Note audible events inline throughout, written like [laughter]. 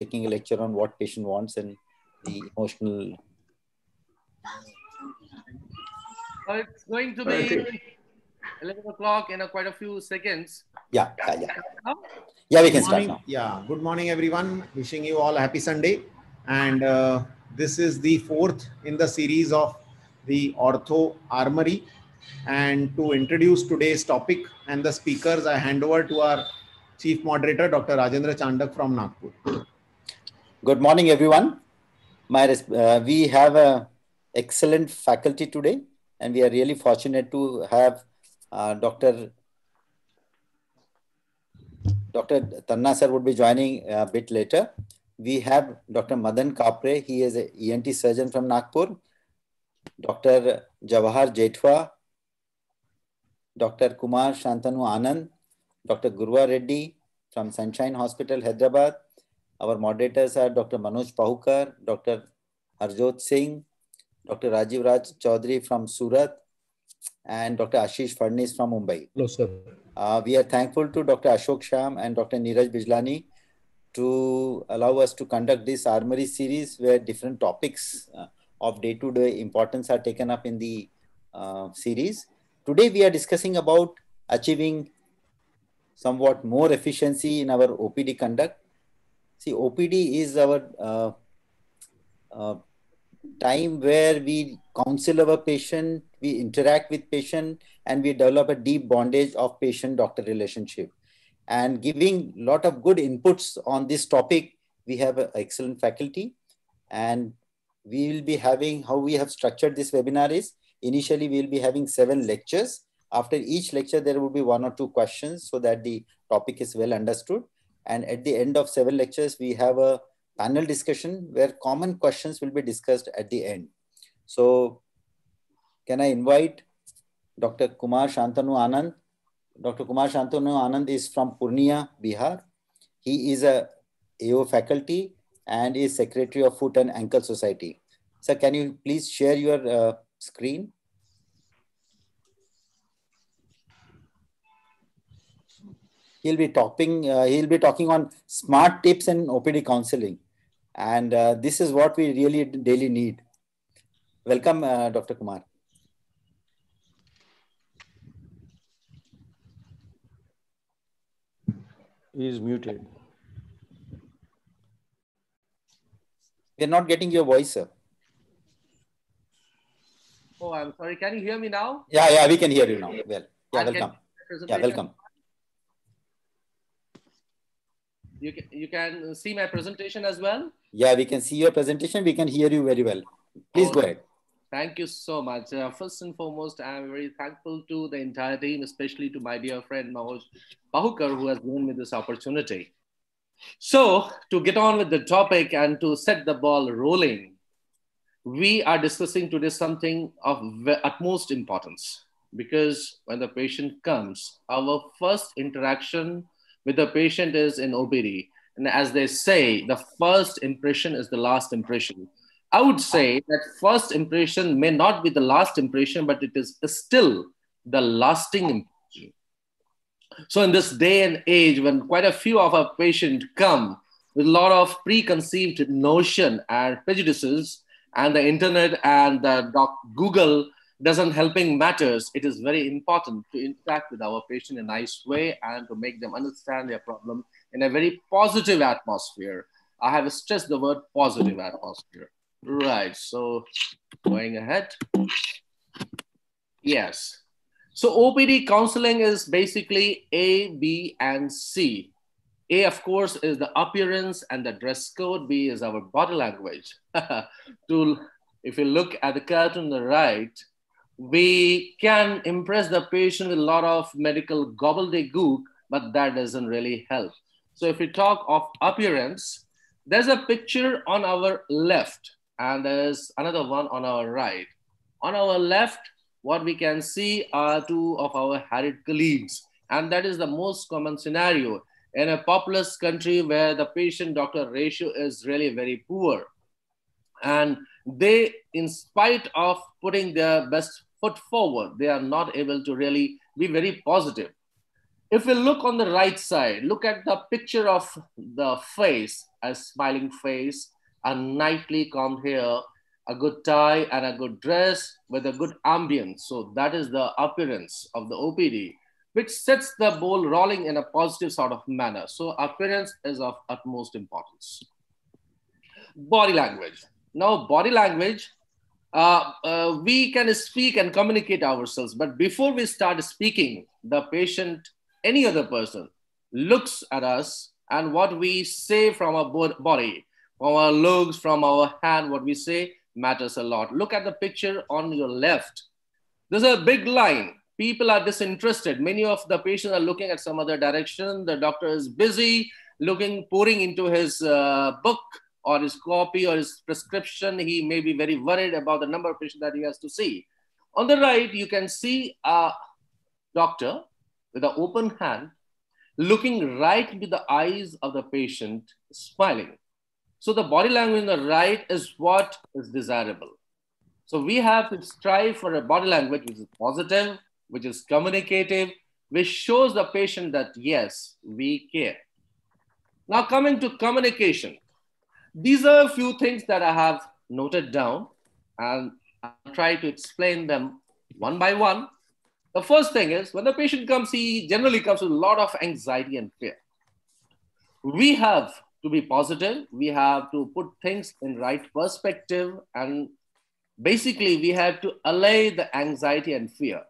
taking a lecture on what patient wants and the emotional. Well, it's going to be 11 o'clock in a, quite a few seconds. Yeah, yeah, yeah. Yeah, we can start now. Yeah, good morning, everyone. Wishing you all a happy Sunday. And uh, this is the fourth in the series of the Ortho Armory. And to introduce today's topic and the speakers, I hand over to our Chief Moderator, Dr. Rajendra Chandak from Nagpur. Good morning, everyone. My, uh, we have a excellent faculty today, and we are really fortunate to have uh, Dr. Dr. Tanna sir would be joining a bit later. We have Dr. Madan Kapre. He is an ENT surgeon from Nagpur. Dr. Jawahar Jethwa, Dr. Kumar Shantanu Anand, Dr. Gurava Reddy from Sunshine Hospital, Hyderabad. Our moderators are Dr. Manoj Pahukar, Dr. Harjot Singh, Dr. Rajiv Raj Chaudhary from Surat, and Dr. Ashish Fadnis from Mumbai. Hello, sir. Uh, we are thankful to Dr. Ashok Shyam and Dr. Neeraj Bijlani to allow us to conduct this Armory series where different topics uh, of day-to-day -day importance are taken up in the uh, series. Today we are discussing about achieving somewhat more efficiency in our OPD conduct. See, OPD is our uh, uh, time where we counsel our patient, we interact with patient, and we develop a deep bondage of patient-doctor relationship. And giving a lot of good inputs on this topic, we have an excellent faculty. And we will be having, how we have structured this webinar is, initially we'll be having seven lectures. After each lecture, there will be one or two questions so that the topic is well understood. And at the end of seven lectures, we have a panel discussion where common questions will be discussed at the end. So can I invite Dr. Kumar Shantanu Anand? Dr. Kumar Shantanu Anand is from Purnia, Bihar. He is a AO faculty and is secretary of Foot and Ankle Society. Sir, can you please share your uh, screen? He'll be talking. Uh, he'll be talking on smart tips and OPD counseling, and uh, this is what we really daily need. Welcome, uh, Dr. Kumar. He is muted. We're not getting your voice, sir. Oh, I'm sorry. Can you hear me now? Yeah, yeah, we can hear you now. Well, yeah, welcome. Yeah, welcome. You can, you can see my presentation as well? Yeah, we can see your presentation. We can hear you very well. Please oh, go ahead. Thank you so much. Uh, first and foremost, I'm very thankful to the entire team, especially to my dear friend Manoj Pahukar, who has given me this opportunity. So, to get on with the topic and to set the ball rolling, we are discussing today something of utmost importance because when the patient comes, our first interaction with the patient is in OPD. And as they say, the first impression is the last impression. I would say that first impression may not be the last impression, but it is still the lasting impression. So, in this day and age, when quite a few of our patients come with a lot of preconceived notion and prejudices, and the internet and the doc- Google doesn't helping matters, it is very important to interact with our patient in a nice way and to make them understand their problem in a very positive atmosphere. I have stressed the word positive atmosphere. Right. So going ahead. Yes. So OPD counseling is basically A, B, and C. A, of course, is the appearance and the dress code. B is our body language. [laughs] to, if you look at the card on the right, we can impress the patient with a lot of medical gobbledygook, but that doesn't really help. So if we talk of appearance, there's a picture on our left and there's another one on our right. On our left, what we can see are two of our harried colleagues. And that is the most common scenario in a populous country where the patient doctor ratio is really very poor. And they, in spite of putting their best foot forward, they are not able to really be very positive. If we look on the right side, look at the picture of the face, a smiling face, a nicely combed hair, a good tie and a good dress with a good ambience. So that is the appearance of the OPD, which sets the ball rolling in a positive sort of manner. So appearance is of utmost importance. Body language. Now, body language, uh, uh, we can speak and communicate ourselves, but before we start speaking, the patient, any other person, looks at us and what we say from our body, from our looks, from our hand, what we say matters a lot. Look at the picture on your left. There's a big line. People are disinterested. Many of the patients are looking at some other direction. The doctor is busy looking, pouring into his uh, book or his copy or his prescription. He may be very worried about the number of patients that he has to see. On the right, you can see a doctor with an open hand looking right into the eyes of the patient, smiling. So the body language on the right is what is desirable. So we have to strive for a body language which is positive, which is communicative, which shows the patient that yes, we care. Now coming to communication, these are a few things that I have noted down and I'll try to explain them one by one. The first thing is when the patient comes, he generally comes with a lot of anxiety and fear. We have to be positive we have to put things in right perspective and basically we have to allay the anxiety and fear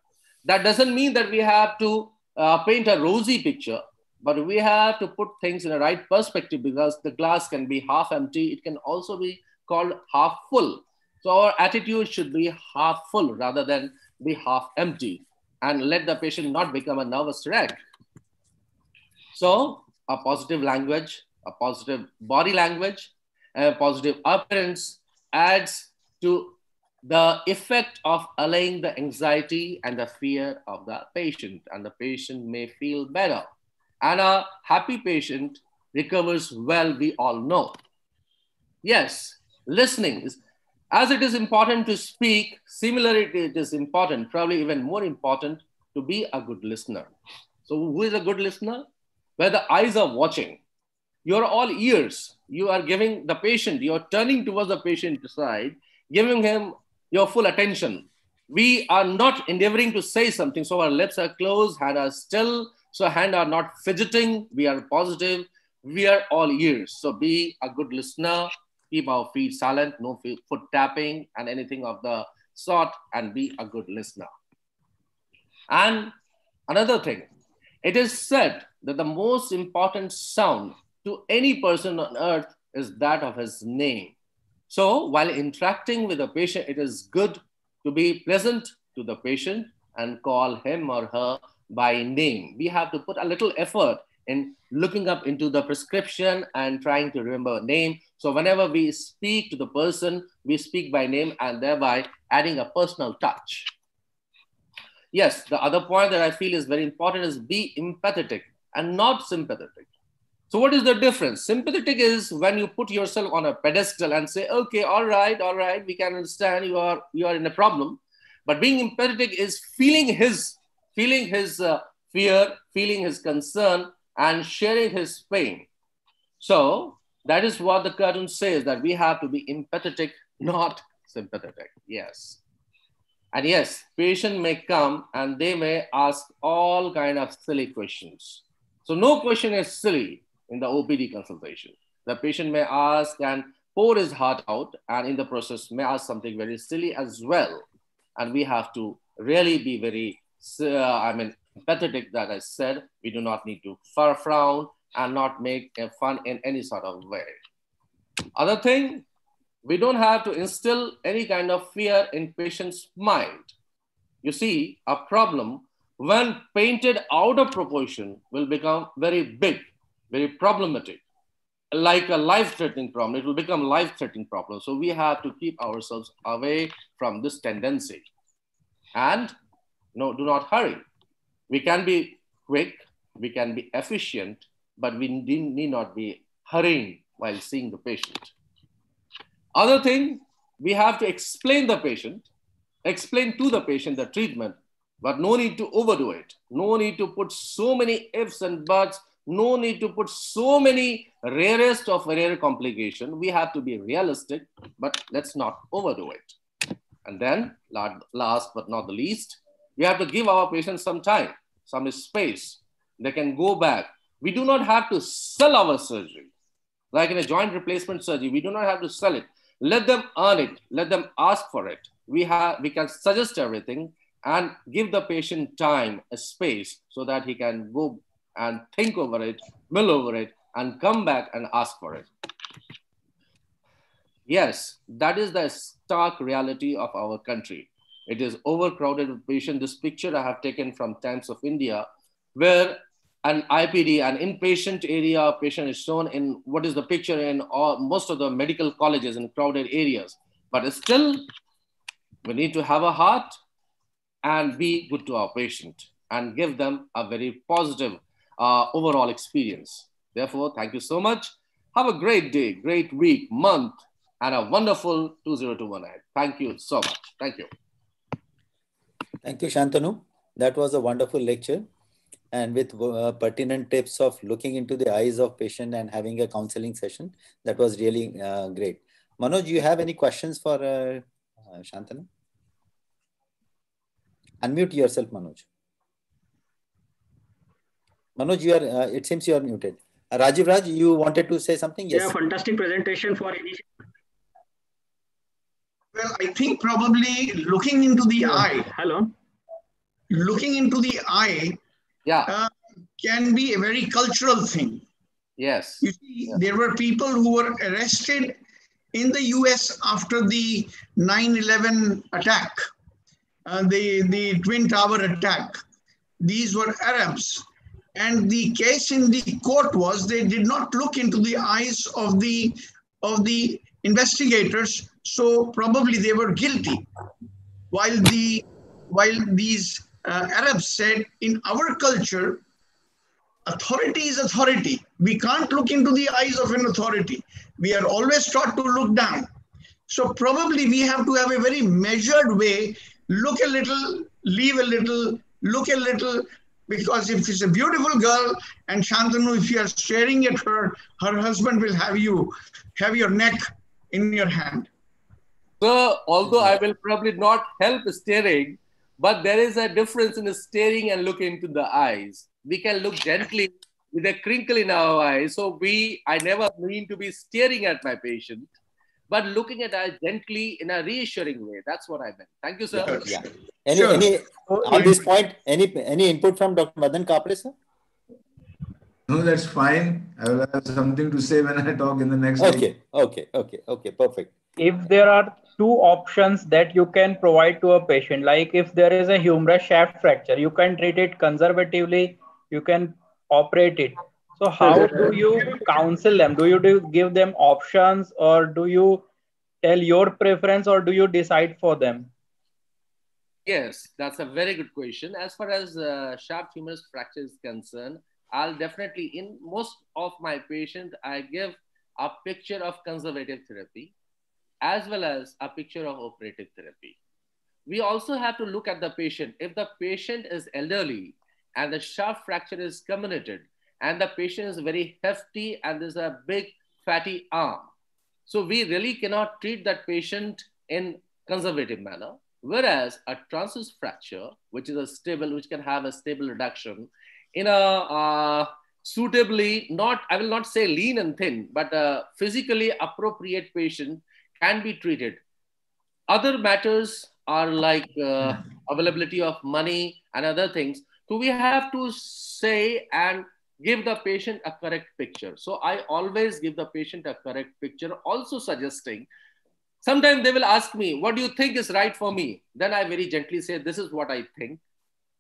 that doesn't mean that we have to uh, paint a rosy picture but we have to put things in a right perspective because the glass can be half empty. It can also be called half full. So our attitude should be half full rather than be half empty and let the patient not become a nervous wreck. So a positive language a positive body language, a positive appearance adds to the effect of allaying the anxiety and the fear of the patient, and the patient may feel better. And a happy patient recovers well, we all know. Yes, listening is as it is important to speak, similarly, it is important, probably even more important, to be a good listener. So, who is a good listener? Where the eyes are watching, you're all ears. You are giving the patient, you're turning towards the patient side, giving him your full attention. We are not endeavoring to say something, so our lips are closed, hand are still, so hand are not fidgeting. We are positive. We are all ears. So be a good listener. Keep our feet silent, no foot tapping, and anything of the sort, and be a good listener. And another thing, it is said that the most important sound to any person on earth is that of his name. So while interacting with a patient, it is good to be pleasant to the patient and call him or her by name. We have to put a little effort in looking up into the prescription and trying to remember a name. So whenever we speak to the person, we speak by name and thereby adding a personal touch. Yes, the other point that I feel is very important is be empathetic and not sympathetic. So what is the difference? Sympathetic is when you put yourself on a pedestal and say, okay, all right, all right, we can understand you are you are in a problem. But being empathetic is feeling his feeling his uh, fear, feeling his concern, and sharing his pain. So that is what the cartoon says that we have to be empathetic, not sympathetic. Yes. And yes, patient may come and they may ask all kind of silly questions. So no question is silly in the OPD consultation. The patient may ask and pour his heart out, and in the process may ask something very silly as well. And we have to really be very, uh, I mean, empathetic that I said, we do not need to frown and not make fun in any sort of way. Other thing, we don't have to instill any kind of fear in patient's mind. You see, a problem when painted out of proportion will become very big very problematic, like a life-threatening problem. It will become life-threatening problem. So we have to keep ourselves away from this tendency. And no, do not hurry. We can be quick, we can be efficient, but we need not be hurrying while seeing the patient. Other thing, we have to explain the patient, explain to the patient the treatment but no need to overdo it. No need to put so many ifs and buts. No need to put so many rarest of rare complication. We have to be realistic, but let's not overdo it. And then last but not the least, we have to give our patients some time, some space. They can go back. We do not have to sell our surgery. Like in a joint replacement surgery, we do not have to sell it. Let them earn it. Let them ask for it. We have we can suggest everything and give the patient time, a space, so that he can go and think over it, mill over it, and come back and ask for it. Yes, that is the stark reality of our country. It is overcrowded with patients. This picture I have taken from Times of India, where an IPD, an inpatient area patient is shown in what is the picture in all, most of the medical colleges in crowded areas. But still, we need to have a heart and be good to our patient and give them a very positive uh, overall experience. Therefore, thank you so much. Have a great day, great week, month, and a wonderful 2021 ahead. Thank you so much. Thank you. Thank you, Shantanu. That was a wonderful lecture and with uh, pertinent tips of looking into the eyes of patient and having a counseling session. That was really uh, great. Manoj, do you have any questions for uh, uh Shantanu? Unmute yourself, Manoj. Manoj, you are, uh, it seems you are muted. Uh, Rajiv Raj, you wanted to say something? Yes. Yeah, fantastic presentation for initial. Well, I think probably looking into the eye. Hello. Looking into the eye yeah. Uh, can be a very cultural thing. Yes. You see, yeah. there were people who were arrested in the US after the 9 11 attack, uh, the, the Twin Tower attack. These were Arabs. And the case in the court was they did not look into the eyes of the of the investigators, so probably they were guilty. While the while these uh, Arabs said, in our culture, authority is authority. We can't look into the eyes of an authority. We are always taught to look down. So probably we have to have a very measured way, look a little, leave a little, look a little, because if it's a beautiful girl and Shantanu, if you are staring at her, her husband will have you, have your neck in your hand. So although I will probably not help staring, but there is a difference in staring and looking into the eyes. We can look gently with a crinkle in our eyes. So we, I never mean to be staring at my patient, but looking at eyes gently in a reassuring way. That's what I meant. Thank you, sir. Yeah. Any, sure. any on this point, any any input from Dr. Madan Kapre, sir? No, that's fine. I will have something to say when I talk in the next. Okay, okay, okay, okay, perfect. If there are two options that you can provide to a patient like if there is a humerus shaft fracture you can treat it conservatively you can operate it so how do you counsel them do you do give them options or do you tell your preference or do you decide for them yes that's a very good question as far as uh, shaft humerus fracture is concerned i'll definitely in most of my patients i give a picture of conservative therapy as well as a picture of operative therapy. We also have to look at the patient. If the patient is elderly and the shaft fracture is comminuted and the patient is very hefty and there's a big fatty arm, so we really cannot treat that patient in conservative manner. Whereas a transverse fracture, which is a stable, which can have a stable reduction in a uh, suitably not, I will not say lean and thin, but a physically appropriate patient can be treated. Other matters are like uh, availability of money and other things. So we have to say and give the patient a correct picture. So I always give the patient a correct picture, also suggesting. Sometimes they will ask me, What do you think is right for me? Then I very gently say, This is what I think,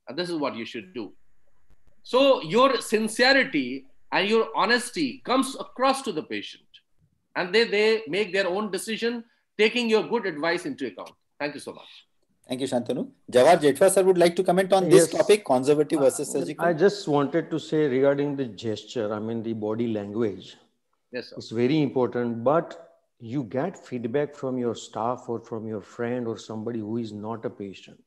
and this is what you should do. So your sincerity and your honesty comes across to the patient and they, they make their own decision, taking your good advice into account. Thank you so much. Thank you, Shantanu. Jawahar Jethwa sir would like to comment on this yes. topic, conservative versus surgical. I just wanted to say regarding the gesture, I mean the body language. Yes, sir. It's very important, but you get feedback from your staff or from your friend or somebody who is not a patient.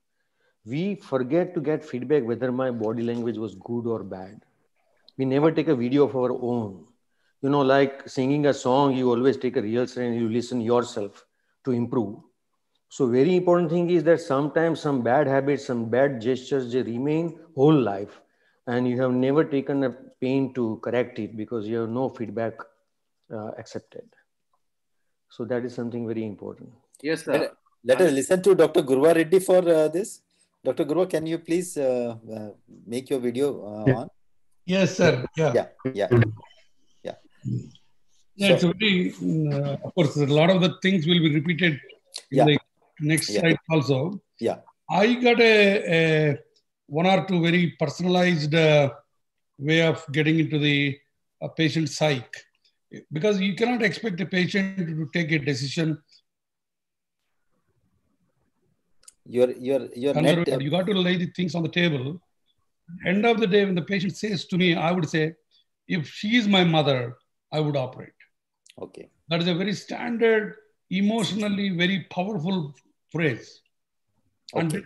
We forget to get feedback whether my body language was good or bad. We never take a video of our own. You know, like singing a song, you always take a rehearsal and you listen yourself to improve. So very important thing is that sometimes some bad habits, some bad gestures, they remain whole life. And you have never taken a pain to correct it because you have no feedback uh, accepted. So that is something very important. Yes, sir. Let, let us listen to Dr. Gurava Reddy for uh, this. Dr. Gurava, can you please uh, uh, make your video uh, Yeah. on? Yes, sir. Yeah. Yeah, yeah. Yeah, it's very, uh, of course, a lot of the things will be repeated in Yeah. the next Yeah. slide also. Yeah. I got a, a one or two very personalized uh, way of getting into the uh, patient psyche because you cannot expect a patient to take a decision. Your your your net. conservative. You got to lay the things on the table. End of the day, when the patient says to me, I would say, if she is my mother, I would operate. Okay. That is a very standard, emotionally very powerful phrase. And Okay.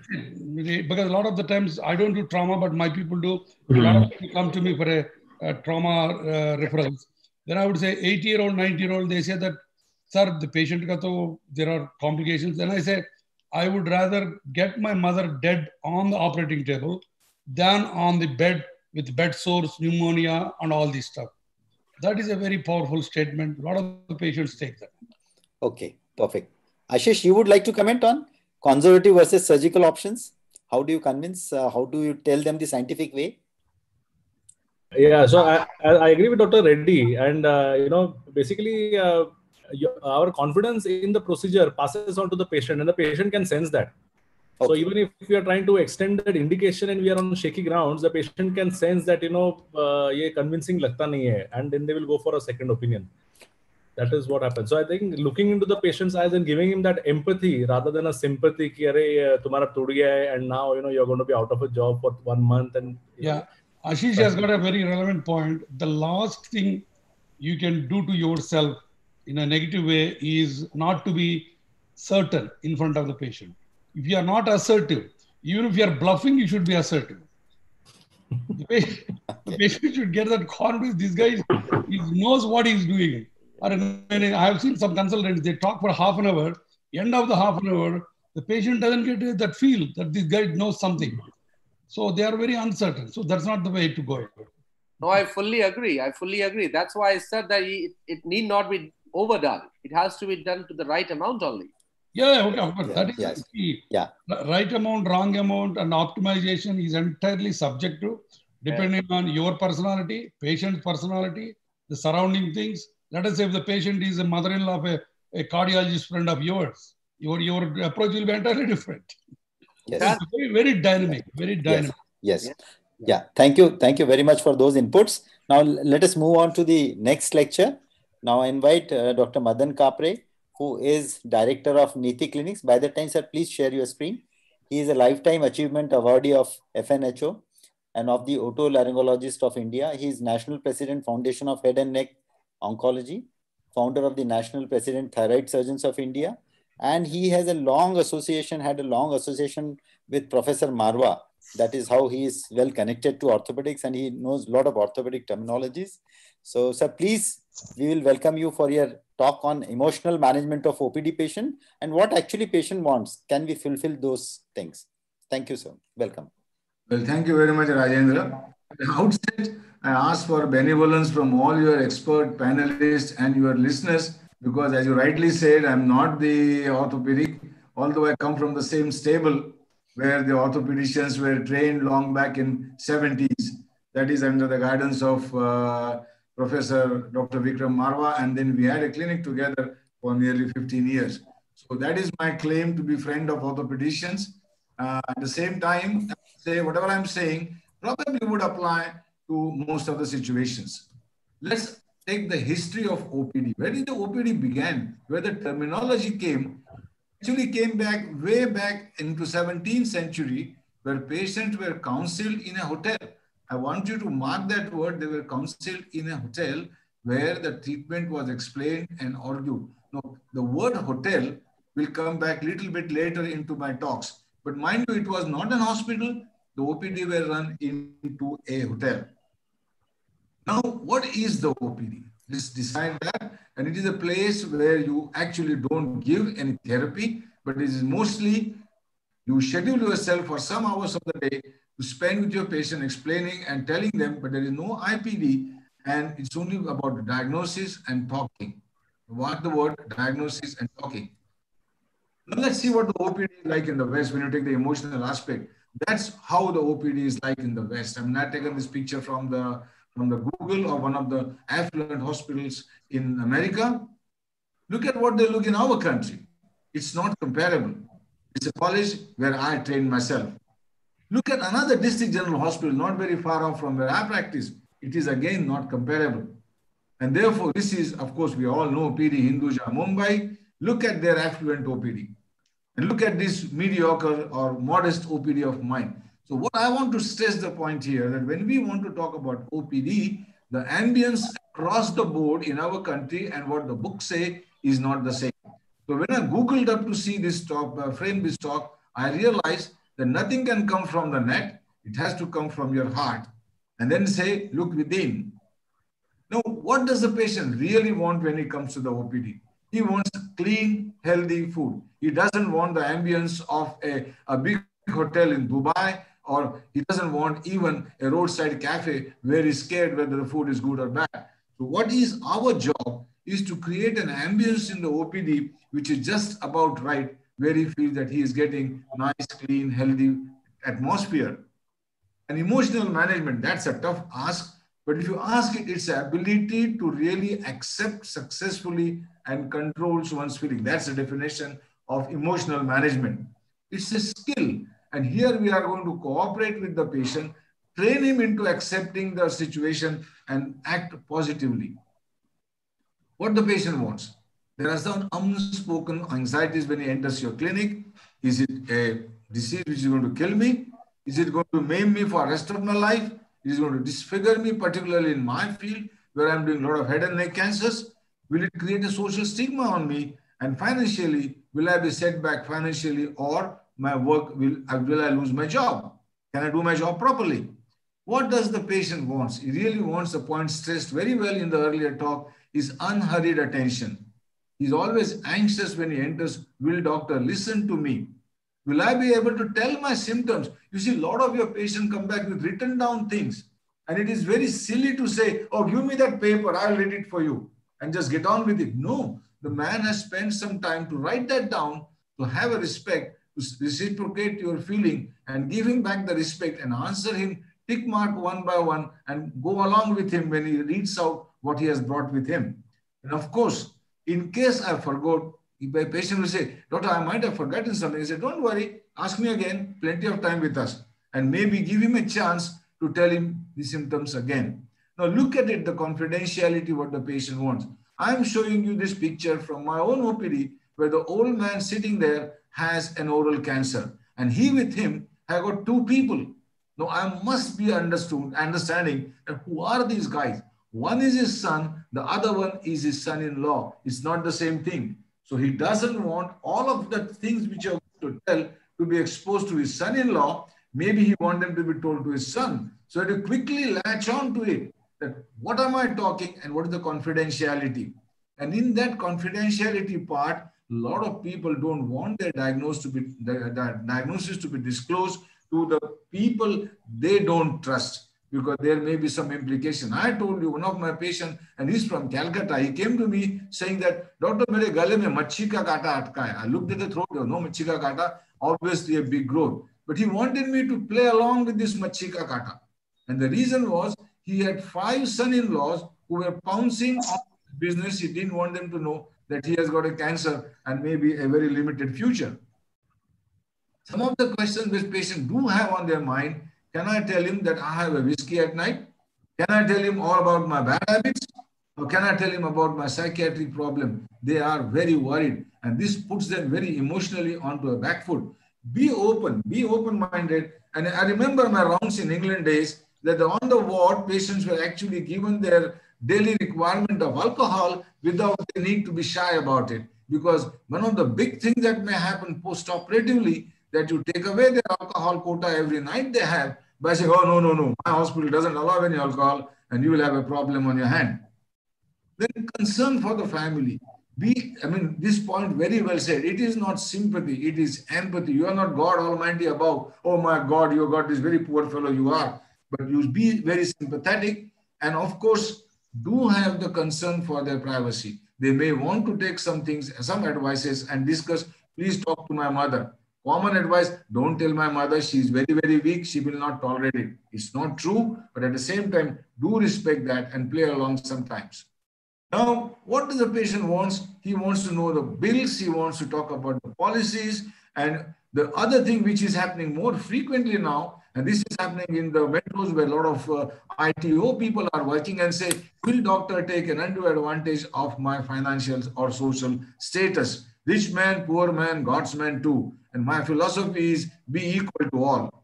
they- because a lot of the times I don't do trauma, but my people do. A lot of people come to me for a, a trauma uh, referrals. Then I would say 80 year old, 90 year old, they say that, sir, the patient, ka to, there are complications. Then I say, I would rather get my mother dead on the operating table than on the bed with bed sores, pneumonia, and all this stuff. That is a very powerful statement. A lot of the patients take that. Okay. Perfect. Ashish, you would like to comment on conservative versus surgical options? How do you convince? Uh, how do you tell them the scientific way? Yeah, so I, I I agree with Dr. Reddy, and uh, you know, basically, uh, your, uh, our confidence in the procedure passes on to the patient and the patient can sense that. Okay. so even if we are trying to extend that indication and we are on shaky grounds the patient can sense that you know uh, ye convincing lagta nahi hai and then they will go for a second opinion. That is what happens. So i think looking into the patient's eyes and giving him that empathy rather than a sympathy ki tumhara toot gaya hai and now you know you're going to be out of a job for one month and yeah. Ashish has got a very relevant point. The last thing you can do to yourself in a negative way is not to be certain in front of the patient. If you are not assertive, even if you are bluffing, you should be assertive. The patient, the patient should get that confidence. This guy he knows what he's doing. I have seen some consultants, they talk for half an hour. End of the half an hour, the patient doesn't get that feel that this guy knows something. So they are very uncertain. So that's not the way to go. No, I fully agree. I fully agree. That's why I said that it, it need not be overdone. It has to be done to the right amount only. Yeah, okay, of course. Yeah, that is yes. the key. Yeah. Right amount, wrong amount, and optimization is entirely subjective, depending on your personality, patient's personality, the surrounding things. Let us say if the patient is a mother-in-law of a, a cardiologist friend of yours, your your approach will be entirely different. Yes. It's very, very dynamic, very dynamic. Yes. Yeah. Thank you. Thank you very much for those inputs. Now let us move on to the next lecture. Now I invite uh, Dr. Madan Kapre, who is Director of Neeti Clinics. By the time, sir, please share your screen. He is a Lifetime Achievement Awardee of FNHO and of the Otolaryngologist of India. He is National President, Foundation of Head and Neck Oncology, founder of the National President Thyroid Surgeons of India, and he has a long association, had a long association with Professor Marwah. That is how he is well connected to orthopedics and he knows a lot of orthopedic terminologies. So, sir, please, we will welcome you for your talk on emotional management of OPD patient and what actually patient wants. Can we fulfill those things? Thank you, sir. Welcome. Well, thank you very much, Rajendra. At the outset, I ask for benevolence from all your expert panelists and your listeners, because as you rightly said, I'm not the orthopedic, although I come from the same stable where the orthopedicians were trained long back in 70s. That is under the guidance of uh, Professor Dr. Vikram Marwah, and then we had a clinic together for nearly 15 years. So that is my claim to be friend of orthopedicians. Uh, at the same time, say whatever I'm saying probably would apply to most of the situations. Let's take the history of OPD. Where did the OPD began? Where the terminology came actually came back way back into 17th century, where patients were counseled in a hotel. I want you to mark that word. They were counseled in a hotel where the treatment was explained and argued. Now, the word hotel will come back a little bit later into my talks But mind you, it was not an hospital. The OPD were run into a hotel. Now, what is the OPD? Let's decide that. And it is a place where you actually don't give any therapy, but it is mostly you schedule yourself for some hours of the day to spend with your patient explaining and telling them, but there is no IPD and it's only about diagnosis and talking. What the word diagnosis and talking. Now let's see what the OPD is like in the West when you take the emotional aspect. That's how the OPD is like in the West. I'm not taking this picture from the from the Google or one of the affluent hospitals in America. Look at what they look in our country. It's not comparable. It's a college where I trained myself. Look at another district general hospital, not very far off from where I practice. It is again not comparable. And therefore, this is, of course, we all know PD Hinduja Mumbai. Look at their affluent OPD. And look at this mediocre or modest OPD of mine. So what I want to stress the point here that when we want to talk about OPD, the ambience across the board in our country and what the books say is not the same. So when I Googled up to see this talk, uh, frame this talk, I realized that nothing can come from the net. It has to come from your heart. And then say, look within. Now, what does the patient really want when he comes to the OPD? He wants clean, healthy food. He doesn't want the ambience of a, a big hotel in Dubai or he doesn't want even a roadside cafe where he's scared whether the food is good or bad. So what is our job is to create an ambience in the OPD which is just about right where he feels that he is getting nice, clean, healthy atmosphere. And emotional management, that's a tough ask. But if you ask it, it's the ability to really accept successfully and controls one's feeling. That's the definition of emotional management. It's a skill. And here we are going to cooperate with the patient, train him into accepting the situation and act positively. What the patient wants. There are some unspoken anxieties when he enters your clinic. Is it a disease which is going to kill me? Is it going to maim me for the rest of my life? Is it going to disfigure me, particularly in my field where I'm doing a lot of head and neck cancers? Will it create a social stigma on me? And financially, will I be set back financially or my work, will, uh, will I lose my job? Can I do my job properly? What does the patient wants? He really wants the point stressed very well in the earlier talk is unhurried attention. He's always anxious when he enters. Will doctor listen to me? Will I be able to tell my symptoms? You see, a lot of your patients come back with written down things. And it is very silly to say, oh, give me that paper, I'll read it for you and just get on with it. No, the man has spent some time to write that down, to have a respect, to reciprocate your feeling and give him back the respect and answer him tick mark one by one and go along with him when he reads out what he has brought with him. And of course, in case I forgot, if a patient will say, Doctor, I might have forgotten something. He said, Don't worry, ask me again, plenty of time with us. And maybe give him a chance to tell him the symptoms again. Now look at it, the confidentiality, what the patient wants. I'm showing you this picture from my own OPD where the old man sitting there has an oral cancer. And he with him have got two people. Now I must be understood, understanding who are these guys? One is his son, the other one is his son-in-law. It's not the same thing. So he doesn't want all of the things which are to tell to be exposed to his son-in-law. Maybe he want them to be told to his son. So to quickly latch on to it, that what am I talking and what is the confidentiality? And in that confidentiality part, a lot of people don't want their diagnosis to be the, the diagnosis to be disclosed to the people they don't trust because there may be some implication. I told you one of my patients, and he's from Calcutta, he came to me saying that, Doctor, mere gale mein machi ka kata hai. I looked at the throat, no machi ka kata, obviously a big growth. But he wanted me to play along with this machi ka kata. And the reason was he had five son-in-laws who were pouncing on business. He didn't want them to know that he has got a cancer and maybe a very limited future. Some of the questions which patients do have on their mind can I tell him that I have a whiskey at night? Can I tell him all about my bad habits? Or can I tell him about my psychiatric problem? They are very worried, and this puts them very emotionally onto a back foot. Be open, be open minded. And I remember my rounds in England days that on the ward, patients were actually given their daily requirement of alcohol without the need to be shy about it. Because one of the big things that may happen post operatively that you take away their alcohol quota every night they have by saying, oh, no, no, no, my hospital doesn't allow any alcohol and you will have a problem on your hand. Then concern for the family. Be, I mean, this point very well said. It is not sympathy, it is empathy. You are not God Almighty above, oh my God, you got this very poor fellow you are. But you be very sympathetic and of course, do have the concern for their privacy. They may want to take some things, some advices and discuss, please talk to my mother. Common advice, don't tell my mother, she's very, very weak, she will not tolerate it. It's not true, but at the same time, do respect that and play along sometimes. Now, what does the patient wants? He wants to know the bills, he wants to talk about the policies, and the other thing which is happening more frequently now, and this is happening in the metros where a lot of uh, ITO people are working and say, will doctor take an undue advantage of my financial or social status? Rich man, poor man, God's man too. And my philosophy is be equal to all.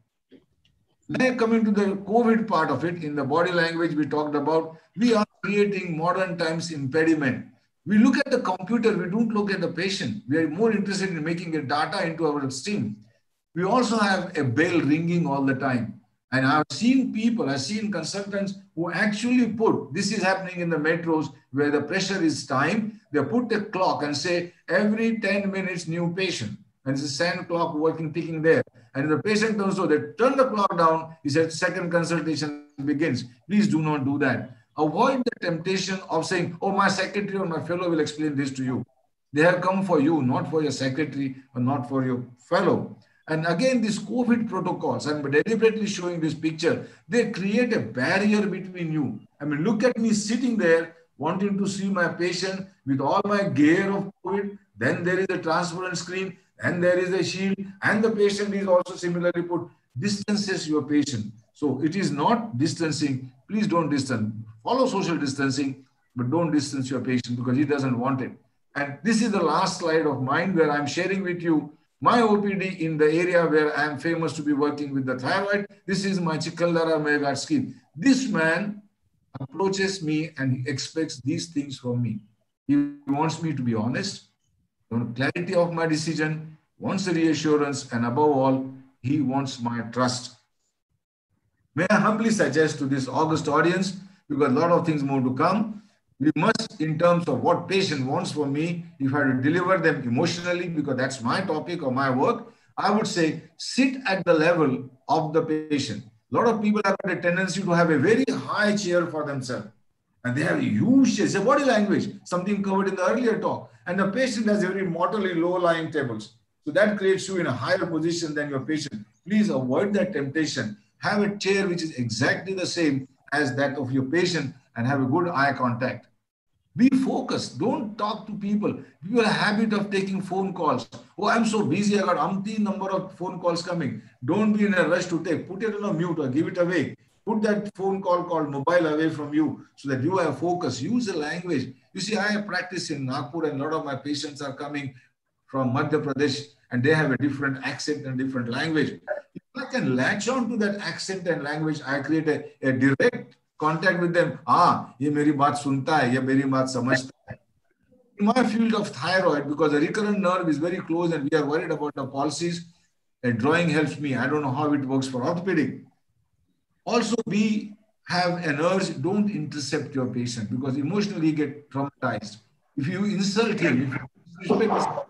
Now coming to the COVID part of it, in the body language we talked about, we are creating modern times impediment. We look at the computer, we don't look at the patient. We are more interested in making a data into our stream. We also have a bell ringing all the time. And I've seen people, I've seen consultants who actually put, this is happening in the metros where the pressure is time, they put the clock and say every 10 minutes new patient. And it's a sand clock working, ticking there. And the patient comes so they turn the clock down, he said second consultation begins. Please do not do that. Avoid the temptation of saying, oh, my secretary or my fellow will explain this to you. They have come for you, not for your secretary or not for your fellow. And again, these COVID protocols, I'm deliberately showing this picture, they create a barrier between you. I mean, look at me sitting there wanting to see my patient with all my gear of COVID. Then there is a transparent screen and there is a shield and the patient is also similarly put distances your patient. So it is not distancing. Please don't distance. Follow social distancing, but don't distance your patient because he doesn't want it. And this is the last slide of mine where I'm sharing with you my OPD in the area where I am famous to be working with the thyroid. This is my Chikaldara Megard scheme. This man approaches me and he expects these things from me. He wants me to be honest, clarity of my decision, wants reassurance, and above all, he wants my trust. May I humbly suggest to this August audience, because a lot of things more to come, we must, in terms of what patient wants from me, if I deliver them emotionally, because that's my topic or my work, I would say sit at the level of the patient. A lot of people have a tendency to have a very high chair for themselves. And they have a huge chair. Body language, something covered in the earlier talk. And the patient has very mortally low-lying tables. So that creates you in a higher position than your patient. Please avoid that temptation. Have a chair which is exactly the same as that of your patient and have a good eye contact. Be focused. Don't talk to people. People have a habit of taking phone calls. Oh, I'm so busy. I got umpteen number of phone calls coming. Don't be in a rush to take. Put it on a mute or give it away. Put that phone call called mobile away from you so that you have focus. Use the language. You see, I have practiced in Nagpur and a lot of my patients are coming from Madhya Pradesh and they have a different accent and different language. If I can latch on to that accent and language, I create a, a direct contact with them ah ye meri baat sunta hai ye meri baat hai in my field of thyroid because the recurrent nerve is very close and we are worried about the policies and drawing helps me i don't know how it works for orthopedic also we have an urge don't intercept your patient because emotionally get traumatized if you insult him you respect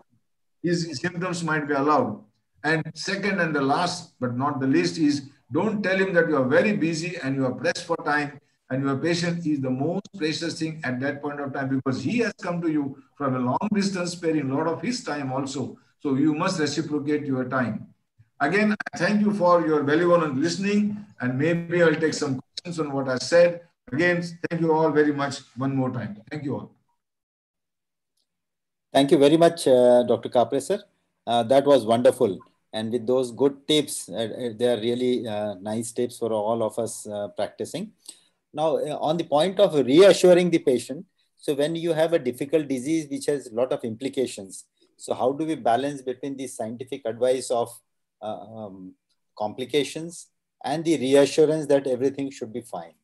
his symptoms might be allowed and second and the last but not the least is don't tell him that you are very busy and you are pressed for time and your patient is the most precious thing at that point of time because he has come to you from a long distance, sparing a lot of his time also. So you must reciprocate your time. Again, I thank you for your valuable listening and maybe I'll take some questions on what I said. Again, thank you all very much one more time. Thank you all. Thank you very much, uh, Dr. Kapre, sir. Uh, that was wonderful and with those good tips uh, uh, they are really uh, nice tips for all of us uh, practicing now on the point of reassuring the patient so when you have a difficult disease which has a lot of implications so how do we balance between the scientific advice of um, complications and the reassurance that everything should be fine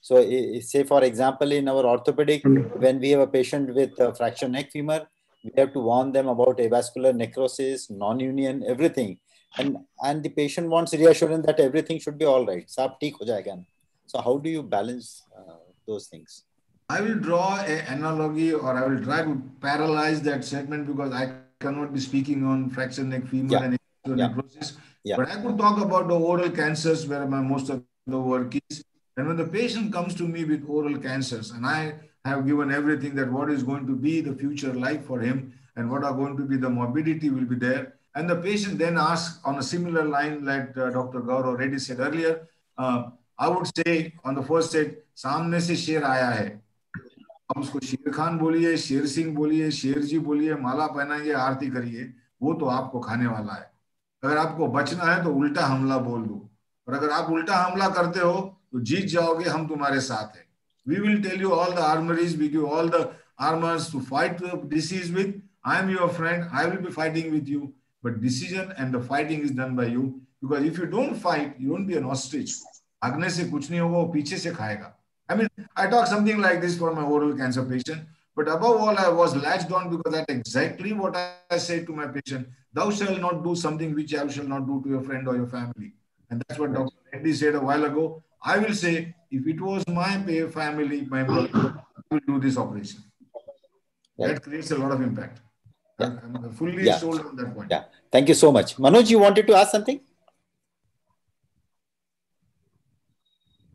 so say for example in our orthopedic when we have a patient with a fractured neck femur we have to warn them about avascular necrosis, non-union, everything. and and the patient wants reassurance that everything should be all right sab theek ho jayega so how do you balance uh, those things i will draw an analogy or i will try to paralyze that segment because i cannot be speaking on fracture neck femur yeah. and yeah. necrosis yeah. but i could talk about the oral cancers where my most of the work is and when the patient comes to me with oral cancers and i have given everything that what is going to be the future life for him and what are going to be the morbidity will be there and the patient then asks on a similar line like uh, Dr. Gaurav Reddy said earlier, uh, I would say on the first set, सामने से शेर आया है अब उसको शेर खान बोलिए शेर सिंह बोलिए शेर जी बोलिए माला पहनाइए आरती करिए वो तो आपको खाने वाला है अगर आपको बचना है तो उल्टा हमला बोल दो। और अगर आप उल्टा हमला करते हो तो जीत जाओगे, हम तुम्हारे साथ हैं। We will tell you all the armouries we give all the armours to fight disease with I am your friend I will be fighting with you but decision and the fighting is done by you because if you don't fight you don't be an ostrich आगने से कुछ नहीं होगा, वो पीछे से खाएगा। I mean I talk something like this for my oral cancer patient But above all, I was latched on because that's exactly what I say to my patient. Thou shalt not do something which I shall not do to your friend or your family. And that's what Dr. Reddy said a while ago. I will say, if it was my family, my brother, I will do this operation. That creates a lot of impact. Yeah. I'm fully yeah. sold on that point. Yeah. Thank you so much. Manoj, you wanted to ask something?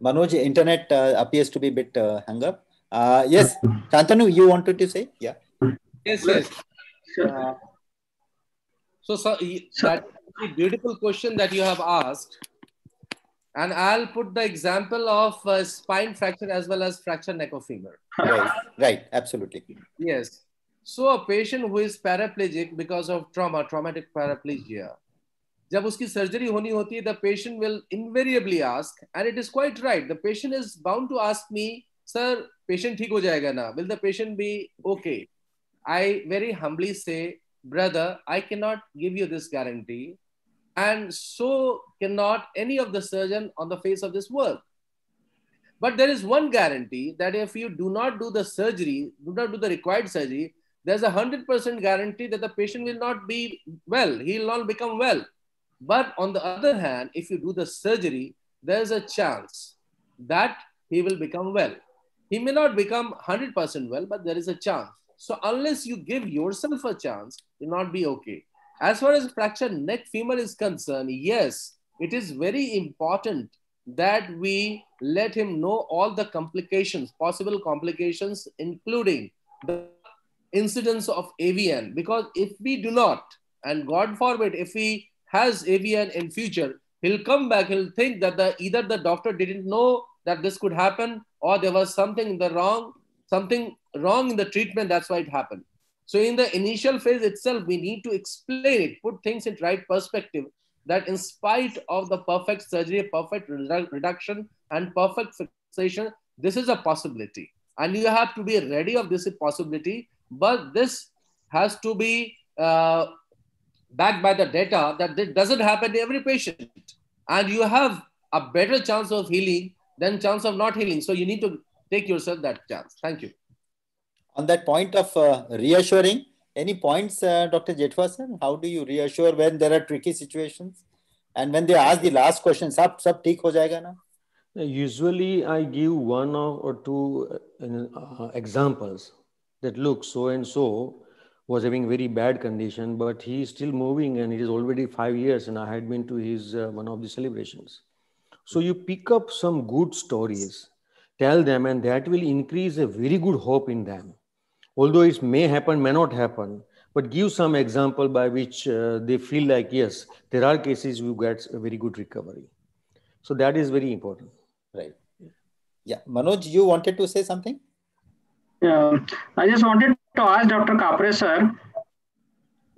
Manoj, internet uh, appears to be a bit uh, hung up. Uh, yes, Shantanu, you wanted to say? Yeah. Yes, yes. Uh, so, so that beautiful question that you have asked. And I'll put the example of uh, spine fracture as well as fracture neck-of-femur. Right, right, absolutely. Yes. So a patient who is paraplegic because of trauma, traumatic paraplegia, जब उसकी surgery होनी होती है the the patient will invariably ask, and it is quite right. The patient is bound to ask me sir patient ठीक हो जाएगा ना will the patient B okay I very humbly से brother i cannot give you this guarantee and so cannot any of the surgeon on the face of this world but there is one guarantee that if you do not do the surgery do not do the required surgery there's a 100% guarantee that the patient will not be well. He will not become well. But on the other hand, if you do the surgery, there's a chance that he will become well. He may not become 100% well, but there is a chance. So unless you give yourself a chance, you'll not be okay. As far as fracture neck femur is concerned, yes, it is very important that we let him know all the complications, possible complications, including the incidence of AVN because if we do not, and God forbid, if he has AVN in future, he'll come back, he'll think that the either the doctor didn't know that this could happen or there was something in the wrong, something wrong in the treatment, that's why it happened. So in the initial phase itself, we need to explain it, put things in right perspective that in spite of the perfect surgery, perfect redu reduction and perfect fixation, this is a possibility. And you have to be ready of this possibility but this has to be uh, backed by the data that it doesn't happen to every patient. And you have a better chance of healing than chance of not healing. So you need to take yourself that chance. Thank you. On that point of uh, reassuring, any points, uh, Dr. Jethwa sir? How do you reassure when there are tricky situations? And when they ask the last question, sab, sab theek ho jayega na? Usually I give one or two uh, uh examples that look so and so was having very bad condition but he is still moving and it is already five years and i had been to his uh, one of the celebrations so you pick up some good stories tell them and that will increase a very good hope in them. Although it may happen may not happen but give some example by which uh, they feel like yes there are cases you get a very good recovery. So that is very important. Right. Yeah. Manoj you wanted to say something? Yeah, I just wanted to ask Dr. Kapre, sir,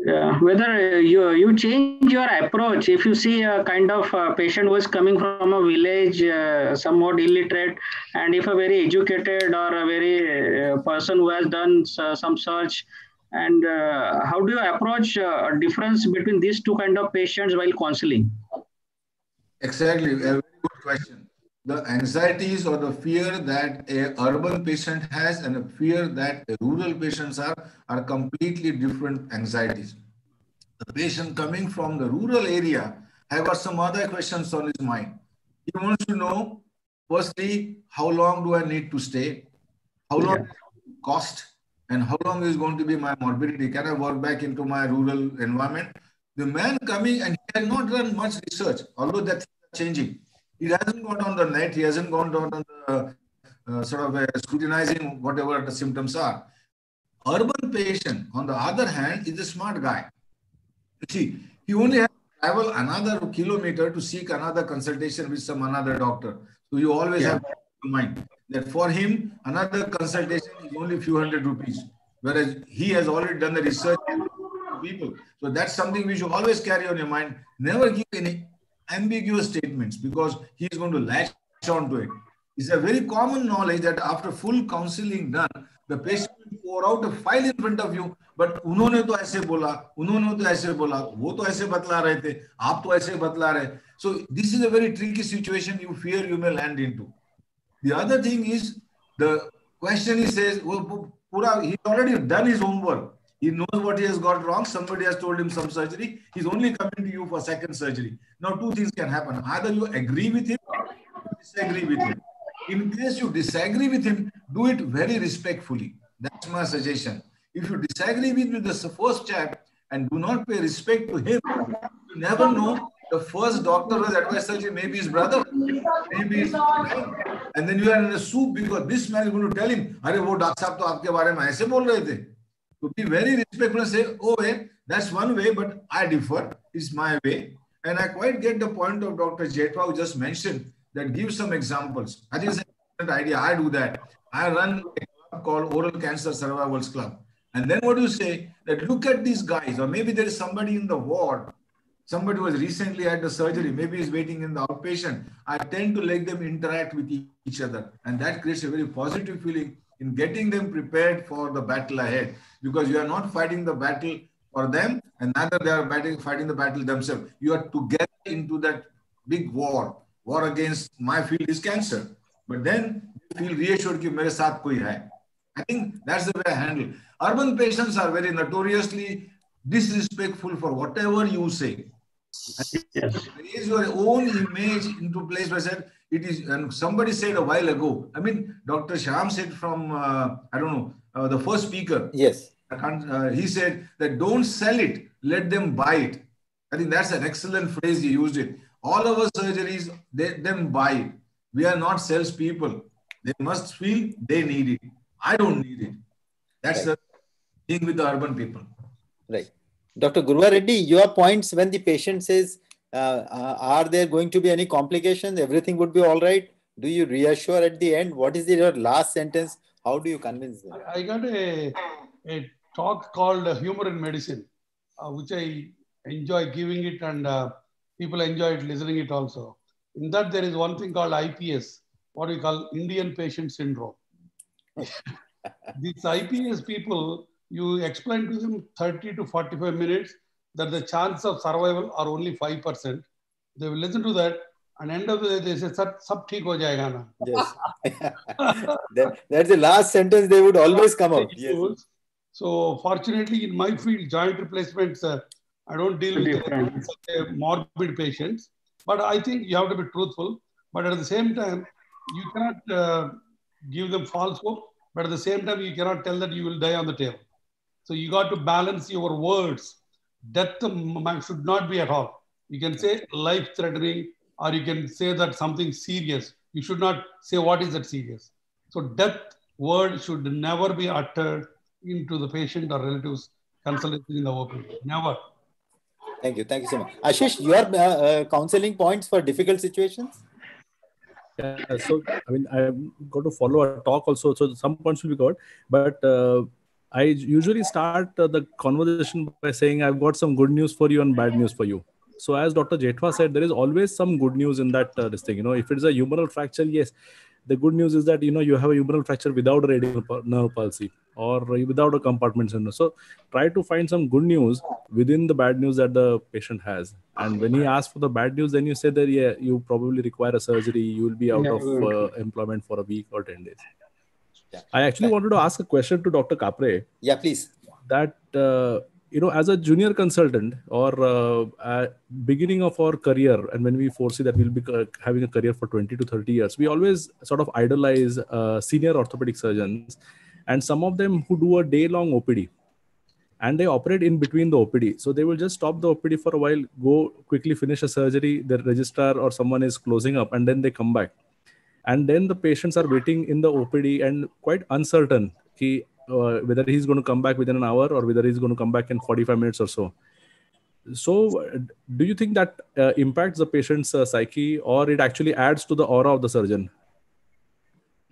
uh, whether you you change your approach if you see a kind of a patient who is coming from a village, uh, somewhat illiterate, and if a very educated or a very uh, person who has done some search, and uh, how do you approach uh, a difference between these two kind of patients while counseling? Exactly, a very good question the anxieties or the fear that a urban patient has and a fear that rural patients are are completely different anxieties the patient coming from the rural area have got some other questions on his mind. He wants to know, firstly, how long do I need to stay? How long yeah. cost? And how long is going to be my morbidity? Can I work back into my rural environment? The man coming and he has not done much research, although that's changing. He hasn't gone on the net, he hasn't gone on the uh, sort of uh, scrutinizing whatever the symptoms are. Urban patient, on the other hand, is a smart guy. You see, he only has to travel another kilometer to seek another consultation with some another doctor. So you always yeah. have in mind that for him, another consultation is only a few hundred rupees, whereas he has already done the research people. So that's something we should always carry on your mind. Never give any ambiguous statements because he is going to latch on to it. It's a very common knowledge that after full counseling done, the patient will pour out a file in front of you, but उन्होंने तो ऐसे बोला, उन्होंने तो ऐसे बोला, वो तो ऐसे बतला रहे थे, आप तो ऐसे बतला रहे. So this is a very tricky situation you fear you may land into. The other thing is the question he says, well, pura, he's already done his homework. He knows what he has got wrong. Somebody has told him some surgery. He's only coming to you for second surgery. Now, two things can happen. Either you agree with him or disagree with him. In case you disagree with him, do it very respectfully. That's my suggestion. If you disagree with the first chap and do not pay respect to him, you never know the first doctor was advised surgery, maybe his brother, maybe his friend. And then you are in a soup because this man is going to tell him, अरे वो doctor साहब तो आपके बारे में ऐसे बोल रहे थे. to be very respectful and say, oh, hey, that's one way, but I differ. It's my way. And I quite get the point of Dr. Jethwa who just mentioned that give some examples. I think it's an idea. I do that. I run a club called Oral Cancer Survivors Club. And then what do you say? That look at these guys, or maybe there is somebody in the ward somebody who was recently had the surgery, maybe is waiting in the outpatient, I tend to let them interact with each other. And that creates a very positive feeling in getting them prepared for the battle ahead because you are not fighting the battle for them and neither they are fighting, fighting the battle themselves. You are together into that big war. War against my field is cancer. But then you feel reassured that mere saath koi hai. I think that's the way I handle. Urban patients are very notoriously disrespectful for whatever you say. Yes. Raise your own image into place where said it is, and somebody said a while ago, I mean, Dr. Shyam said from, uh, I don't know, uh, the first speaker. Yes. Uh, he said that don't sell it, let them buy it. I think that's an excellent phrase he used it. All our surgeries, they them buy it. We are not salespeople. They must feel they need it. I don't need it. That's right. the thing with the urban people. Right. Dr. Gurava Reddy, your points when the patient says, uh, uh, are there going to be any complications? Everything would be all right. Do you reassure at the end? What is the, your last sentence? How do you convince them? I got a, a talk called Humor in Medicine, uh, which I enjoy giving it and uh, people enjoy it listening it also. In that, there is one thing called IPS, what we call Indian Patient Syndrome. [laughs] These IPS people, you explain to them 30 to 45 minutes that the chance of survival are only 5%. They will listen to that and end of the day they say sab, sab theek ho jayega na. Yes. [laughs] that, that's the last sentence they would always come out. Yes. So fortunately in my field, joint replacements, uh, I don't deal with uh, morbid patients, but I think you have to be truthful. But at the same time, you cannot uh, give them false hope. But at the same time, you cannot tell that you will die on the table. So you got to balance your words. Death should not be at all. You can say life threatening, or you can say that something serious. You should not say what is that serious. So death word should never be uttered into the patient or relatives consultation in the open. Never. Thank you. Thank you so much. Ashish, your uh, uh, counseling points for difficult situations? Yeah, so I mean, I'm going to follow a talk also. So some points will be good, but uh, I usually start uh, the conversation by saying, I've got some good news for you and bad news for you. So, as Dr. Jethwa said, there is always some good news in that uh, this thing. You know, if it's a humeral fracture, yes, the good news is that you know you have a humeral fracture without a radial nerve palsy or without a compartment syndrome. So, try to find some good news within the bad news that the patient has. And when he asks for the bad news, then you say that yeah, you probably require a surgery. You will be out of uh, employment for a week or ten days. Yeah. I actually wanted to ask a question to Dr. Kapre. Yeah, please. That uh, you know, as a junior consultant or uh, at beginning of our career, and when we foresee that we'll be having a career for 20 to 30 years, we always sort of idolize uh, senior orthopedic surgeons, and some of them who do a day-long OPD, and they operate in between the OPD. So they will just stop the OPD for a while, go quickly finish a surgery, the registrar or someone is closing up, and then they come back. And then the patients are waiting in the OPD and quite uncertain he, uh, whether he's going to come back within an hour or whether he's going to come back in 45 minutes or so. So, do you think that uh, impacts the patient's uh, psyche or it actually adds to the aura of the surgeon?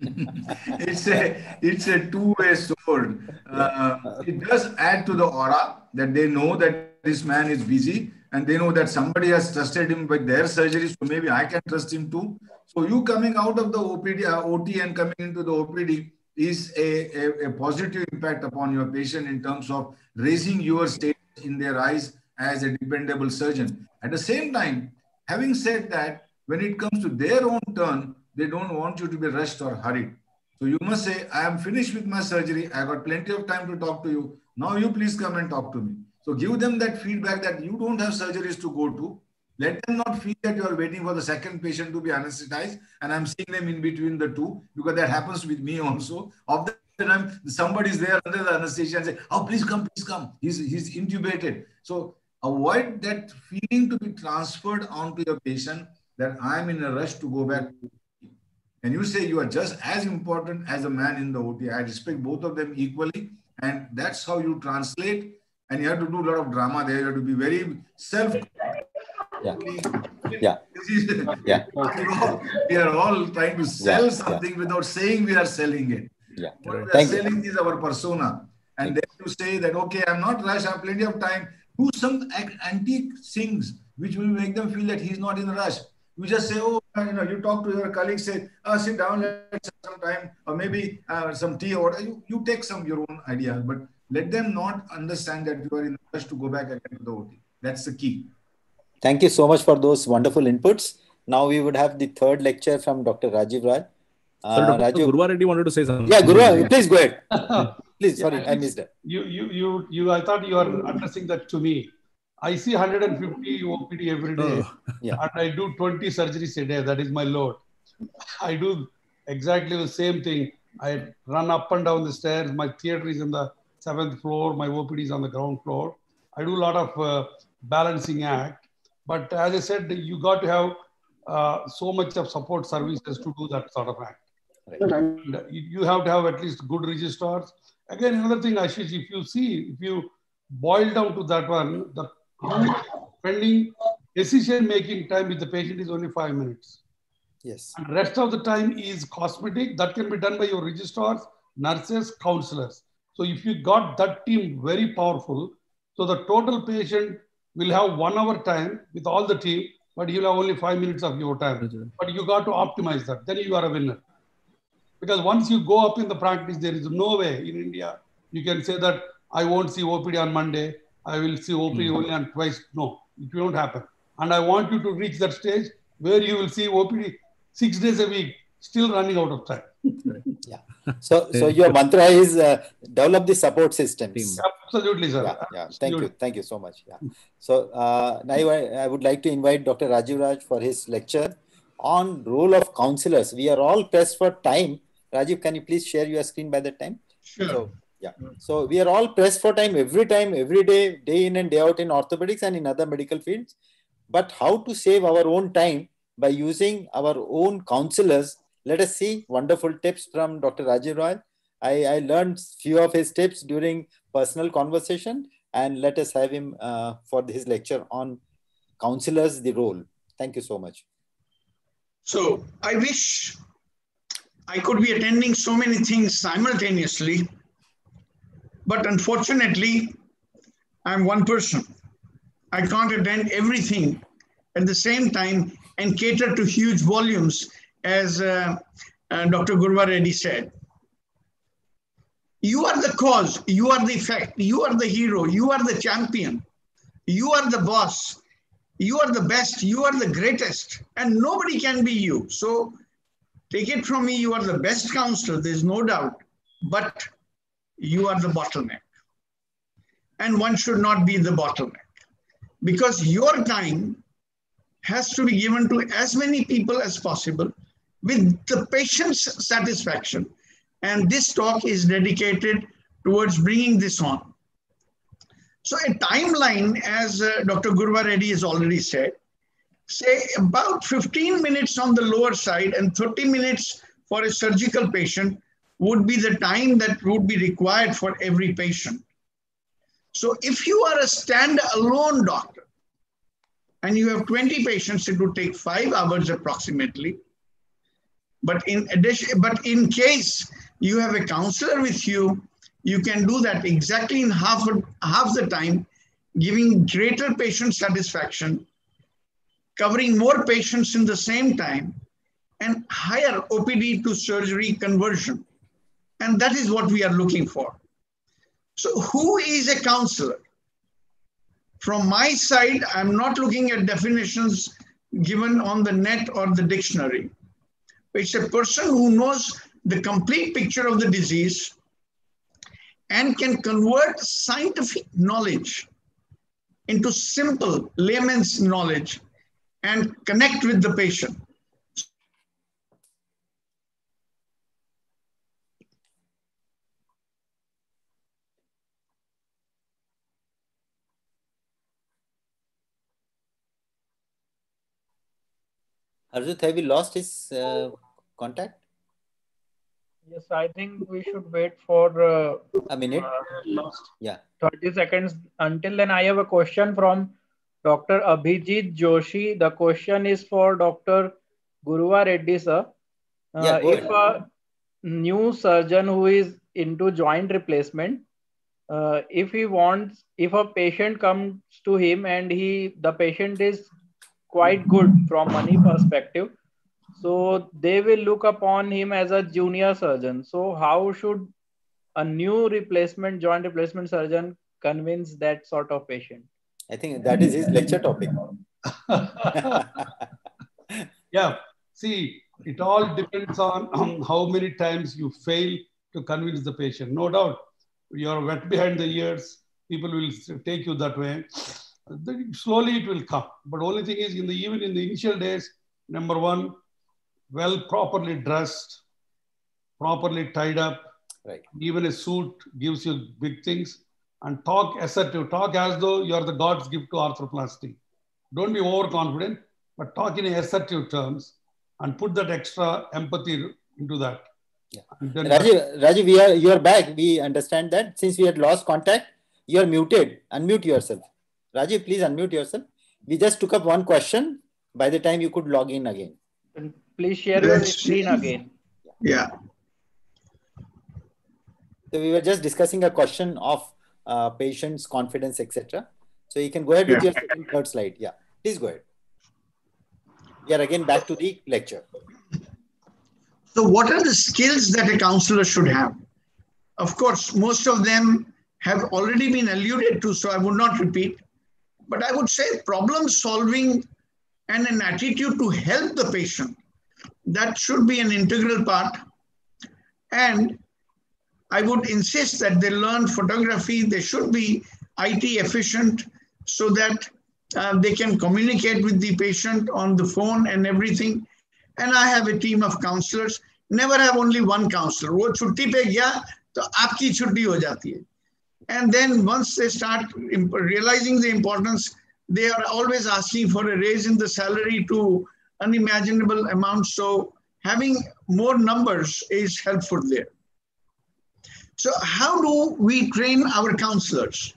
[laughs] it's a it's a two-way sword. Uh, it does add to the aura that they know that this man is busy and they know that somebody has trusted him with their surgery, so maybe I can trust him too. So you coming out of the OPD, uh, OT and coming into the OPD is a, a, a, positive impact upon your patient in terms of raising your status in their eyes as a dependable surgeon. At the same time, having said that, when it comes to their own turn, they don't want you to be rushed or hurried. So you must say, I am finished with my surgery. I got plenty of time to talk to you. Now you please come and talk to me. So give them that feedback that you don't have surgeries to go to. Let them not feel that you are waiting for the second patient to be anesthetized and I'm seeing them in between the two because that happens with me also. Of the time, somebody's there under the anesthesia and say, oh, please come, please come. He's, he's intubated. So avoid that feeling to be transferred onto your patient that I'm in a rush to go back. And you say you are just as important as a man in the OT. I respect both of them equally. And that's how you translate. And you have to do a lot of drama there. You have to be very self yeah yeah [laughs] yeah we are all trying to sell yeah. something yeah. without saying we are selling it yeah what we are Thank selling you. is our persona and Thank then you say that okay i'm not rush, i have plenty of time do some antique things which will make them feel that he's not in a rush you just say oh you know you talk to your colleagues say oh, sit down let's have some time or maybe uh, some tea or you, you take some your own idea. but let them not understand that you are in a rush to go back again to the OT. That's the key. Thank you so much for those wonderful inputs. Now we would have the third lecture from Dr. Rajiv Raj. Uh, Sir, Dr. Rajiv, Gurava Reddy wanted to say something. Yeah, Gurava, please go ahead. [laughs] please, sorry, yeah, I missed that. You, you, you, you, I thought you are addressing that to me. I see 150 OPD every day, oh, yeah. and I do 20 surgeries a day. That is my load. I do exactly the same thing. I run up and down the stairs. My theater is in the seventh floor. My OPD is on the ground floor. I do a lot of uh, balancing act. But as I said, you got to have uh, so much of support services to do that sort of act. Right. you have to have at least good registrars. Again, another thing, Ashish, if you see, if you boil down to that one, the spending decision making time with the patient is only five minutes. Yes. And rest of the time is cosmetic. That can be done by your registrars, nurses, counselors. So if you got that team very powerful, so the total patient will have one hour time with all the team, but you'll have only five minutes of your time. But you got to optimize that. Then you are a winner. Because once you go up in the practice, there is no way in India you can say that I won't see OPD on Monday. I will see OPD mm-hmm. only on twice. No, it won't happen. And I want you to reach that stage where you will see OPD six days a week, still running out of time. yeah. So, [laughs] so your mantra is uh, develop the support systems. Absolutely, sir. Yeah, yeah. Thank you. Thank you so much. Yeah. So uh, now I, I would like to invite Dr. Rajiv Raj for his lecture on role of counselors. We are all pressed for time. Rajiv, can you please share your screen by that time? Sure. So, yeah. So we are all pressed for time every time, every day, day in and day out in orthopedics and in other medical fields. But how to save our own time by using our own counselors let us see wonderful tips from Dr. Rajiv Roy. I, I learned few of his tips during personal conversation and let us have him uh, for his lecture on counselors, the role. Thank you so much. So I wish I could be attending so many things simultaneously, but unfortunately, I'm one person. I can't attend everything at the same time and cater to huge volumes as uh, uh, Dr. Gurava Reddy said. You are the cause, you are the effect, you are the hero, you are the champion, you are the boss, you are the best, you are the greatest, and nobody can be you. So take it from me, you are the best counselor, there's no doubt, but you are the bottleneck. and one should not be the bottleneck. Because your time has to be given to as many people as possible with the patient's satisfaction. And this talk is dedicated towards bringing this on. So a timeline, as uh, Dr. Gurava Reddy has already said, say about 15 minutes on the lower side and 30 minutes for a surgical patient would be the time that would be required for every patient. So if you are a stand-alone doctor and you have 20 patients, it would take five hours approximately. But in addition, but in case you have a counselor with you, you can do that exactly in half, half the time, giving greater patient satisfaction, covering more patients in the same time, and higher OPD to surgery conversion. And that is what we are looking for. So who is a counselor? From my side, I'm not looking at definitions given on the net or the dictionary. It's a person who knows the complete picture of the disease and can convert scientific knowledge into simple layman's knowledge and connect with the patient. Harjit, have we lost his uh, contact? Yes, I think we should wait for uh, a minute. Uh, yeah. 30 seconds. Until then, I have a question from Dr. Abhijit Joshi. The question is for Dr. Gurava Reddy, sir. Uh, yeah, if a new surgeon who is into joint replacement, uh, if he wants, if a patient comes to him and he, the patient is quite good from money perspective, so they will look upon him as a junior surgeon. So how should a new replacement joint replacement surgeon convince that sort of patient? I think that is his lecture topic. [laughs] yeah. See, it all depends on um, [clears throat] how many times you fail to convince the patient. No doubt, you're wet behind the ears. People will take you that way. Then slowly it will come. But only thing is, in the even in the initial days, number one, well properly dressed, properly tied up. Right. Even a suit gives you big things. And talk assertive. Talk as though you're the God's gift to arthroplasty. Don't be overconfident, but talk in assertive terms and put that extra empathy into that. Yeah. Rajiv, Rajiv, we are you are back. We understand that since we had lost contact, you are muted. Unmute yourself. Rajiv, please unmute yourself. We just took up one question. By the time you could log in again. Please share your screen again. Yeah. So we were just discussing a question of uh, patient's confidence, etc. So you can go ahead with your second, third slide. Yeah, please go ahead. We are again back to the lecture. So what are the skills that a counselor should have? Of course, most of them have already been alluded to, so I would not repeat. But I would say problem solving and an attitude to help the patient. That should be an integral part. And I would insist that they learn photography. They should be IT efficient so that uh, they can communicate with the patient on the phone and everything. And I have a team of counselors. Never have only one counselor. वो छुट्टी पे गया तो आपकी छुट्टी हो जाती है. and then once they start realizing the importance, they are always asking for a raise in the salary to unimaginable amounts. So having more numbers is helpful there. So how do we train our counselors?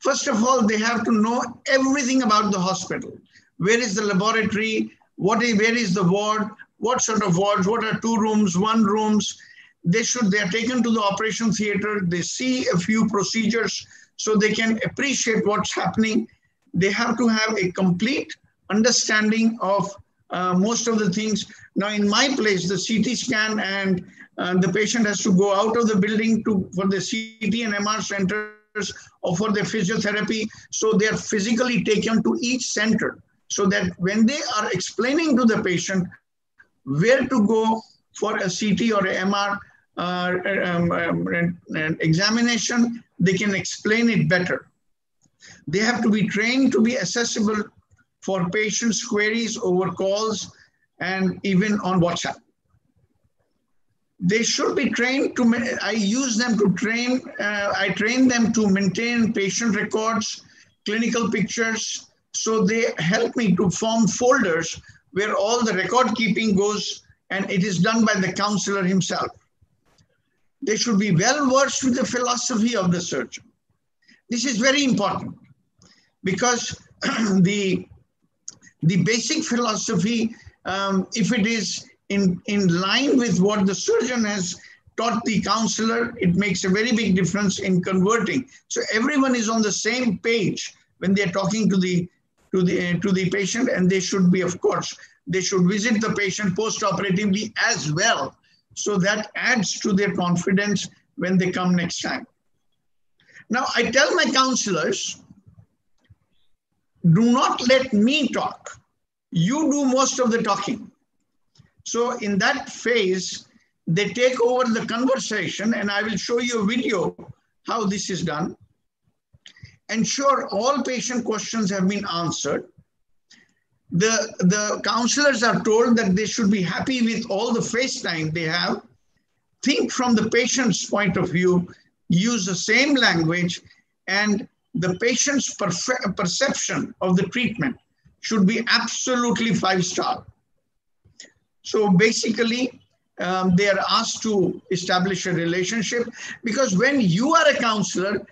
First of all, they have to know everything about the hospital. Where is the laboratory? What is, where is the ward? What sort of wards? What are two rooms, one rooms? They should, they are taken to the operation theater. They see a few procedures so they can appreciate what's happening. They have to have a complete understanding of uh, most of the things. Now, in my place, the CT scan and uh, the patient has to go out of the building to for the CT and MR centers or for the physiotherapy. So they are physically taken to each center so that when they are explaining to the patient where to go for a CT or a MR um, um, examination, they can explain it better. They have to be trained to be accessible for patients' queries over calls and even on WhatsApp. They should be trained to, I use them to train, uh, I train them to maintain patient records, clinical pictures. So they help me to form folders where all the record keeping goes and it is done by the counselor himself. They should be well versed with the philosophy of the surgeon. This is very important because [clears throat] the, the basic philosophy, um, if it is in, in line with what the surgeon has taught the counselor, it makes a very big difference in converting. So everyone is on the same page when they're talking to the to the uh, to the patient, and they should be, of course, they should visit the patient post-operatively as well. So that adds to their confidence when they come next time. Now, I tell my counselors, do not let me talk. You do most of the talking. So in that phase, they take over the conversation and I will show you a video how this is done. Ensure all patient questions have been answered. The, the counselors are told that they should be happy with all the face time they have. Think from the patient's point of view, use the same language, and the patient's perception of the treatment should be absolutely five star. So basically, um, they are asked to establish a relationship because when you are a counselor,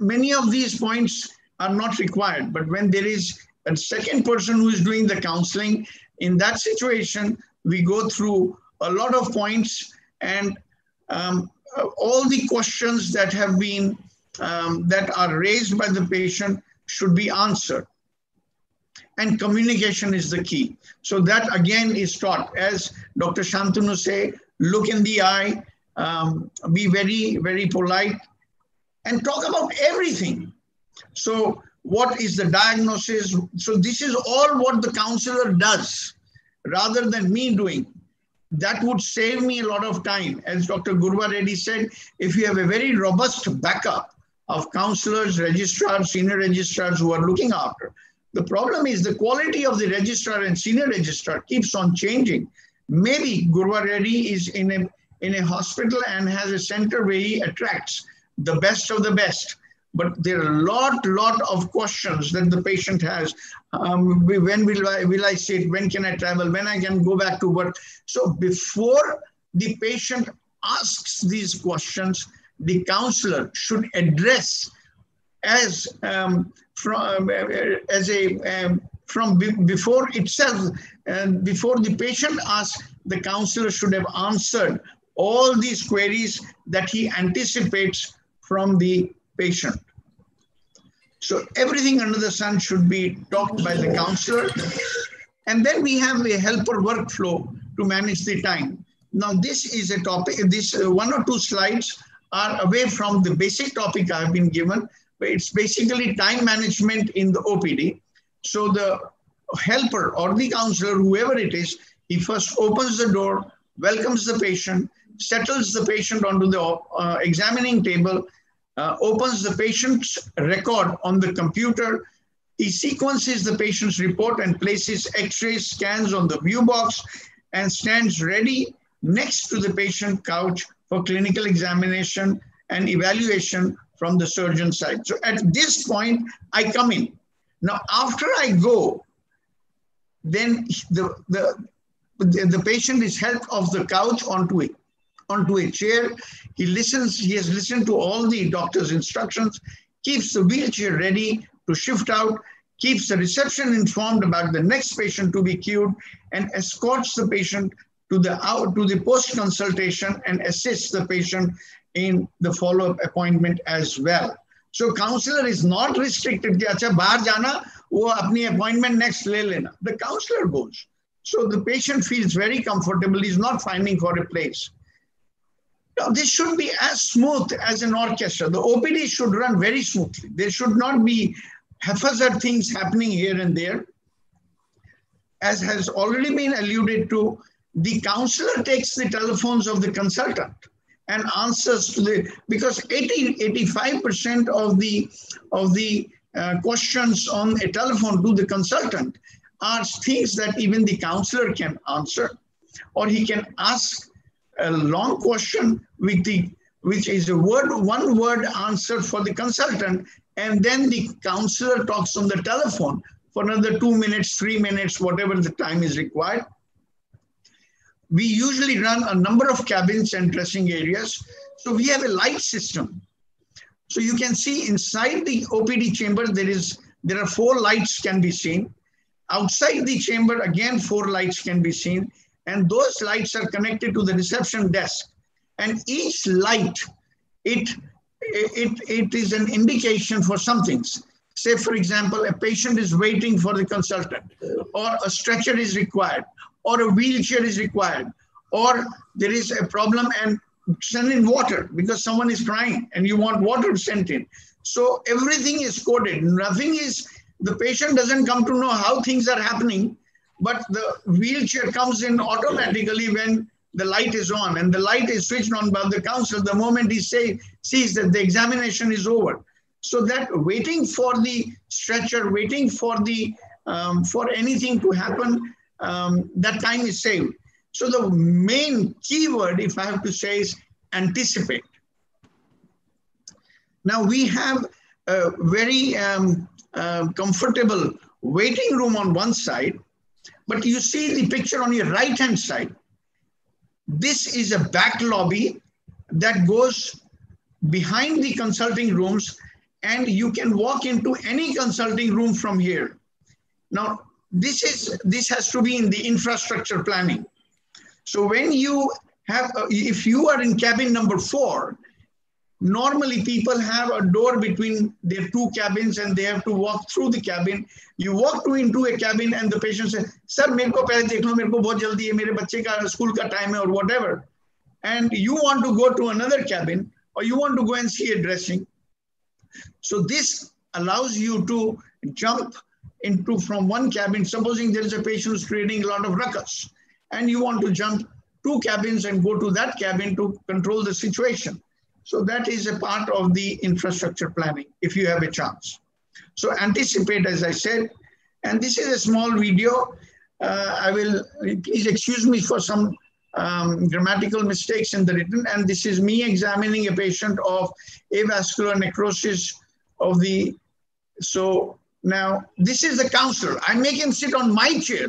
many of these points are not required. But when there is a second person who is doing the counseling, in that situation, we go through a lot of points and um, all the questions that have been um, that are raised by the patient should be answered. And communication is the key. So that again is taught. As dr shantanu say look in the eye um, be very very polite and talk about everything. So what is the diagnosis so this is all what the counselor does rather than me doing that would save me a lot of time. As Dr. Gurava Reddy said, if you have a very robust backup of counselors, registrars, senior registrars who are looking after, the problem is the quality of the registrar and senior registrar keeps on changing. Maybe Gurava Reddy is in a, in a hospital and has a center where he attracts the best of the best but there are a lot, lot of questions that the patient has. Um, when will I, will I sit? When can I travel? When I can go back to work? So before the patient asks these questions, the counselor should address as um, from as a um, from before itself and before the patient asks, the counselor should have answered all these queries that he anticipates from the patient. So everything under the sun should be talked by the counselor. And then we have a helper workflow to manage the time. Now this is a topic, this uh, one or two slides are away from the basic topic I've been given, but it's basically time management in the OPD. So the helper or the counselor, whoever it is, he first opens the door, welcomes the patient, settles the patient onto the uh, examining table, uh, opens the patient's record on the computer. He sequences the patient's report and places x-ray scans on the view box and stands ready next to the patient couch for clinical examination and evaluation from the surgeon side. So at this point, I come in. Now, after I go, then the, the, the, patient is helped off the couch onto it onto a chair. He listens, he has listened to all the doctor's instructions, keeps the wheelchair ready to shift out, keeps the reception informed about the next patient to be queued, and escorts the patient to the out to the post consultation and assists the patient in the follow-up appointment as well. So counselor is not restricted कि अच्छा बाहर जाना वो अपनी appointment next ले लेना. The counselor goes. So the patient feels very comfortable. He's not finding for a place. This should be as smooth as an orchestra. The OPD should run very smoothly. There should not be haphazard things happening here and there. As has already been alluded to, the counselor takes the telephones of the consultant. and answers to the because 80 85% of the of the uh, questions on a telephone to the consultant are things that even the counselor can answer or he can ask a long question with the which is a word one word answer for the consultant and then the counselor talks on the telephone for another two minutes three minutes whatever the time is required we usually run a number of cabins and dressing areas. So we have a light system. So you can see inside the OPD chamber, there is there are four lights can be seen. Outside the chamber, again, four lights can be seen. And those lights are connected to the reception desk. And each light, it, it, it is an indication for some things. Say, for example, a patient is waiting for the consultant, or a stretcher is required, or a wheelchair is required, or there is a problem and send in water because someone is crying and you want water sent in. So everything is coded. Nothing is, the patient doesn't come to know how things are happening, but the wheelchair comes in automatically when the light is on and the light is switched on by the counsel the moment he say, sees that the examination is over. So that waiting for the stretcher, waiting for the um, for anything to happen um, that time is saved. So the main keyword, if I have to say, is anticipate. Now we have a very um, uh, comfortable waiting room on one side, but you see the picture on your right hand side. This is a back lobby that goes behind the consulting rooms and you can walk into any consulting room from here. Now, this is this has to be in the infrastructure planning. So when you have, a, if you are in cabin number four, normally people have a door between their two cabins and they have to walk through the cabin. You walk to into a cabin and the patient says sir mereko pehle dekh lo mereko bahut jaldi hai mere bacche ka school ka time hai or whatever. And you want to go to another cabin or you want to go and see a dressing. So this allows you to jump into from one cabin. Supposing there is a patient who's creating a lot of ruckus and you want to jump two cabins and go to that cabin to control the situation. So that is a part of the infrastructure planning, if you have a chance. So anticipate, as I said, and this is a small video. Uh, I will, please excuse me for some um, grammatical mistakes in the written, and this is me examining a patient of avascular necrosis of the, so now, this is the counselor. I make him sit on my chair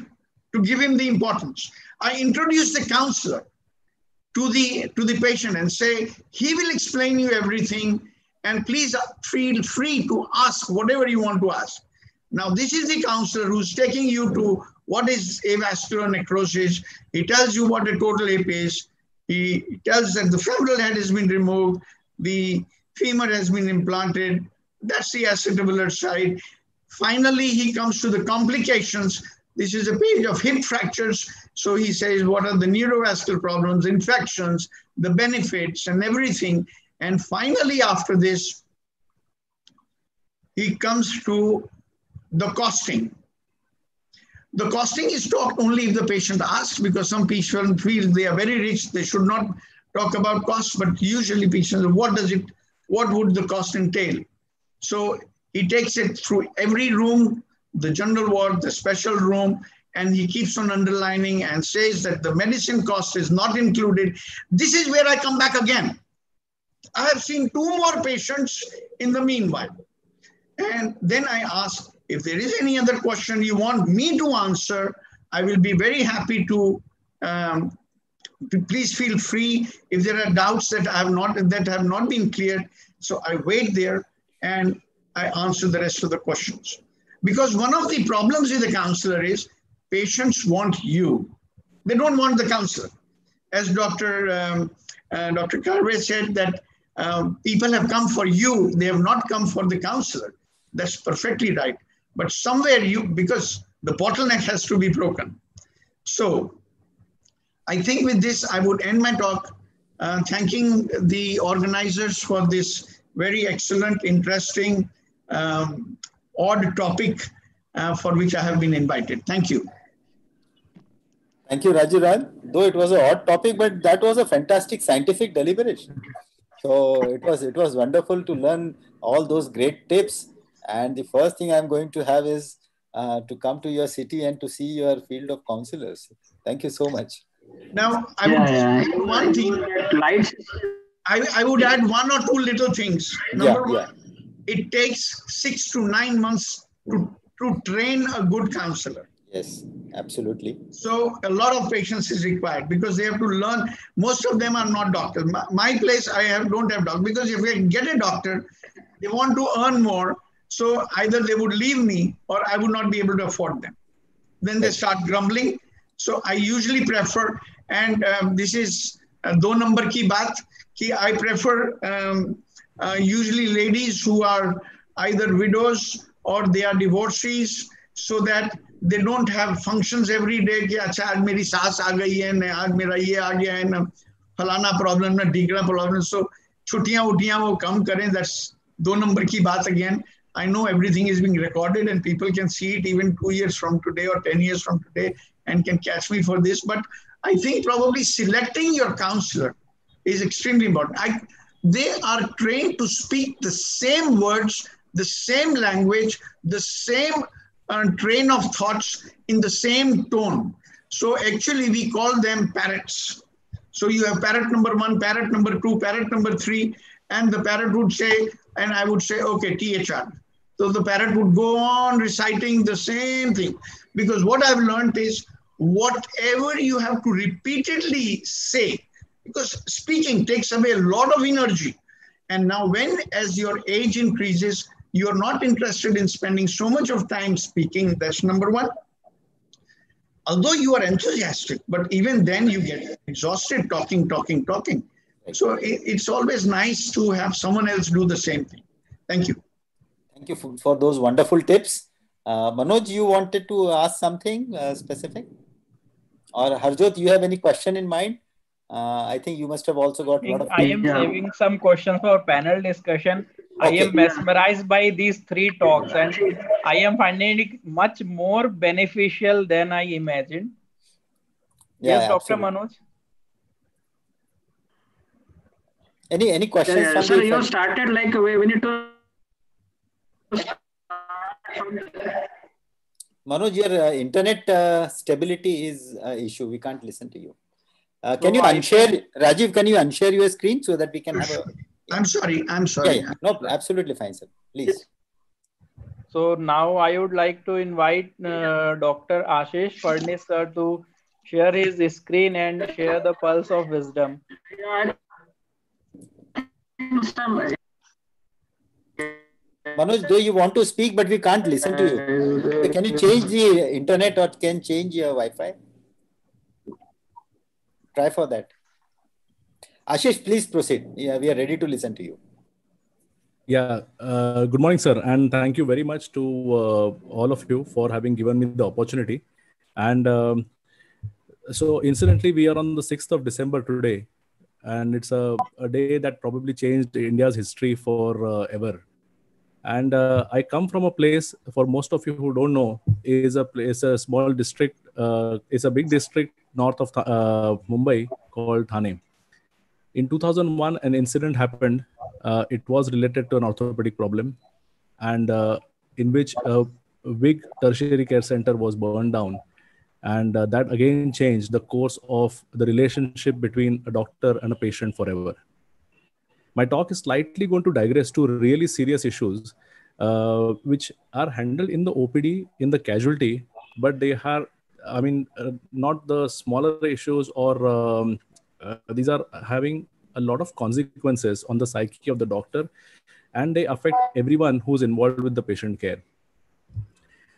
to give him the importance. I introduce the counselor to the to the patient and say he will explain you everything and please feel free to ask whatever you want to ask. Now, this is the counselor who's taking you to what is avascular necrosis. He tells you what a total AP is. He tells that the femoral head has been removed, the femur has been implanted. That's the acetabular side. Finally, he comes to the complications. This is a page of hip fractures. So he says, what are the neurovascular problems, infections, the benefits, and everything. And finally, after this, he comes to the costing. The costing is talked only if the patient asks, because some patients feel they are very rich, they should not talk about cost, but usually patients, what does it, what would the cost entail? So he takes it through every room, the general ward, the special room, and he keeps on underlining and says that the medicine cost is not included. This is where I come back again. I have seen two more patients in the meanwhile. And then I ask, if there is any other question you want me to answer, I will be very happy to, um, please feel free if there are doubts that I have not that have not been cleared. So I wait there and I answer the rest of the questions. Because one of the problems with the counselor is patients want you. They don't want the counselor. As Dr. Um, uh, Dr. Carvey said that um, people have come for you, they have not come for the counselor. That's perfectly right. But somewhere you, because the bottleneck has to be broken. So I think with this, I would end my talk uh, thanking the organizers for this very excellent, interesting, um, odd topic uh, for which I have been invited. Thank you. Thank you, Rajuran. Though it was a odd topic, but that was a fantastic scientific deliberation. So it was it was wonderful to learn all those great tips. And the first thing I'm going to have is uh, to come to your city and to see your field of counselors. Thank you so much. Now, I would yeah, yeah. one thing. Lights. I, I would add one or two little things. Number yeah, one, it takes six to nine months to, to train a good counselor. Yes, absolutely. So a lot of patience is required because they have to learn. Most of them are not doctors. My, my place, I have, don't have doctors because if I get a doctor, they want to earn more. So either they would leave me or I would not be able to afford them. Then they start grumbling. So I usually prefer, and um, this is uh, do number ki baat, ki I prefer um, uh, usually ladies who are either widows or they are divorcees so that they don't have functions every day कि अच्छा आज मेरी सास आ गई है न आज मेरा ये आ गया है न फलाना प्रॉब्लम न ढीकना प्रॉब्लम सो छुट्टियां उठियां वो कम करें दैट्स दो नंबर की बात again I know everything is being recorded and people can see it even two years from today or 10 years from today and can catch me for this. But I think probably selecting your counselor is extremely important. I, they are trained to speak the same words, the same language, the same uh, train of thoughts in the same tone. So actually we call them parrots. So you have parrot number one, parrot number two, parrot number three, and the parrot would say, and I would say, okay, THR. So the parrot would go on reciting the same thing. Because what I've learned is whatever you have to repeatedly say, because speaking takes away a lot of energy. And now when, as your age increases, you're not interested in spending so much of time speaking. That's number one. Although you are enthusiastic, but even then you get exhausted talking, talking, talking. So it, it's always nice to have someone else do the same thing. Thank you. Thank you for, for those wonderful tips. Uh, Manoj, you wanted to ask something uh, specific? Or Harjot, you have any question in mind? Uh, I think you must have also got a lot of. I am yeah. saving some questions for panel discussion. Okay. I am mesmerized by these three talks and I am finding it much more beneficial than I imagined. Yeah, yes, Dr. Manoj. Any any questions? Yeah, sir, you started like we need to. Manoj, your uh, internet uh, stability is an issue. We can't listen to you. Uh, can you unshare, Rajiv? Can you unshare your screen so that we can have a I'm sorry. I'm sorry. Yeah, no, absolutely fine, sir. Please. So now I would like to invite uh, Dr. Ashish Fadnis sir to share his screen and share the pulse of wisdom. Manoj, though you want to speak, but we can't listen to you. Can you change the internet or can change your Wi-Fi? Try for that. Ashish, please proceed. Yeah, we are ready to listen to you. Yeah, uh, good morning, sir, and thank you very much to uh, all of you for having given me the opportunity. And um, so, incidentally, we are on the 6th of December today, and it's a, a day that probably changed India's history for uh, ever. And uh, I come from a place, for most of you who don't know, is a place, a small district, uh, it's a big district north of uh, Mumbai called Thane in 2001 an incident happened. Uh, it was related to an orthopedic problem and uh, in which a big tertiary care center was burned down. And uh, that again changed the course of the relationship between a doctor and a patient forever. My talk is slightly going to digress to really serious issues uh, which are handled in the opd in the casualty but they are i mean uh, not the smaller issues or um, uh, these are having a lot of consequences on the psyche of the doctor and they affect everyone who's involved with the patient care.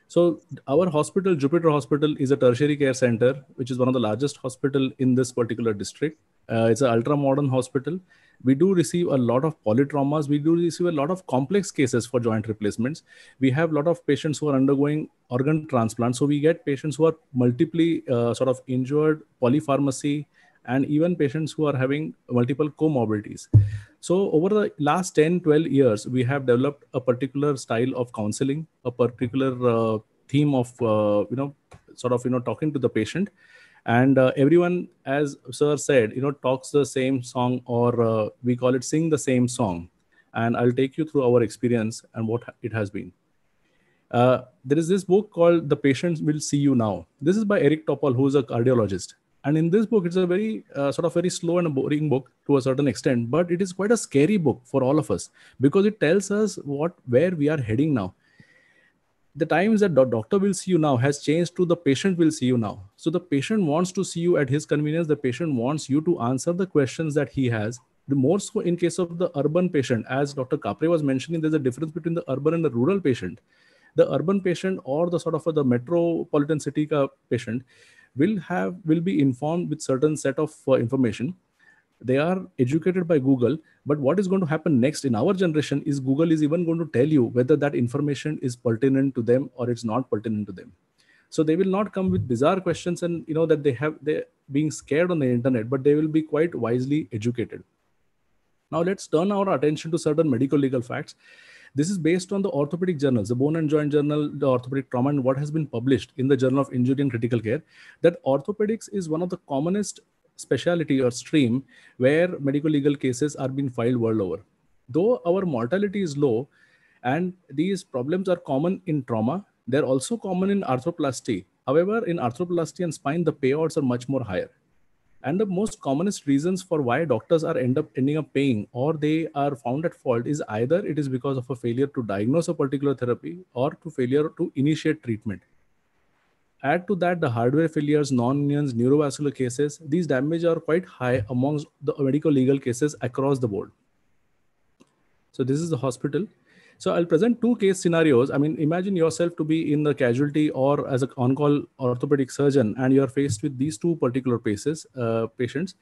So our hospital jupiter hospital is a tertiary care center which is one of the largest hospital in this particular district. Uh, it's an ultra modern hospital. We do receive a lot of polytraumas. We do receive a lot of complex cases for joint replacements. We have a lot of patients who are undergoing organ transplant. So we get patients who are multiply uh, sort of injured polypharmacy and even patients who are having multiple comorbidities. So over the last 10, 12 years, we have developed a particular style of counseling, a particular uh, theme of, uh, you know, sort of, you know, talking to the patient. and uh, everyone as sir said you know talks the same song or uh, we call it sing the same song and i'll take you through our experience and what it has been uh, there is this book called the Patients will see you now this is by eric topol who's a cardiologist and in this book it's a very uh, sort of very slow and a boring book to a certain extent but it is quite a scary book for all of us because it tells us what where we are heading now the times that the doctor will see you now has changed to the patient will see you now. So the patient wants to see you at his convenience. The patient wants you to answer the questions that he has. The more so in case of the urban patient, as Dr. Kapre was mentioning, there's a difference between the urban and the rural patient. The urban patient or the sort of the metropolitan city patient will have will be informed with certain set of uh, information. They are educated by google but what is going to happen next in our generation is google is even going to tell you whether that information is pertinent to them or it's not pertinent to them. So they will not come with bizarre questions and you know that they have they being scared on the internet but they will be quite wisely educated. Now let's turn our attention to certain medical legal facts this is based on the orthopedic journals the bone and joint journal the orthopedic trauma and what has been published in the journal of injury and critical care that orthopedics is one of the commonest specialty or stream where medical legal cases are being filed world over. Though our mortality is low and these problems are common in trauma, they're also common in arthroplasty. However, in arthroplasty and spine, the payouts are much more higher. And the most commonest reasons for why doctors are end up ending up paying or they are found at fault is either it is because of a failure to diagnose a particular therapy or to failure to initiate treatment. Add to that the hardware failures, non-unions, neurovascular cases. These damage are quite high amongst the medical legal cases across the board. So this is the hospital. So I'll present two case scenarios. I mean, imagine yourself to be in the casualty or as an on-call orthopedic surgeon, and you're faced with these two particular cases, uh, patients.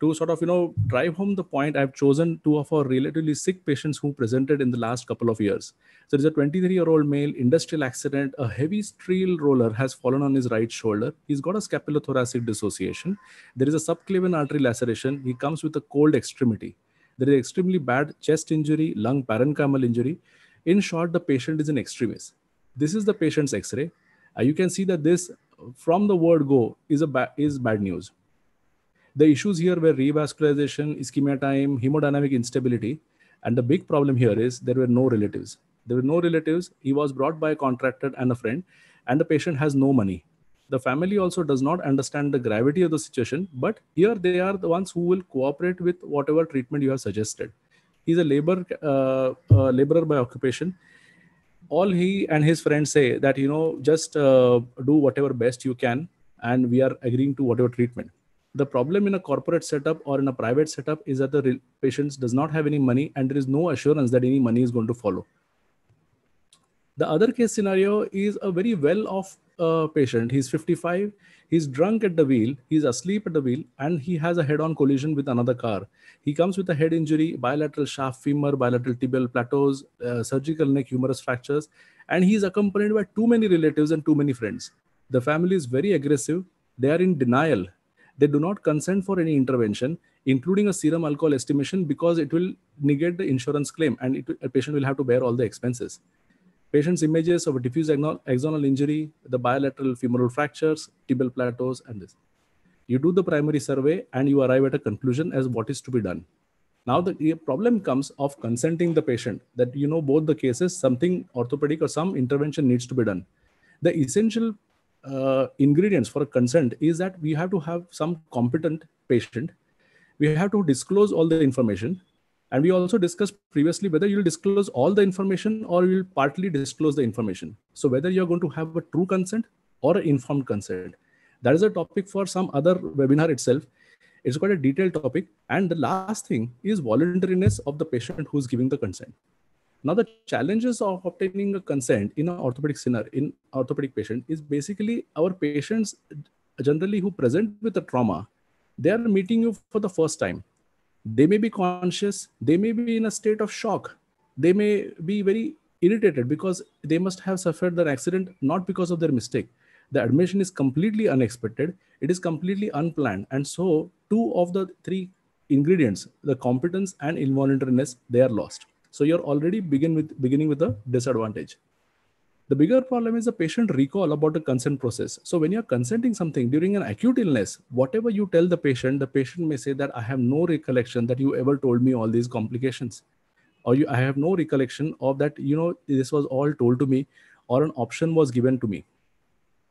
To sort of, you know, drive home the point, I've chosen two of our relatively sick patients who presented in the last couple of years. So there's a 23-year-old male, industrial accident, a heavy steel roller has fallen on his right shoulder. He's got a scapulothoracic dissociation. There is a subclavian artery laceration. He comes with a cold extremity there is extremely bad chest injury, lung parenchymal injury. In short, the patient is in extremis. This is the patient's X-ray. Uh, you can see that this, from the word go, is a ba is bad news. The issues here were revascularization, ischemia time, hemodynamic instability, and the big problem here is there were no relatives. There were no relatives. He was brought by a contractor and a friend, and the patient has no money the family also does not understand the gravity of the situation but here they are the ones who will cooperate with whatever treatment you have suggested. He's a labor uh, laborer by occupation. All he and his friends say that you know just uh, do whatever best you can and we are agreeing to whatever treatment. The problem in a corporate setup or in a private setup is that the patients does not have any money and there is no assurance that any money is going to follow the other case scenario is a very well off a patient. He's 55. He's drunk at the wheel. He's asleep at the wheel, and he has a head-on collision with another car. He comes with a head injury, bilateral shaft femur, bilateral tibial plateaus, uh, surgical neck humerus fractures, and he's accompanied by too many relatives and too many friends. The family is very aggressive. They are in denial. They do not consent for any intervention, including a serum alcohol estimation, because it will negate the insurance claim, and it, a patient will have to bear all the expenses. Patient's images of a diffuse axonal injury, the bilateral femoral fractures, tibial plateaus, and this. You do the primary survey and you arrive at a conclusion as what is to be done. Now the problem comes of consenting the patient that you know both the cases, something orthopedic or some intervention needs to be done. The essential uh, ingredients for a consent is that we have to have some competent patient. We have to disclose all the information and we also discussed previously whether you'll disclose all the information or you'll partly disclose the information. So whether you're going to have a true consent or an informed consent. That is a topic for some other webinar itself. It's quite a detailed topic. And the last thing is voluntariness of the patient who's giving the consent. Now, the challenges of obtaining a consent in an orthopedic scenario, in orthopedic patient is basically our patients generally who present with a trauma, they are meeting you for the first time they may be conscious they may be in a state of shock they may be very irritated because they must have suffered an accident not because of their mistake. The admission is completely unexpected it is completely unplanned and so two of the three ingredients the competence and involuntariness they are lost. So you're already begin with beginning with a disadvantage The bigger problem is the patient recall about the consent process. So when you're consenting something during an acute illness, whatever you tell the patient, the patient may say that I have no recollection that you ever told me all these complications. Or you, I have no recollection of that, you know, this was all told to me or an option was given to me.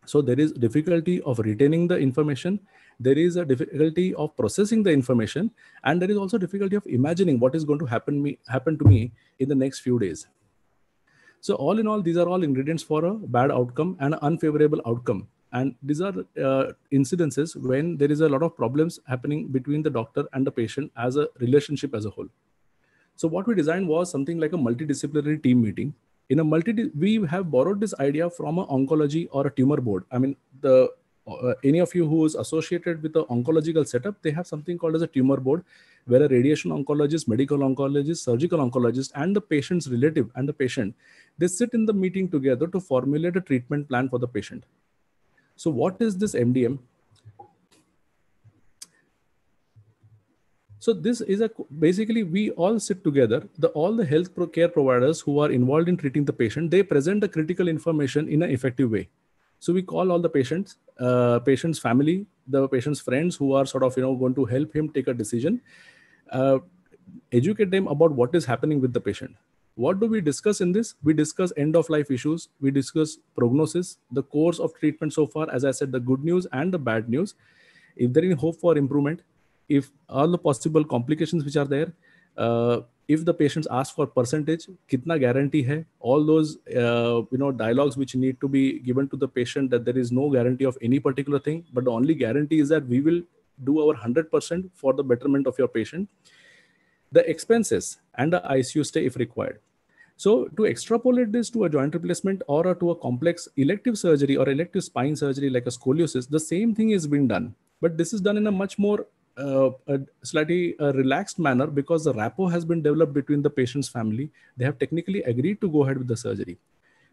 So there is difficulty of retaining the information. There is a difficulty of processing the information. And there is also difficulty of imagining what is going to happen, me, happen to me in the next few days. So all in all, these are all ingredients for a bad outcome and an unfavorable outcome. And these are uh, incidences when there is a lot of problems happening between the doctor and the patient as a relationship as a whole. So what we designed was something like a multidisciplinary team meeting. In a multi, we have borrowed this idea from an oncology or a tumor board. I mean, the uh, any of you who is associated with the oncological setup, they have something called as a tumor board, where a radiation oncologist, medical oncologist, surgical oncologist, and the patient's relative and the patient, they sit in the meeting together to formulate a treatment plan for the patient. So what is this MDM? So this is a basically we all sit together. The all the health care providers who are involved in treating the patient, they present the critical information in an effective way. So we call all the patients, uh, patient's family, the patient's friends who are sort of you know going to help him take a decision, uh, educate them about what is happening with the patient. What do we discuss in this? We discuss end of life issues. We discuss prognosis, the course of treatment so far. As I said, the good news and the bad news. If there is hope for improvement, if all the possible complications which are there, uh, if the patients ask for percentage kitna guarantee hai all those uh, you know dialogues which need to be given to the patient that there is no guarantee of any particular thing but the only guarantee is that we will do our 100% for the betterment of your patient the expenses and the icu stay if required so to extrapolate this to a joint replacement or to a complex elective surgery or elective spine surgery like a scoliosis the same thing is being done but this is done in a much more uh, a slightly uh, relaxed manner because the rapport has been developed between the patient's family. They have technically agreed to go ahead with the surgery.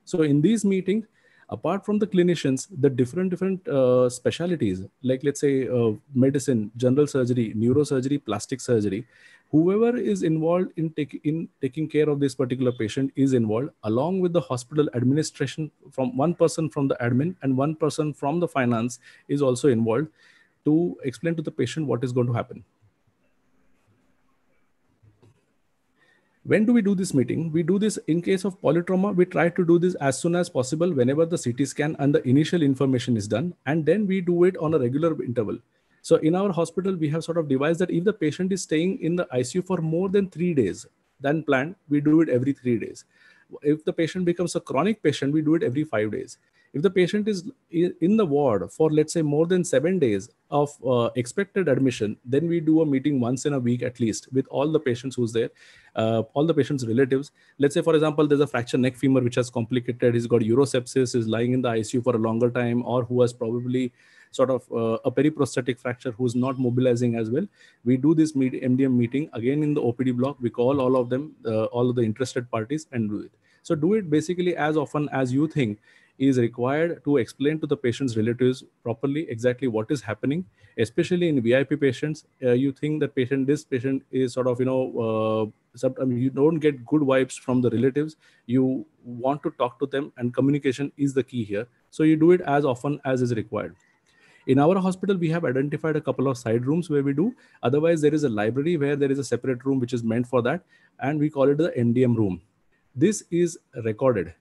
So in these meetings, apart from the clinicians, the different different uh, specialties, like let's say uh, medicine, general surgery, neurosurgery, plastic surgery, whoever is involved in, take, in taking care of this particular patient is involved, along with the hospital administration from one person from the admin and one person from the finance is also involved to explain to the patient what is going to happen. When do we do this meeting? We do this in case of polytrauma. We try to do this as soon as possible whenever the CT scan and the initial information is done. And then we do it on a regular interval. So in our hospital, we have sort of devised that if the patient is staying in the ICU for more than three days than planned, we do it every three days. If the patient becomes a chronic patient, we do it every five days if the patient is in the ward for let's say more than seven days of uh, expected admission then we do a meeting once in a week at least with all the patients who's there uh, all the patients relatives. Let's say for example there's a fractured neck femur which has complicated he's got urosepsis is lying in the icu for a longer time or who has probably sort of uh, a periprosthetic fracture who's not mobilizing as well. We do this meet, mdm meeting again in the opd block. We call all of them uh, all of the interested parties and do it. So do it basically as often as you think is required to explain to the patient's relatives properly exactly what is happening especially in vip patients. Uh, you think that patient this patient is sort of you know uh, I mean, you don't get good vibes from the relatives. You want to talk to them and communication is the key here. So you do it as often as is required. In our hospital we have identified a couple of side rooms where we do. Otherwise there is a library where there is a separate room which is meant for that and we call it the mdm room. This is recorded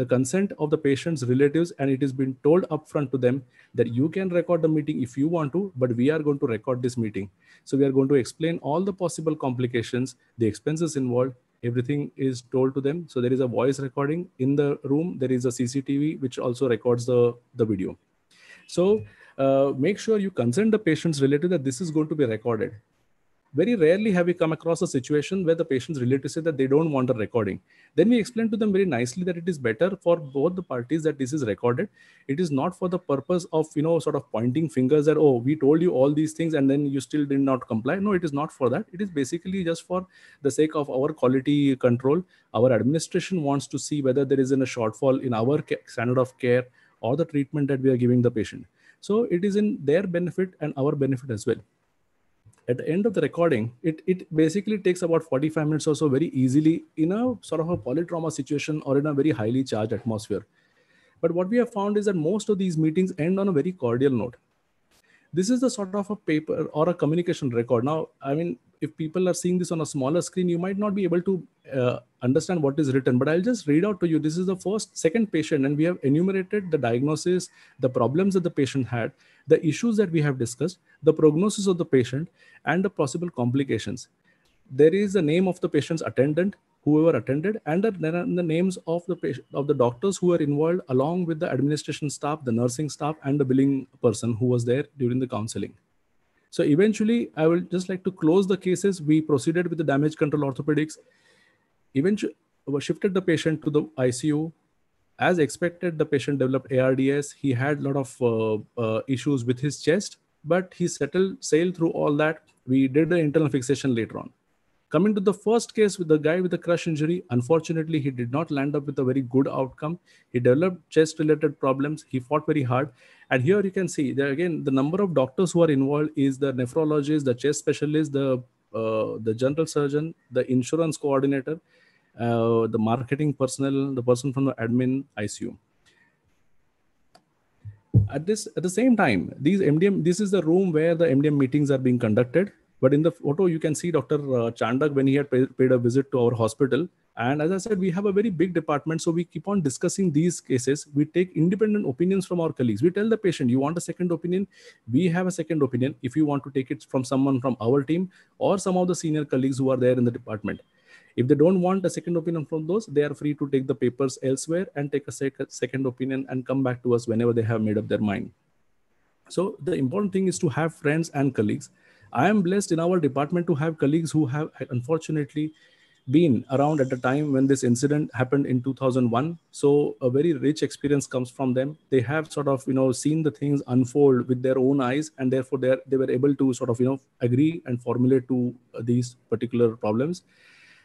the consent of the patient's relatives and it has been told upfront to them that you can record the meeting if you want to but we are going to record this meeting. So we are going to explain all the possible complications the expenses involved. Everything is told to them. So there is a voice recording in the room. There is a cctv which also records the the video. So uh, make sure you consent the patient's relative that this is going to be recorded very rarely have we come across a situation where the patient's relatives say that they don't want a recording. Then we explain to them very nicely that it is better for both the parties that this is recorded. It is not for the purpose of, you know, sort of pointing fingers that, oh, we told you all these things and then you still did not comply. No, it is not for that. It is basically just for the sake of our quality control. Our administration wants to see whether there is a shortfall in our standard of care or the treatment that we are giving the patient. So it is in their benefit and our benefit as well at the end of the recording, it, it basically takes about 45 minutes or so very easily in a sort of a polytrauma situation or in a very highly charged atmosphere. But what we have found is that most of these meetings end on a very cordial note. This is the sort of a paper or a communication record. Now, I mean, if people are seeing this on a smaller screen, you might not be able to uh, understand what is written, but I'll just read out to you. This is the first, second patient, and we have enumerated the diagnosis, the problems that the patient had, the issues that we have discussed, the prognosis of the patient, and the possible complications. There is the name of the patient's attendant, whoever attended, and the, the names of the patient, of the doctors who were involved, along with the administration staff, the nursing staff, and the billing person who was there during the counseling. So eventually, I will just like to close the cases. We proceeded with the damage control orthopedics. Eventually, shifted the patient to the ICU. As expected, the patient developed ARDS. He had a lot of uh, uh, issues with his chest, but he settled, sailed through all that. We did the internal fixation later on. Coming to the first case with the guy with the crush injury, unfortunately, he did not land up with a very good outcome. He developed chest related problems. He fought very hard. And here you can see that again, the number of doctors who are involved is the nephrologist, the chest specialist, the, uh, the general surgeon, the insurance coordinator, uh, the marketing personnel, the person from the admin ICU. At this, at the same time, these MDM, this is the room where the MDM meetings are being conducted but in the photo, you can see Dr. Uh, Chandak when he had paid a visit to our hospital. And as I said, we have a very big department. So we keep on discussing these cases. We take independent opinions from our colleagues. We tell the patient, you want a second opinion? We have a second opinion if you want to take it from someone from our team or some of the senior colleagues who are there in the department. If they don't want a second opinion from those, they are free to take the papers elsewhere and take a sec second opinion and come back to us whenever they have made up their mind. So the important thing is to have friends and colleagues I am blessed in our department to have colleagues who have unfortunately been around at the time when this incident happened in 2001 so a very rich experience comes from them. They have sort of you know seen the things unfold with their own eyes and therefore they they were able to sort of you know agree and formulate to uh, these particular problems.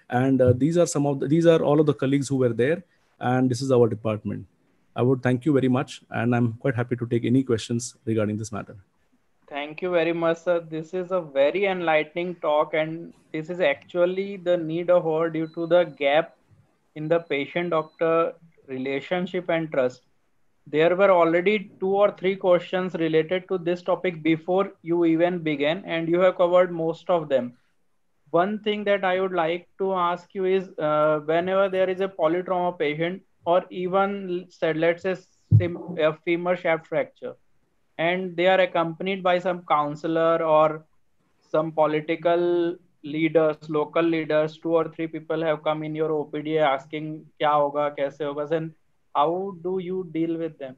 And uh, these are some of the, these are all of the colleagues who were there and this is our department. I would thank you very much and i'm quite happy to take any questions regarding this matter Thank you very much, sir. This is a very enlightening talk, and this is actually the need of hour due to the gap in the patient doctor relationship and trust. There were already two or three questions related to this topic before you even began, and you have covered most of them. One thing that I would like to ask you is uh, whenever there is a polytrauma patient, or even said, let's say, a femur shaft fracture and they are accompanied by some counselor or some political leaders local leaders. Two or three people have come in your opd asking kya hoga kaise hoga then how do you deal with them?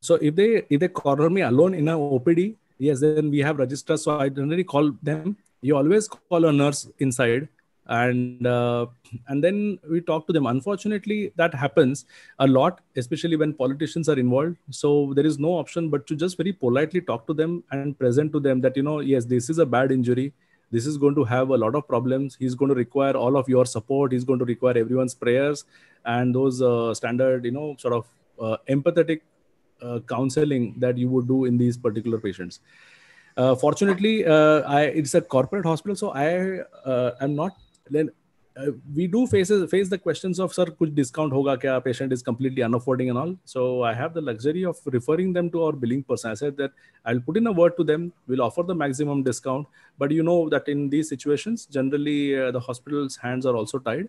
So if they if they corner me alone in a opd yes then we have registers so i generally call them. You always call a nurse inside and uh, and then we talk to them. Unfortunately that happens a lot especially when politicians are involved. So there is no option but to just very politely talk to them and present to them that you know yes this is a bad injury. This is going to have a lot of problems. He's going to require all of your support. He's going to require everyone's prayers and those uh, standard you know sort of uh, empathetic uh, counseling that you would do in these particular patients. Uh, fortunately uh, I, it's a corporate hospital so i am not then uh, we do face face the questions of sir kuch discount hoga kya patient is completely unaffording and all. So i have the luxury of referring them to our billing person. I said that i'll put in a word to them we'll offer the maximum discount. But you know that in these situations generally uh, the hospital's hands are also tied.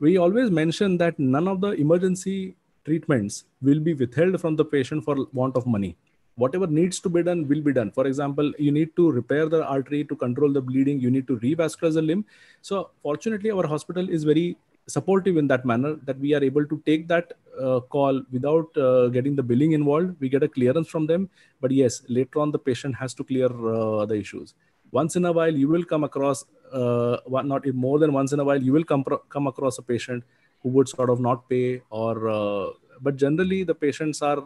We always mention that none of the emergency treatments will be withheld from the patient for want of money whatever needs to be done will be done. For example you need to repair the artery to control the bleeding. You need to revascularize the limb. So fortunately our hospital is very supportive in that manner that we are able to take that uh, call without uh, getting the billing involved. We get a clearance from them. But yes later on the patient has to clear uh, the issues. Once in a while you will come across uh, not more than once in a while you will come come across a patient who would sort of not pay or uh, but generally the patients are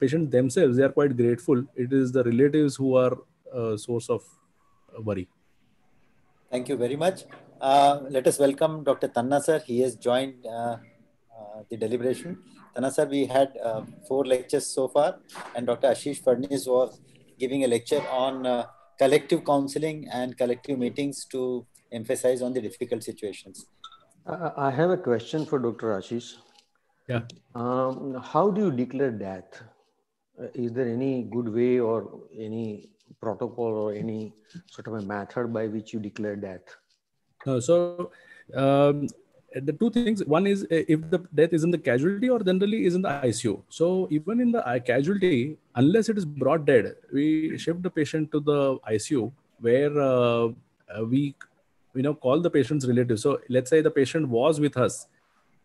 patients themselves they are quite grateful it is the relatives who are a source of worry thank you very much uh, let us welcome dr tanna sir he has joined uh, uh, the deliberation tanna sir we had uh, four lectures so far and dr ashish fadnis was giving a lecture on uh, collective counseling and collective meetings to emphasize on the difficult situations. I have a question for Dr. Ashish. Yeah. Um, how do you declare death? Uh, is there any good way or any protocol or any sort of a method by which you declare death? So um, the two things one is uh, if the death is in the casualty or generally is in the icu so even in the casualty unless it is brought dead we shift the patient to the icu where uh, uh, we you know call the patient's relative. So let's say the patient was with us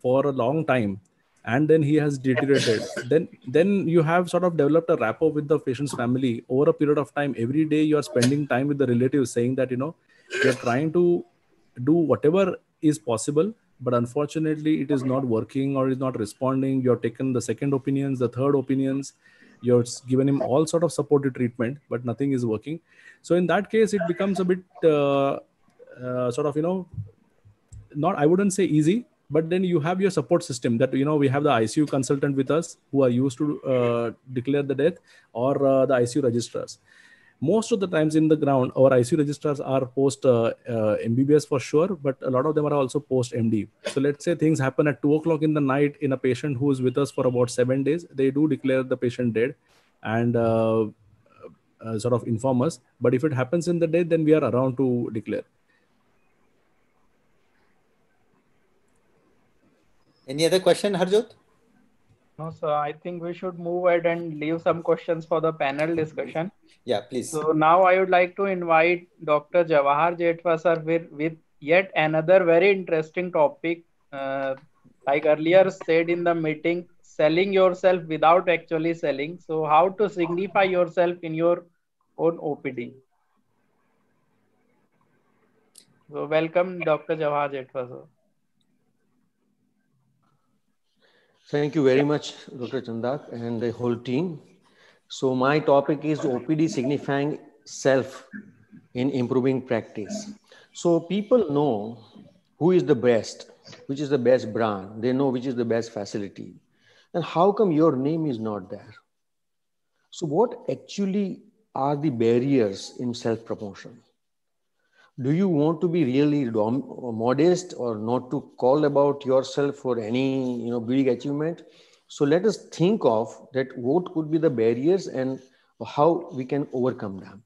for a long time and then he has deteriorated. Then then you have sort of developed a rapport with the patient's family over a period of time. Every day you are spending time with the relatives saying that you know you're trying to do whatever is possible but unfortunately it is not working or is not responding. You're taken the second opinions the third opinions. You're given him all sort of supportive treatment but nothing is working. So in that case it becomes a bit uh, uh, sort of you know not i wouldn't say easy but then you have your support system that you know we have the icu consultant with us who are used to uh, declare the death or uh, the icu registrars. Most of the times in the ground our icu registrars are post uh, uh, mbbs for sure but a lot of them are also post md so let's say things happen at 2 o'clock in the night in a patient who is with us for about seven days they do declare the patient dead and uh, uh, sort of inform us. But if it happens in the day then we are around to declare any other question harjot no, sir. I think we should move ahead and leave some questions for the panel discussion. Yeah, please. So now I would like to invite Dr. Jawahar Jethwa sir with, with yet another very interesting topic. Uh, like earlier said in the meeting, selling yourself without actually selling. So how to signify yourself in your own OPD. So welcome Dr. Jawahar Jethwa sir. Thank you very much, Dr. Chandak and the whole team. So my topic is OPD signifying self in improving practice. So people know who is the best, which is the best brand. They know which is the best facility. And how come your name is not there? So what actually are the barriers in self-promotion? Do you want to be really modest or not to call about yourself for any you know big achievement? So let us think of that what could be the barriers and how we can overcome them.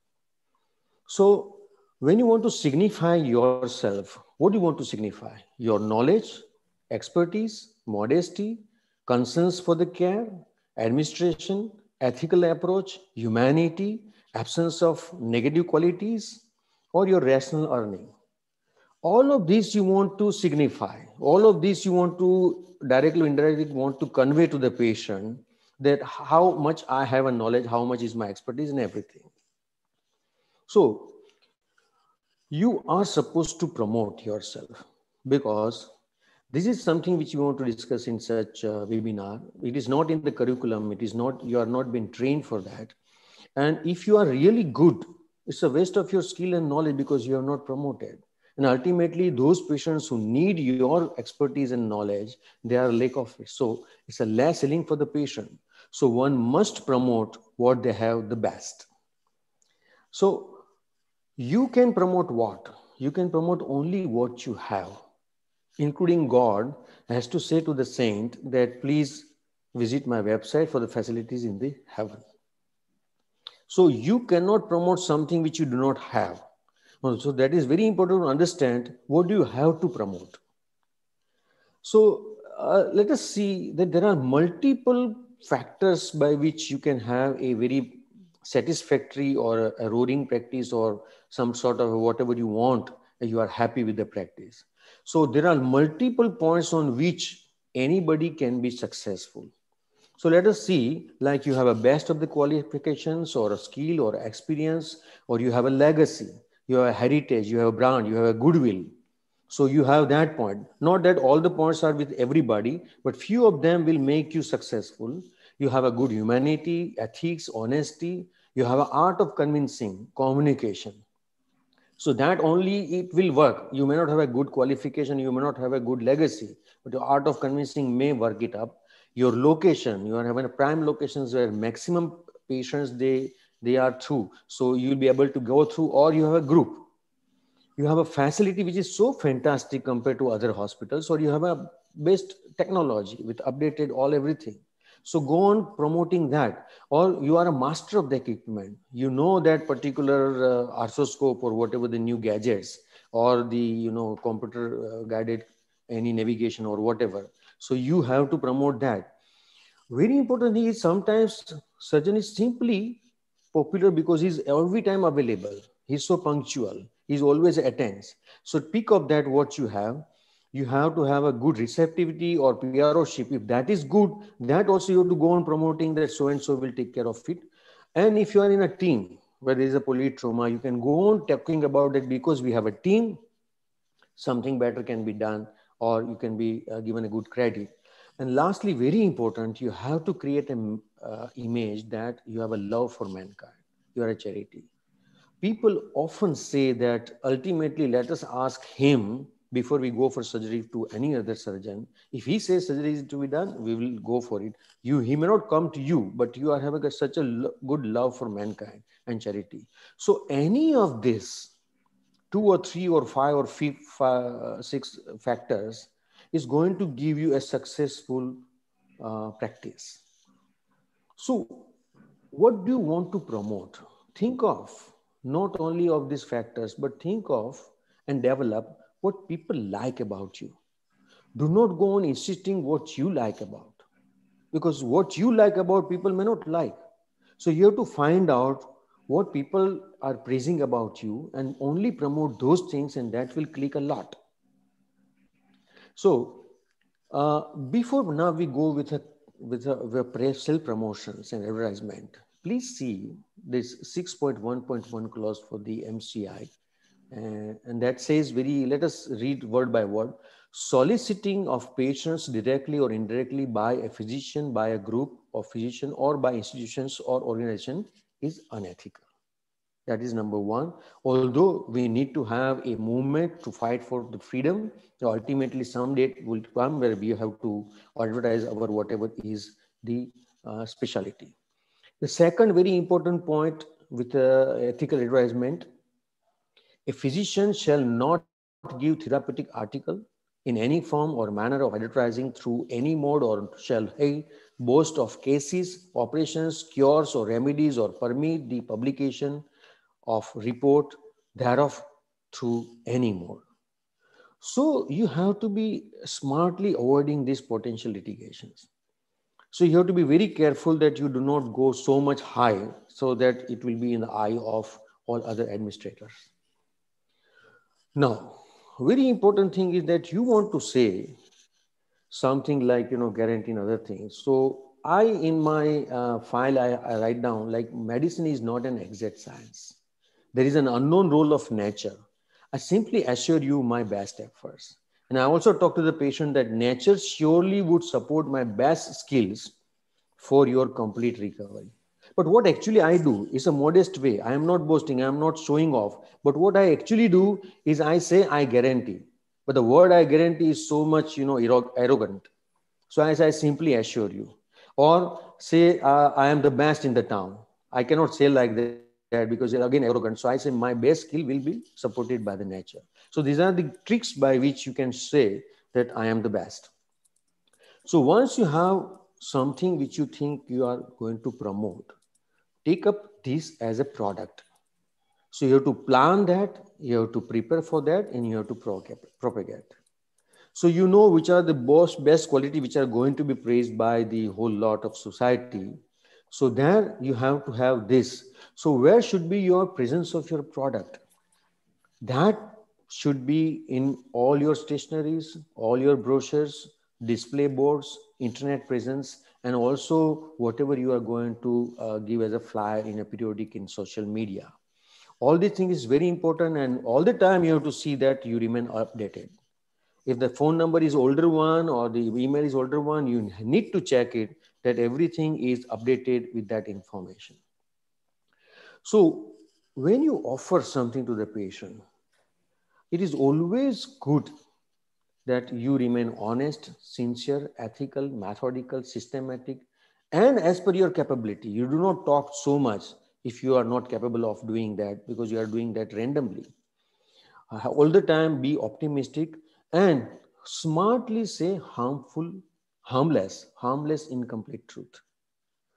So when you want to signify yourself what do you want to signify? Your knowledge expertise modesty concerns for the care administration ethical approach humanity absence of negative qualities or your rational earning. All of these you want to signify, all of these you want to directly or indirectly want to convey to the patient that how much I have a knowledge, how much is my expertise and everything. So you are supposed to promote yourself because this is something which you want to discuss in such a webinar. It is not in the curriculum. It is not, you are not been trained for that. And if you are really good it's a waste of your skill and knowledge because you are not promoted. And ultimately, those patients who need your expertise and knowledge, they are lack of it. So it's a less selling for the patient. So one must promote what they have the best. So you can promote what? You can promote only what you have, including God has to say to the saint that please visit my website for the facilities in the heaven. So you cannot promote something which you do not have. So that is very important to understand what do you have to promote. So uh, let us see that there are multiple factors by which you can have a very satisfactory or a roaring practice or some sort of whatever you want, you are happy with the practice. So there are multiple points on which anybody can be successful. So let us see, like you have a best of the qualifications or a skill or experience, or you have a legacy, you have a heritage, you have a brand, you have a goodwill. So you have that point. Not that all the points are with everybody, but few of them will make you successful. You have a good humanity, ethics, honesty. You have an art of convincing, communication. So that only it will work. You may not have a good qualification, you may not have a good legacy, but the art of convincing may work it up your location you are having prime locations where maximum patients they they are through. So you'll be able to go through, or you have a group. You have a facility which is so fantastic compared to other hospitals, or you have a best technology with updated all everything. So go on promoting that, or you are a master of the equipment. You know that particular uh, arthroscope or whatever the new gadgets or the you know computer uh, guided any navigation or whatever. So you have to promote that. Very important thing is sometimes surgeon is simply popular because he's every time available. He's so punctual. He's always attends. So pick up that what you have. You have to have a good receptivity or PROship. If that is good, that also you have to go on promoting that so and so will take care of it. And if you are in a team where there is a polytrauma, you can go on talking about it because we have a team. Something better can be done, or you can be uh, given a good credit. And lastly, very important, you have to create an uh, image that you have a love for mankind. You are a charity. People often say that ultimately, let us ask him before we go for surgery to any other surgeon. If he says surgery is to be done, we will go for it. You, he may not come to you, but you are having a, such a lo good love for mankind and charity. So any of this, two or three or five or six factors is going to give you a successful uh, practice. So what do you want to promote? Think of not only of these factors, but think of and develop what people like about you. Do not go on insisting what you like about because what you like about people may not like. So you have to find out what people are praising about you and only promote those things and that will click a lot. So uh, before now we go with a with a, with self promotions and advertisement. Please see this 6.1.1 clause for the MCI, uh, and that says very. Let us read word by word. Soliciting of patients directly or indirectly by a physician, by a group of physician, or by institutions or organization is unethical. That is number one. Although we need to have a movement to fight for the freedom, ultimately some date will come where we have to advertise our whatever is the uh, specialty. The second very important point with uh, ethical advertisement, a physician shall not give therapeutic article in any form or manner of advertising through any mode or shall he boast of cases, operations, cures or remedies or permit the publication of report thereof through any mode. So you have to be smartly avoiding these potential litigations. So you have to be very careful that you do not go so much high so that it will be in the eye of all other administrators. Now, very important thing is that you want to say something like, you know, guaranteeing other things. So I, in my uh, file, I, I write down like medicine is not an exact science there is an unknown role of nature. I simply assure you my best efforts. And I also talk to the patient that nature surely would support my best skills for your complete recovery. But what actually I do is a modest way. I am not boasting, I am not showing off. But what I actually do is I say I guarantee. But the word I guarantee is so much, you know, arrogant. So as I simply assure you, or say uh, I am the best in the town. I cannot say like that because again arrogant. So I say my best skill will be supported by the nature. So these are the tricks by which you can say that I am the best. So once you have something which you think you are going to promote, take up this as a product. So you have to plan that, you have to prepare for that, and you have to propagate. So you know which are the best, best quality which are going to be praised by the whole lot of society. So there you have to have this so where should be your presence of your product? That should be in all your stationaries, all your brochures, display boards, internet presence, and also whatever you are going to uh, give as a flyer in a periodic in social media. All these things is very important and all the time you have to see that you remain updated. If the phone number is older one or the email is older one, you need to check it that everything is updated with that information. So when you offer something to the patient, it is always good that you remain honest, sincere, ethical, methodical, systematic, and as per your capability. You do not talk so much. If you are not capable of doing that because you are doing that randomly. Uh, all the time be optimistic and smartly say harmful, harmless, harmless, incomplete truth.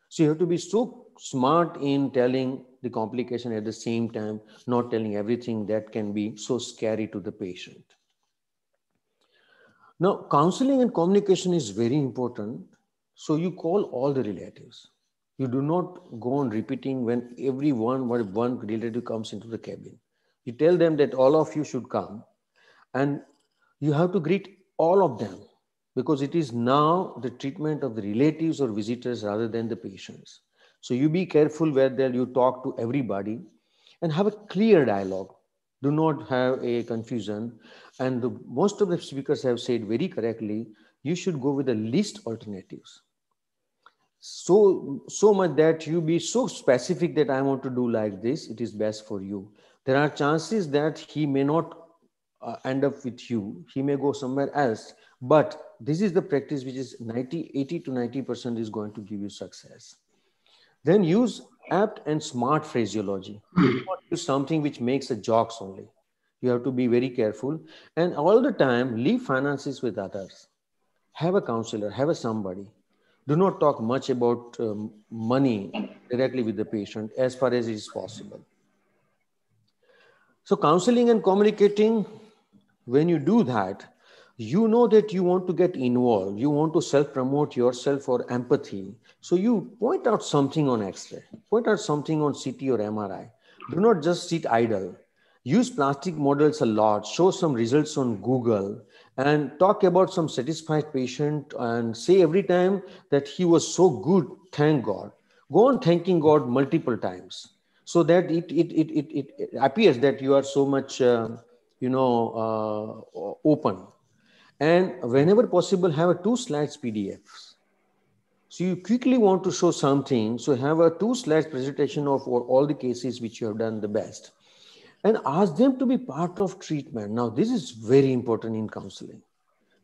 So you have to be so smart in telling the complication at the same time, not telling everything that can be so scary to the patient. Now, counseling and communication is very important. So you call all the relatives. You do not go on repeating when everyone, one relative comes into the cabin. You tell them that all of you should come and you have to greet all of them because it is now the treatment of the relatives or visitors rather than the patients. So you be careful whether you talk to everybody and have a clear dialogue. Do not have a confusion. And the, most of the speakers have said very correctly, you should go with the least alternatives. So, so much that you be so specific that I want to do like this, it is best for you. There are chances that he may not uh, end up with you. He may go somewhere else. But this is the practice which is 90, 80 to 90% is going to give you success. Then use apt and smart phraseology. use something which makes a jokes only. You have to be very careful. And all the time, leave finances with others. Have a counselor, have a somebody. Do not talk much about um, money directly with the patient as far as it is possible. So counseling and communicating, when you do that, you know that you want to get involved. You want to self-promote yourself for empathy. So you point out something on X-ray, point out something on CT or MRI. Do not just sit idle. Use plastic models a lot, show some results on Google, and talk about some satisfied patient and say every time that he was so good, thank God. Go on thanking God multiple times so that it, it, it, it, it appears that you are so much, uh, you know, uh, open and whenever possible, have a two slides PDFs. So you quickly want to show something. So have a two slides presentation of all the cases which you have done the best and ask them to be part of treatment. Now, this is very important in counseling.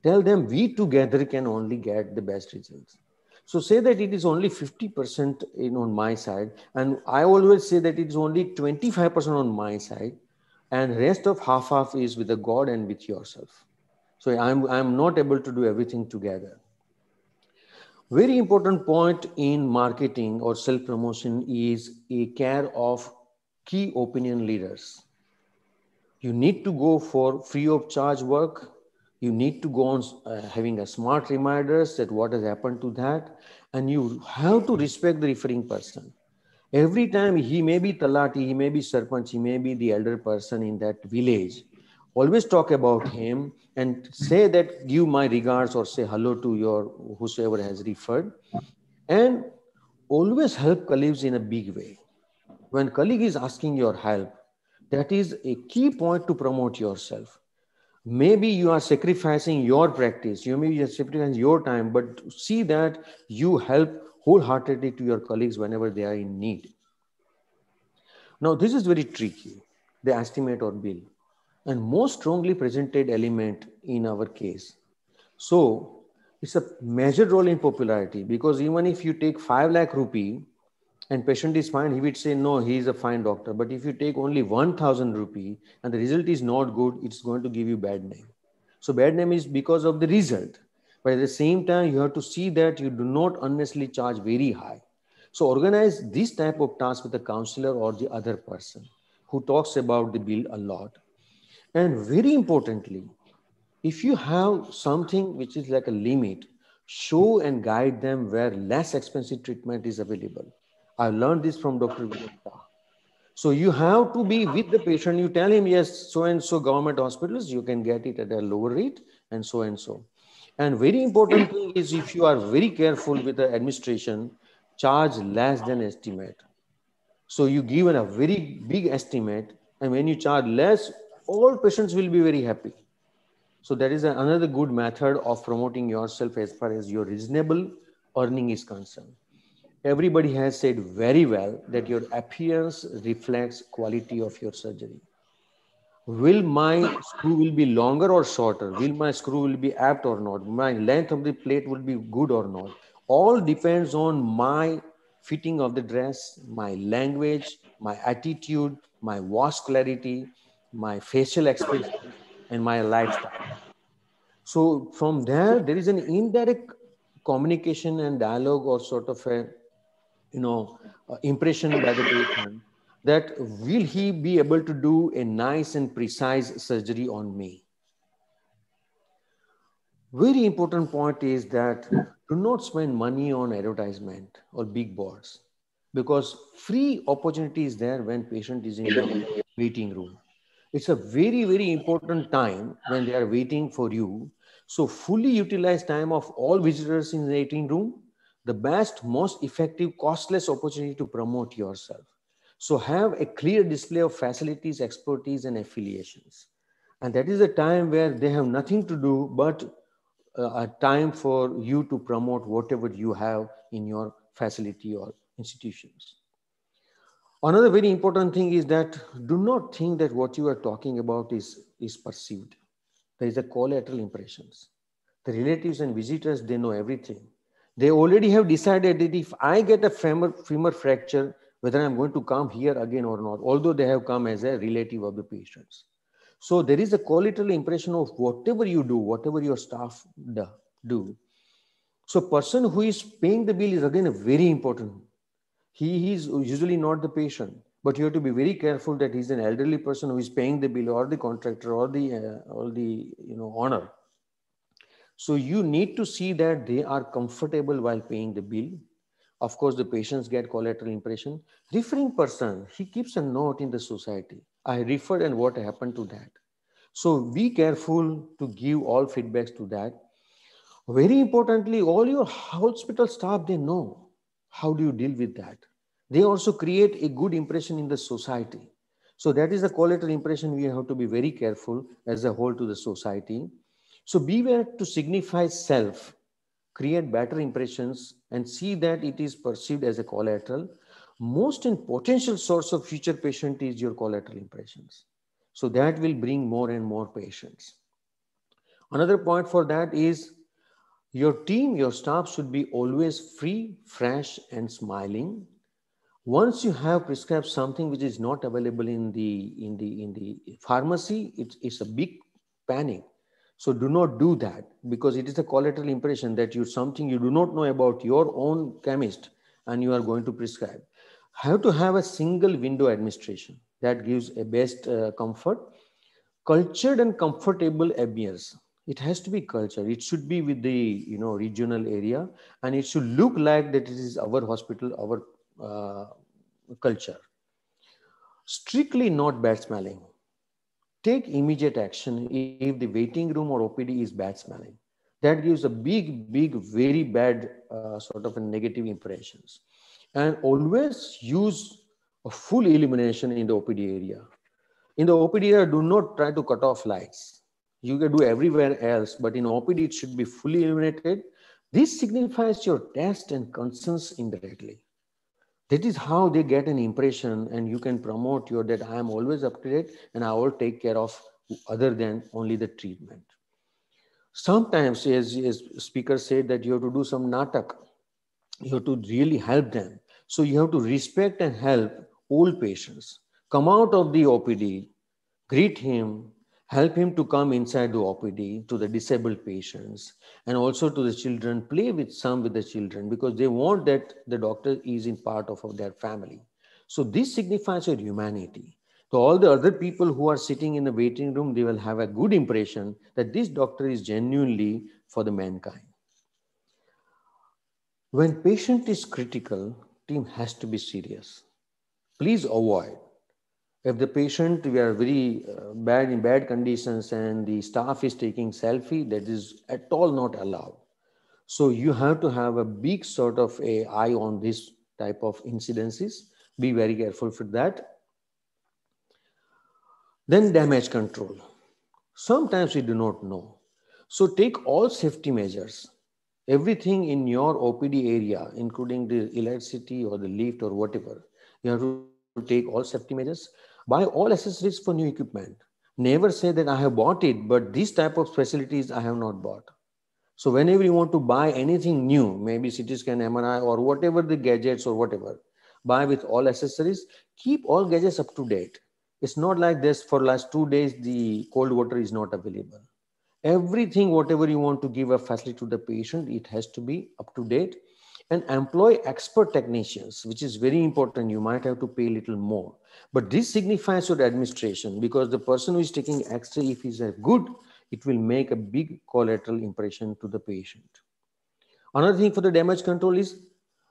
Tell them we together can only get the best results. So say that it is only 50% in, on my side. And I always say that it is only 25% on my side. And rest of half half is with the God and with yourself. So I'm, I'm not able to do everything together. Very important point in marketing or self-promotion is a care of key opinion leaders. You need to go for free of charge work. You need to go on uh, having a smart reminders that what has happened to that. And you have to respect the referring person. Every time he may be talati, he may be sarpanch, he may be the elder person in that village always talk about him and say that give my regards or say hello to your whosoever has referred and always help colleagues in a big way when colleague is asking your help that is a key point to promote yourself maybe you are sacrificing your practice you may be sacrificing your time but see that you help wholeheartedly to your colleagues whenever they are in need now this is very tricky the estimate or bill and most strongly presented element in our case. So it's a major role in popularity because even if you take 5 lakh rupee and patient is fine, he would say, no, he is a fine doctor. But if you take only 1000 rupee and the result is not good, it's going to give you bad name. So bad name is because of the result. But at the same time, you have to see that you do not unnecessarily charge very high. So organize this type of task with the counselor or the other person who talks about the bill a lot and very importantly, if you have something which is like a limit, show and guide them where less expensive treatment is available. I learned this from Dr. Vijay So you have to be with the patient. You tell him, yes, so and so government hospitals, you can get it at a lower rate and so and so. And very important thing is if you are very careful with the administration, charge less than estimate. So you give a very big estimate and when you charge less, all patients will be very happy. So that is another good method of promoting yourself as far as your reasonable earning is concerned. Everybody has said very well that your appearance reflects quality of your surgery. Will my screw will be longer or shorter? Will my screw will be apt or not? My length of the plate will be good or not? All depends on my fitting of the dress, my language, my attitude, my voice clarity, my facial expression, and my lifestyle. So from there, there is an indirect communication and dialogue or sort of a, you know, uh, impression by the patient that will he be able to do a nice and precise surgery on me? Very important point is that do not spend money on advertisement or big boards because free opportunity is there when patient is in the waiting room. It's a very, very important time when they are waiting for you so fully utilize time of all visitors in the waiting room, the best, most effective, costless opportunity to promote yourself. So have a clear display of facilities, expertise, and affiliations. And that is a time where they have nothing to do but uh, a time for you to promote whatever you have in your facility or institutions. Another very important thing is that do not think that what you are talking about is, is perceived there is a collateral impressions. The relatives and visitors, they know everything. They already have decided that if I get a femur, femur fracture, whether I'm going to come here again or not, although they have come as a relative of the patients. So there is a collateral impression of whatever you do, whatever your staff do. So person who is paying the bill is again a very important. He is usually not the patient but you have to be very careful that he's an elderly person who is paying the bill or the contractor or the uh, or the you know owner so you need to see that they are comfortable while paying the bill. Of course the patients get collateral impression. Referring person he keeps a note in the society. I referred and what happened to that. So be careful to give all feedbacks to that. Very importantly all your hospital staff they know how do you deal with that. They also create a good impression in the society. So that is the collateral impression we have to be very careful as a whole to the society. So beware to signify self, create better impressions and see that it is perceived as a collateral. Most and potential source of future patient is your collateral impressions. So that will bring more and more patients. Another point for that is your team, your staff should be always free, fresh and smiling once you have prescribed something which is not available in the in the in the pharmacy it's, it's a big panic so do not do that because it is a collateral impression that you something you do not know about your own chemist and you are going to prescribe have to have a single window administration that gives a best uh, comfort cultured and comfortable ambience it has to be culture it should be with the you know regional area and it should look like that it is our hospital our uh, culture. Strictly not bad smelling. Take immediate action if the waiting room or OPD is bad smelling. That gives a big, big, very bad uh, sort of a negative impressions. And always use a full illumination in the OPD area. In the OPD area, do not try to cut off lights. You can do everywhere else, but in OPD, it should be fully illuminated. This signifies your test and concerns indirectly that is how they get an impression and you can promote your that i am always up to date and i will take care of other than only the treatment. Sometimes as, as speaker said that you have to do some natak. You have to really help them. So you have to respect and help old patients. Come out of the opd greet him help him to come inside the OPD to the disabled patients and also to the children, play with some with the children because they want that the doctor is in part of, their family. So this signifies your humanity. So all the other people who are sitting in the waiting room, they will have a good impression that this doctor is genuinely for the mankind. When patient is critical, team has to be serious. Please avoid if the patient we are very uh, bad in bad conditions and the staff is taking selfie that is at all not allowed. So you have to have a big sort of a eye on this type of incidences. Be very careful for that. Then damage control. Sometimes we do not know. So take all safety measures. Everything in your opd area including the electricity or the lift or whatever you have to take all safety measures buy all accessories for new equipment. Never say that I have bought it, but these type of facilities I have not bought. So whenever you want to buy anything new, maybe CT scan, MRI, or whatever the gadgets or whatever, buy with all accessories, keep all gadgets up to date. It's not like this for last two days, the cold water is not available. Everything, whatever you want to give a facility to the patient, it has to be up to date and employ expert technicians, which is very important. You might have to pay a little more, but this signifies your administration because the person who is taking X-ray, if he's a good, it will make a big collateral impression to the patient. Another thing for the damage control is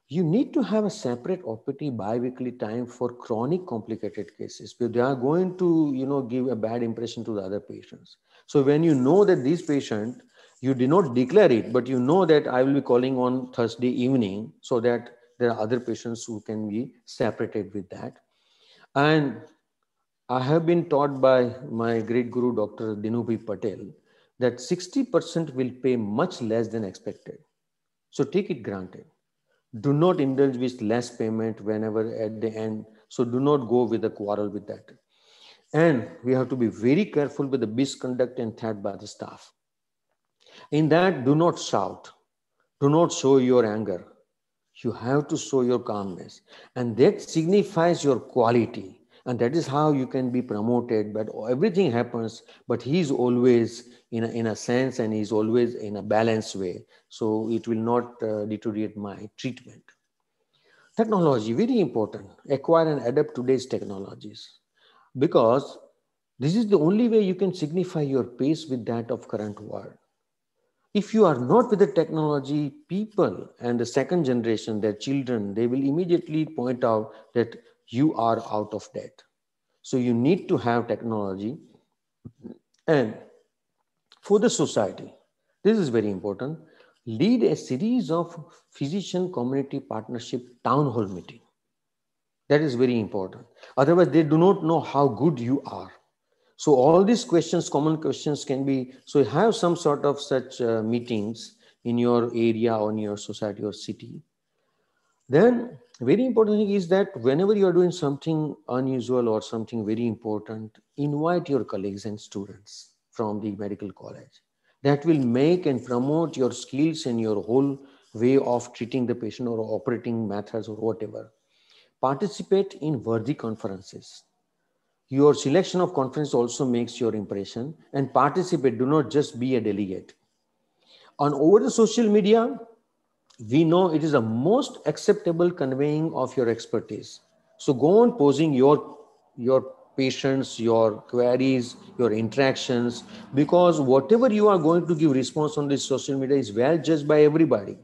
you need to have a separate OPD biweekly time for chronic complicated cases because they are going to, you know, give a bad impression to the other patients. So when you know that this patient, you did not declare it, but you know that I will be calling on Thursday evening so that there are other patients who can be separated with that. And I have been taught by my great guru, Dr. Dinubi Patel, that 60% will pay much less than expected. So take it granted. Do not indulge with less payment whenever at the end. So do not go with a quarrel with that. And we have to be very careful with the misconduct and threat by the staff. In that, do not shout. Do not show your anger. You have to show your calmness. And that signifies your quality. And that is how you can be promoted. But everything happens, but he's always in a, in a sense and he's always in a balanced way. So it will not uh, deteriorate my treatment. Technology, very important. Acquire and adapt today's technologies because this is the only way you can signify your pace with that of current world. If you are not with the technology, people and the second generation, their children, they will immediately point out that you are out of date. So you need to have technology. And for the society, this is very important, lead a series of physician community partnership town hall meeting. That is very important. Otherwise, they do not know how good you are. So all these questions, common questions can be, so have some sort of such uh, meetings in your area or in your society or city. Then very important thing is that whenever you are doing something unusual or something very important, invite your colleagues and students from the medical college. That will make and promote your skills and your whole way of treating the patient or operating methods or whatever participate in worthy conferences. Your selection of conference also makes your impression and participate. Do not just be a delegate. On over the social media, we know it is the most acceptable conveying of your expertise. So go on posing your, your patients, your queries, your interactions, because whatever you are going to give response on this social media is well judged by everybody.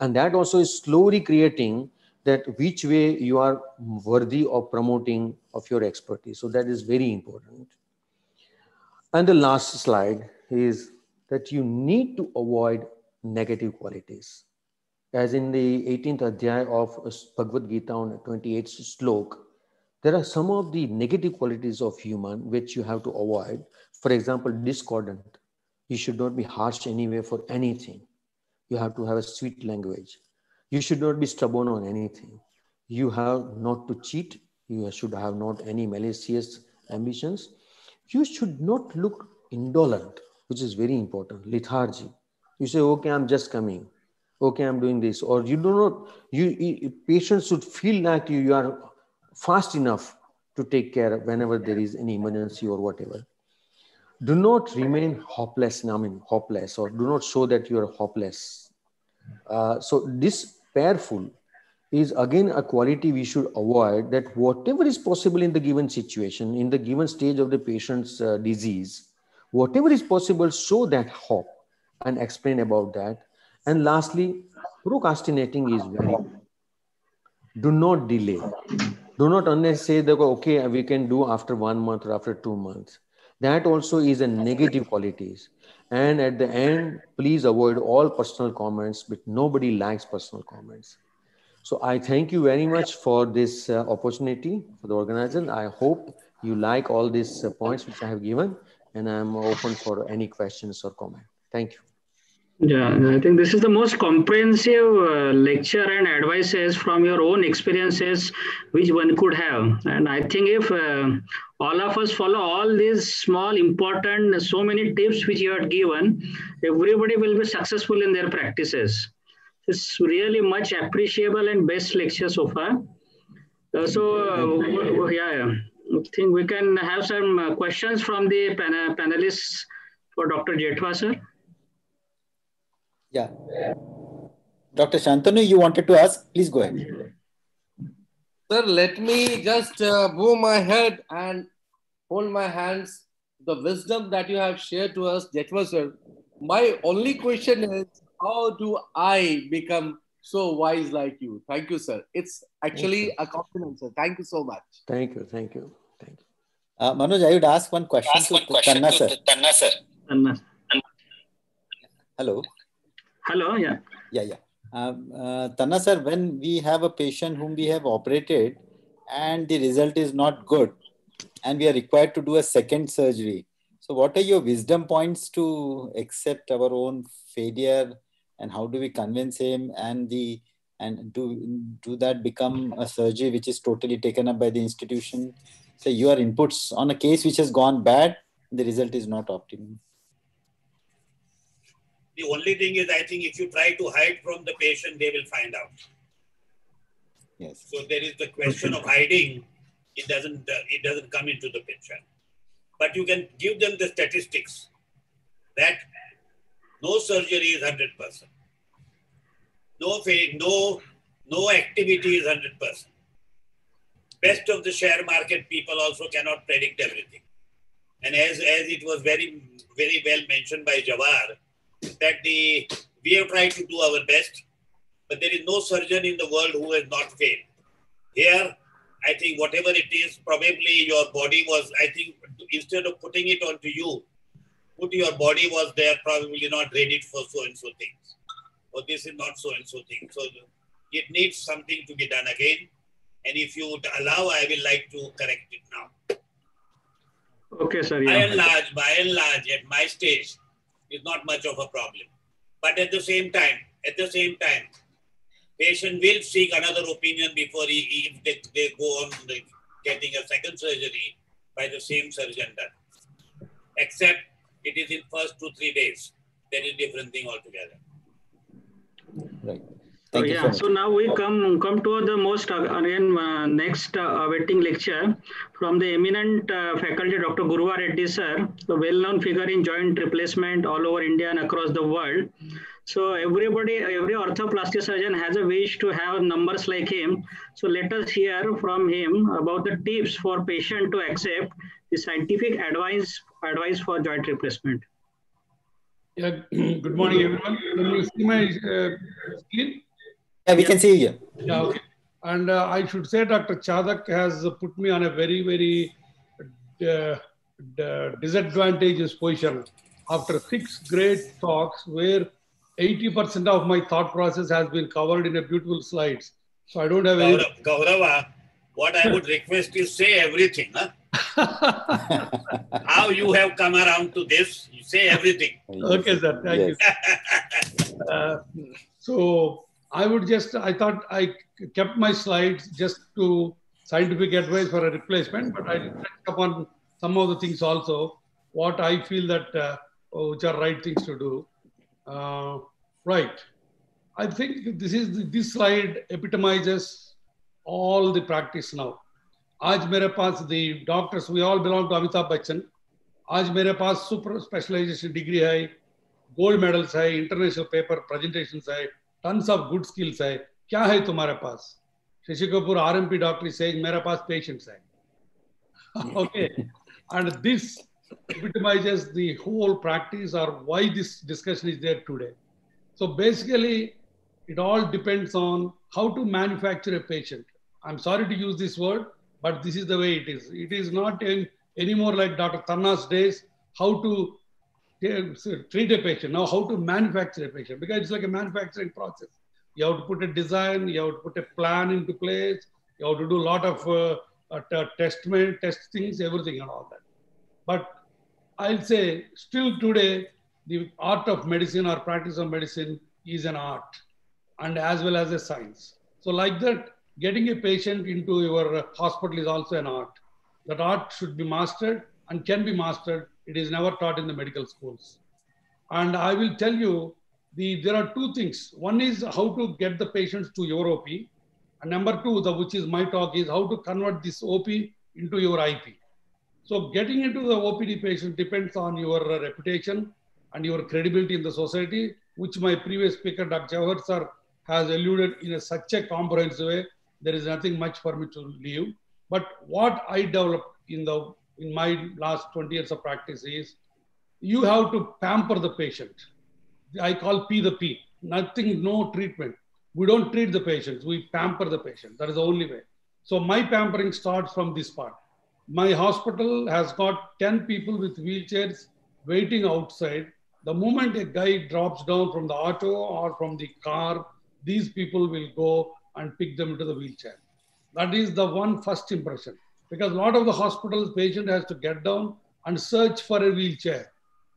And that also is slowly creating that which way you are worthy of promoting of your expertise. So that is very important. And the last slide is that you need to avoid negative qualities. As in the 18th adhyay of Bhagavad Gita on 28th slok, there are some of the negative qualities of human which you have to avoid. For example, discordant. You should not be harsh anyway for anything. You have to have a sweet language you should not be stubborn on anything. You have not to cheat. You should have not any malicious ambitions. You should not look indolent, which is very important. Lethargy. You say, okay, I'm just coming. Okay, I'm doing this. Or you do not, you, patients should feel like you, you are fast enough to take care whenever there is any emergency or whatever. Do not remain hopeless, I mean, hopeless, or do not show that you are hopeless. Uh, so this prayerful is again a quality we should avoid that whatever is possible in the given situation, in the given stage of the patient's uh, disease, whatever is possible, show that hope and explain about that. And lastly, procrastinating is very do not delay. Do not only say that okay, we can do after one month or after two months. That also is a negative qualities. And at the end, please avoid all personal comments, but nobody likes personal comments. So I thank you very much for this uh, opportunity for the organizer. I hope you like all these uh, points which I have given, and I'm open for any questions or comment. Thank you. Yeah, I think this is the most comprehensive uh, lecture and advices from your own experiences which one could have. And I think if uh, all of us follow all these small, important, so many tips which you have given, everybody will be successful in their practices. It's really much appreciable and best lecture so far. Uh, so, uh, yeah, yeah, I think we can have some uh, questions from the pan panelists for Dr. Jethwa, sir. Yeah. Dr. Shantanu, you wanted to ask? Please go ahead. Sir, let me just uh, move my head and hold my hands. The wisdom that you have shared to us, Jethwa sir. My only question is, how do I become so wise like you? Thank you, sir. It's actually a compliment, sir. Thank you so much. Thank you, thank you, thank you. Uh, Manoj, I would ask one question Ask to one question Tanna to sir. Tanna sir. Tanna. Hello. Hello, yeah. Yeah, yeah. Um, uh, Tanna sir, when we have a patient whom we have operated and the result is not good and we are required to do a second surgery. So what are your wisdom points to accept our own failure and how do we convince him and the and do do that become a surgery which is totally taken up by the institution? So your inputs on a case which has gone bad, the result is not optimal. The only thing is, I think if you try to hide from the patient, they will find out. Yes. So there is the question of hiding. It doesn't. Uh, it doesn't come into the picture. But you can give them the statistics that no surgery is hundred percent. No faith, no no activity is hundred percent. Best of the share market people also cannot predict everything. And as as it was very very well mentioned by Jawahar, that the we have tried to do our best, but there is no surgeon in the world who has not failed. Here, I think whatever it is, probably your body was, I think, instead of putting it onto you, put your body was there, probably not ready for so and so things. Or this is not so and so thing. So it needs something to be done again. And if you would allow, I will like to correct it now. Okay, sir. By Yeah. and large, by and large, at my stage, is not much of a problem. But at the same time, at the same time, patient will seek another opinion before he, if they, they go on getting a second surgery by the same surgeon done. Except it is in first two, three days. That is different thing altogether. Right. So Thank you so yeah, much. so now we come come to the most uh, again uh, next uh, awaiting lecture from the eminent uh, faculty Dr. Gurava Reddy sir, the well-known figure in joint replacement all over India and across the world. So everybody, every orthoplastic surgeon has a wish to have numbers like him. So let us hear from him about the tips for patient to accept the scientific advice advice for joint replacement. Yeah, [clears throat] good morning, everyone. Can you see my uh, screen? Yeah, we can see you. Yeah, okay. And uh, I should say Dr. Chandak has put me on a very, very uh, d- disadvantageous position after six great talks where 80% of my thought process has been covered in a beautiful slides. So I don't have any. Gaurav, Gurava, what I would request is say everything. Huh? [laughs] How you have come around to this, you say everything. Okay, sir. Thank you. [laughs] Uh, so I would just, I thought I kept my slides just to scientific advice for a replacement, but I reflect upon some of the things also, what I feel that uh, which are right things to do. Uh, right. I think this is this slide epitomizes all the practice now. आज मेरे पास the doctors we all belong to Amitabh Bachchan. आज मेरे पास super specialisation degree है gold medals है international paper presentation है tons of good skills hai. Kya hai tumhare paas? Shashi kapoor rmp doctor is saying mere paas patients hai. [laughs] Okay. And this epitomizes the whole practice or why this discussion is there today. So basically it all depends on how to manufacture a patient. I'm sorry to use this word but this is the way it is. It is not in, anymore like dr tanna's days how to treat a patient now how to manufacture a patient because it's like a manufacturing process you have to put a design you have to put a plan into place you have to do a lot of uh, uh, t- testament test things everything and all that but i'll say still today the art of medicine or practice of medicine is an art and as well as a science. So like that, getting a patient into your hospital is also an art. That art should be mastered and can be mastered. It is never taught in the medical schools. And I will tell you, the, there are two things. One is how to get the patients to your OP. And number two, the, which is my talk, is how to convert this OP into your IP. So getting into the OPD patient depends on your reputation and your credibility in the society, which my previous speaker, Dr. Jawahar sir, has alluded in a, such a comprehensive way. There is nothing much for me to leave. But what I developed in the in my last 20 years of practice is you have to pamper the patient. I call P the P. Nothing, no treatment. We don't treat the patients. We pamper the patient. That is the only way. So my pampering starts from this part. My hospital has got 10 people with wheelchairs waiting outside. The moment a guy drops down from the auto or from the car, these people will go and pick them into the wheelchair. That is the one first impression. Because a lot of the hospitals, patient has to get down and search for a wheelchair.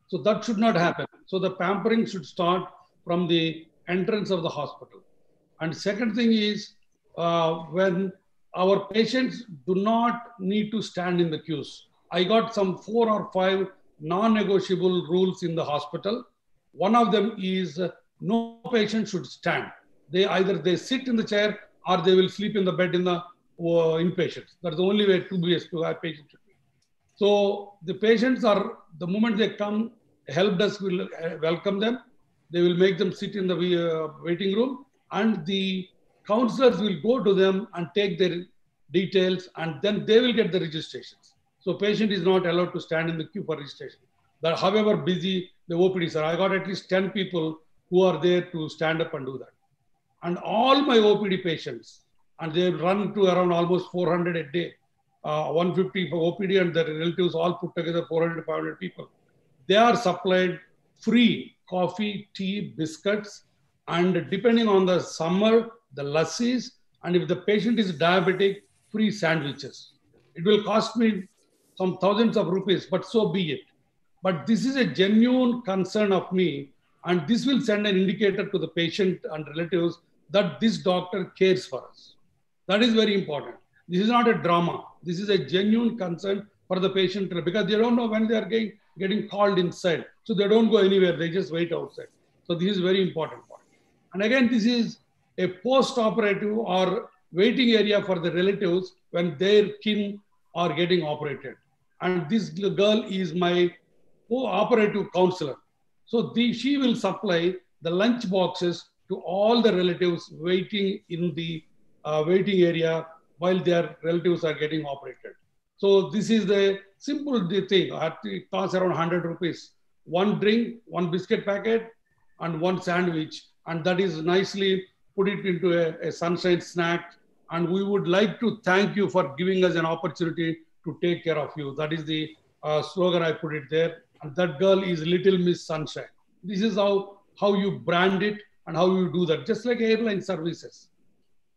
So that should not happen. So the pampering should start from the entrance of the hospital. And second thing is uh, when our patients do not need to stand in the queues. I got some four or five non-negotiable rules in the hospital. One of them is uh, no patient should stand. They either they sit in the chair or they will sleep in the bed in the uh, inpatients. That's the only way to be a have patient should. So the patients are the moment they come, help desk will uh, welcome them. They will make them sit in the uh, waiting room, and the counselors will go to them and take their details, and then they will get the registrations. So patient is not allowed to stand in the queue for registration. But however busy the OPDs are, I got at least 10 people who are there to stand up and do that. And all my OPD patients, and they run to around almost 400 a day, uh, 150 for OPD and their relatives all put together 400 500 people. They are supplied free coffee, tea, biscuits, and depending on the summer, the lassis, and if the patient is diabetic, free sandwiches. It will cost me some thousands of rupees, but so be it. But this is a genuine concern of me, and this will send an indicator to the patient and relatives that this doctor cares for us. That is very important. This is not a drama. This is a genuine concern for the patient because they don't know when they are getting, getting called inside. So they don't go anywhere. They just wait outside. So this is very important. And again, this is a post-operative or waiting area for the relatives when their kin are getting operated. And this girl is my operative counselor. So the, she will supply the lunch boxes to all the relatives waiting in the uh, waiting area while their relatives are getting operated. So this is the simple thing. It costs around 100 rupees. One drink, one biscuit packet, and one sandwich. And that is nicely put it into a, a sunshine snack. And we would like to thank you for giving us an opportunity to take care of you. That is the uh, slogan I put it there. And that girl is Little Miss Sunshine. This is how, how you brand it and how you do that, just like airline services.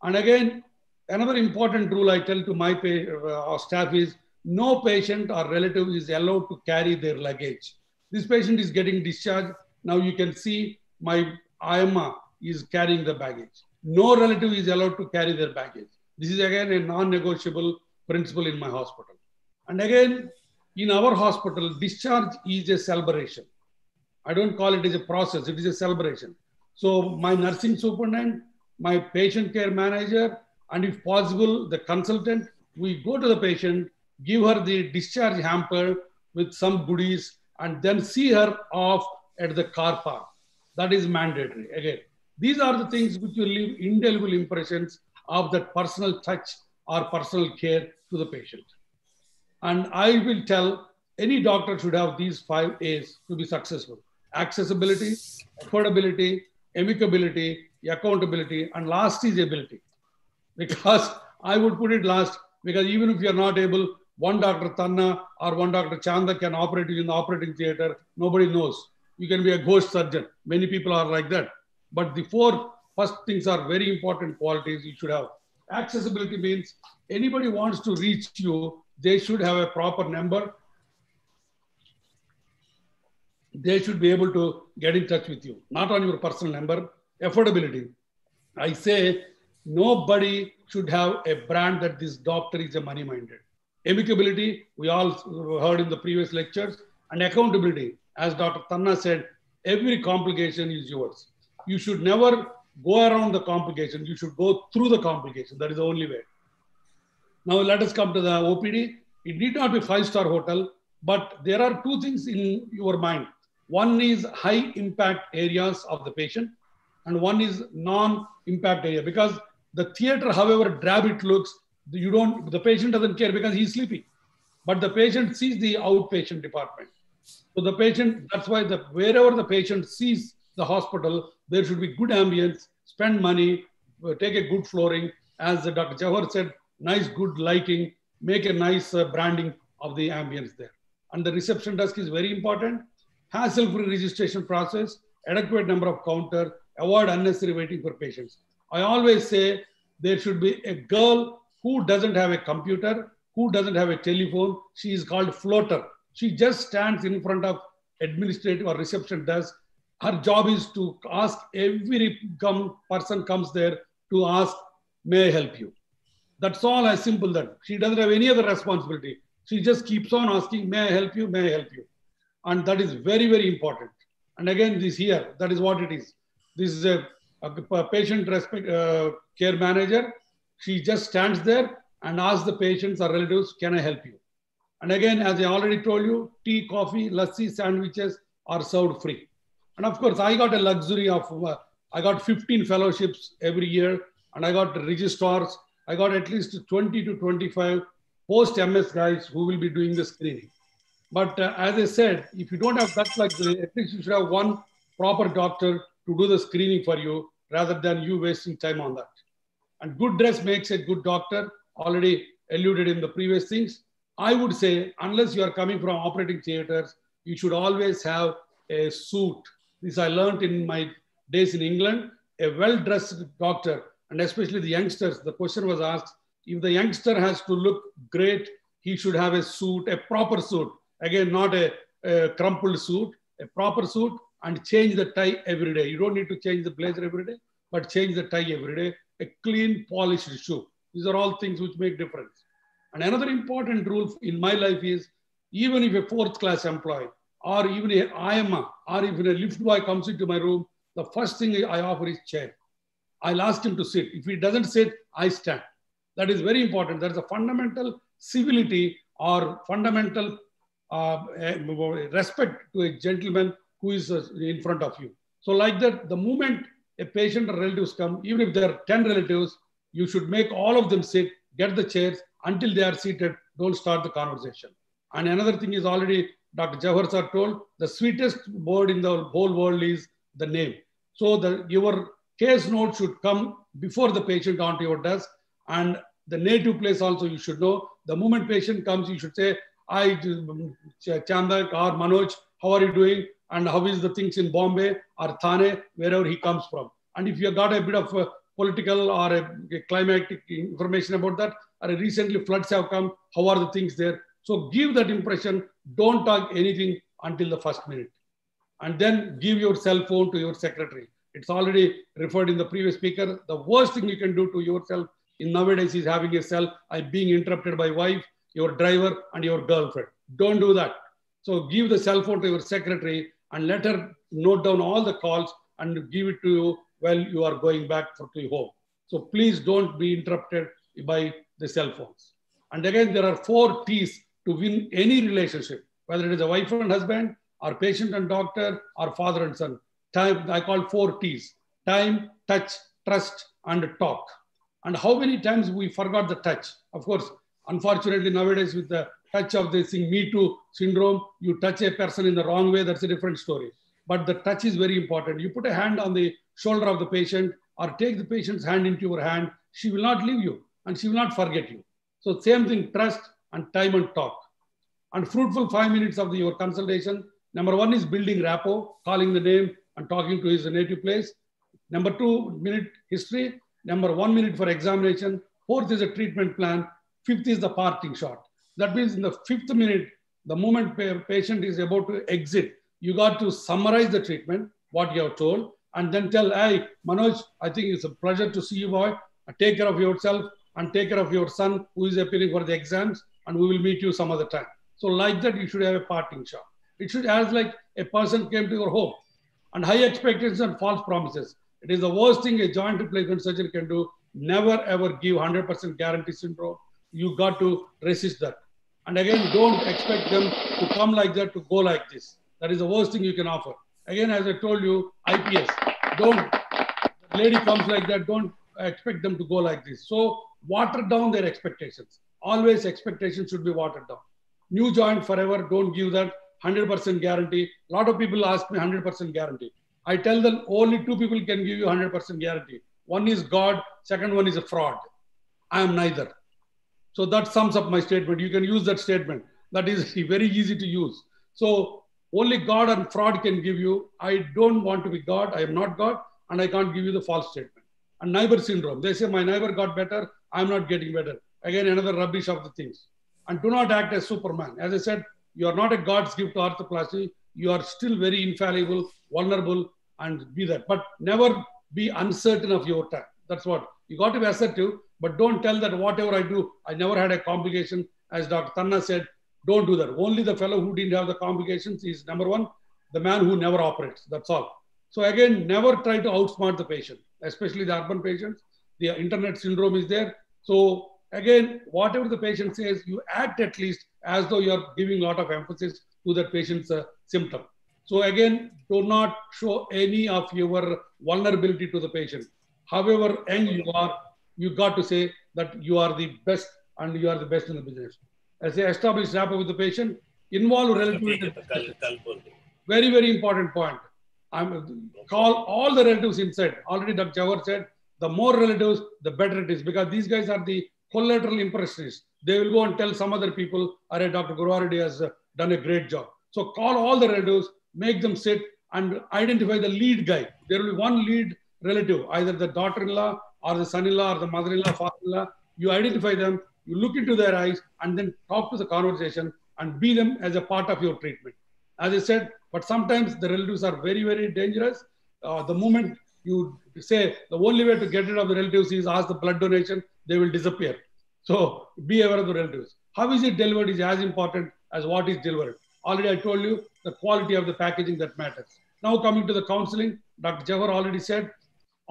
And again, another important rule I tell to my uh, staff is no patient or relative is allowed to carry their luggage. This patient is getting discharged. Now you can see my IMA is carrying the baggage. No relative is allowed to carry their baggage. This is again a non-negotiable principle in my hospital. And again, in our hospital, discharge is a celebration. I don't call it as a process, it is a celebration. So my nursing superintendent, my patient care manager, and if possible, the consultant, we go to the patient, give her the discharge hamper with some goodies, and then see her off at the car park. That is mandatory. Again, these are the things which will leave indelible impressions of that personal touch or personal care to the patient. And I will tell any doctor should have these five A's to be successful accessibility, affordability, amicability, accountability, and last is ability. Because I would put it last, because even if you're not able, one Dr. Tanna or one Dr. Chanda can operate you in the operating theater. Nobody knows. You can be a ghost surgeon. Many people are like that. But the four first things are very important qualities you should have. Accessibility means anybody wants to reach you, they should have a proper number they should be able to get in touch with you, not on your personal number. Affordability. I say nobody should have a brand that this doctor is a money minded. Amicability, we all heard in the previous lectures, and accountability. As Dr. Tanna said, every complication is yours. You should never go around the complication. You should go through the complication. That is the only way. Now let us come to the OPD. It need not be five-star hotel, but there are two things in your mind. One is high impact areas of the patient, and one is non-impact area. Because the theater, however drab it looks, you don't. The patient doesn't care because he's sleeping, but the patient sees the outpatient department. So the patient. That's why the wherever the patient sees the hospital, there should be good ambience. Spend money, uh, take a good flooring. As the Dr. Jawahar said, nice, good lighting, make a nice uh, branding of the ambience there. And the reception desk is very important. Hassle-free registration process, adequate number of counter, avoid unnecessary waiting for patients. I always say there should be a girl who doesn't have a computer, who doesn't have a telephone. She is called floater. She just stands in front of administrative or reception desk. Her job is to ask every come, person comes there to ask, may I help you? That's all as simple that she doesn't have any other responsibility. She just keeps on asking, may I help you? May I help you? And that is very, very important. And again, this here, that is what it is. This is a, a patient respect, uh, care manager. She just stands there and asks the patients or relatives, can I help you? And again, as I already told you, tea, coffee, lassi, sandwiches are served free. And of course, I got a luxury of, uh, I got 15 fellowships every year and I got registrars. I got at least 20 to 25 post MS guys who will be doing the screening. But uh, as I said, if you don't have that luxury, at least you should have one proper doctor to do the screening for you rather than you wasting time on that. And good dress makes a good doctor, already alluded in the previous things. I would say, unless you are coming from operating theaters, you should always have a suit. This I learned in my days in England. A well dressed doctor, and especially the youngsters, the question was asked if the youngster has to look great, he should have a suit, a proper suit. Again, not a, a crumpled suit, a proper suit, and change the tie every day. You don't need to change the blazer every day, but change the tie every day. A clean, polished shoe. These are all things which make difference. And another important rule in my life is even if a fourth class employee or even a IMA or even a lift boy comes into my room, the first thing I offer is chair. I'll ask him to sit. If he doesn't sit, I stand. That is very important. There is a fundamental civility or fundamental uh, respect to a gentleman who is uh, in front of you. So like that, the moment a patient or relatives come, even if there are 10 relatives, you should make all of them sit, get the chairs until they are seated. Don't start the conversation. And another thing is already Dr. Jawahar sir told, the sweetest word in the whole world is the name. So the, your case note should come before the patient onto your desk and the native place also you should know. The moment patient comes, you should say, I, Chandak or Manoj, how are you doing? And how is the things in Bombay or Thane, wherever he comes from. And if you got a bit of a political or a, a climatic information about that, or recently floods have come, how are the things there? So give that impression. Don't talk anything until the first minute. And then give your cell phone to your secretary. It's already referred in the previous speaker. The worst thing you can do to yourself in nowadays is having a cell, I being interrupted by wife, your driver, and your girlfriend. Don't do that. So give the cell phone to your secretary and let her note down all the calls and give it to you while you are going back for, to home. So please don't be interrupted by the cell phones. And again, there are four T's to win any relationship, whether it is a wife and husband, or patient and doctor, or father and son. Time, I call four T's time, touch, trust, and talk. And how many times we forgot the touch? Of course, unfortunately, nowadays with the touch of this thing, Me Too syndrome, you touch a person in the wrong way, that's a different story. But the touch is very important. You put a hand on the shoulder of the patient or take the patient's hand into your hand, she will not leave you and she will not forget you. So same thing, trust and time and talk. And fruitful five minutes of the, your consultation. Number one is building rapport, calling the name and talking to his native place. Number two, minute history. Number one minute for examination. Fourth is a treatment plan. Fifth is the parting shot. That means in the fifth minute, the moment patient is about to exit, you got to summarize the treatment, what you have told, and then tell, hey, Manoj, I think it's a pleasure to see you, boy. Take care of yourself and take care of your son who is appearing for the exams, and we will meet you some other time. So, like that, you should have a parting shot. It should as like a person came to your home and high expectations and false promises. It is the worst thing a joint replacement surgeon can do. Never ever give 100% guarantee syndrome. You got to resist that. And again, don't expect them to come like that, to go like this. That is the worst thing you can offer. Again, as I told you, IPS, don't, lady comes like that, don't expect them to go like this. So water down their expectations. Always expectations should be watered down. New joint forever, don't give that 100% guarantee. A lot of people ask me 100% guarantee. I tell them only two people can give you 100% guarantee. One is God, second one is a fraud. I am neither. So that sums up my statement. You can use that statement. That is [laughs] very easy to use. So only God and fraud can give you. I don't want to be God. I am not God, and I can't give you the false statement. And neighbor syndrome. They say my neighbor got better. I'm not getting better. Again, another rubbish of the things. And do not act as Superman. As I said, you are not a God's gift to arthroplasty. You are still very infallible, vulnerable, and be that. But never be uncertain of your time. That's what you got to be assertive, but don't tell that whatever I do, I never had a complication. As Dr. Tanna said, don't do that. Only the fellow who didn't have the complications is number one, the man who never operates. That's all. So again, never try to outsmart the patient, especially the urban patients. The internet syndrome is there. So again, whatever the patient says, you act at least as though you're giving a lot of emphasis to that patient's uh, symptom. So again, do not show any of your vulnerability to the patient. However young you are, you got to say that you are the best and you are the best in the business. As a established rapport with the patient, involve relatives. Very, very important point. I'm call all the relatives inside. Already Dr. Jawahar said, the more relatives, the better it is because these guys are the collateral impressionists. They will go and tell some other people, Are Dr. Gurava Reddy has uh, done a great job. So call all the relatives, make them sit and identify the lead guy. There will be one lead relative, either the daughter-in-law or the son-in-law or the mother-in-law, father-in-law. You identify them, you look into their eyes and then talk to the conversation and be them as a part of your treatment. As I said, but sometimes the relatives are very, very dangerous. Uh, the moment you say the only way to get rid of the relatives is ask the blood donation, they will disappear. So be aware of the relatives. How is it delivered is as important as what is delivered. Already I told you the quality of the packaging that matters. Now coming to the counseling, Dr. Jawahar already said,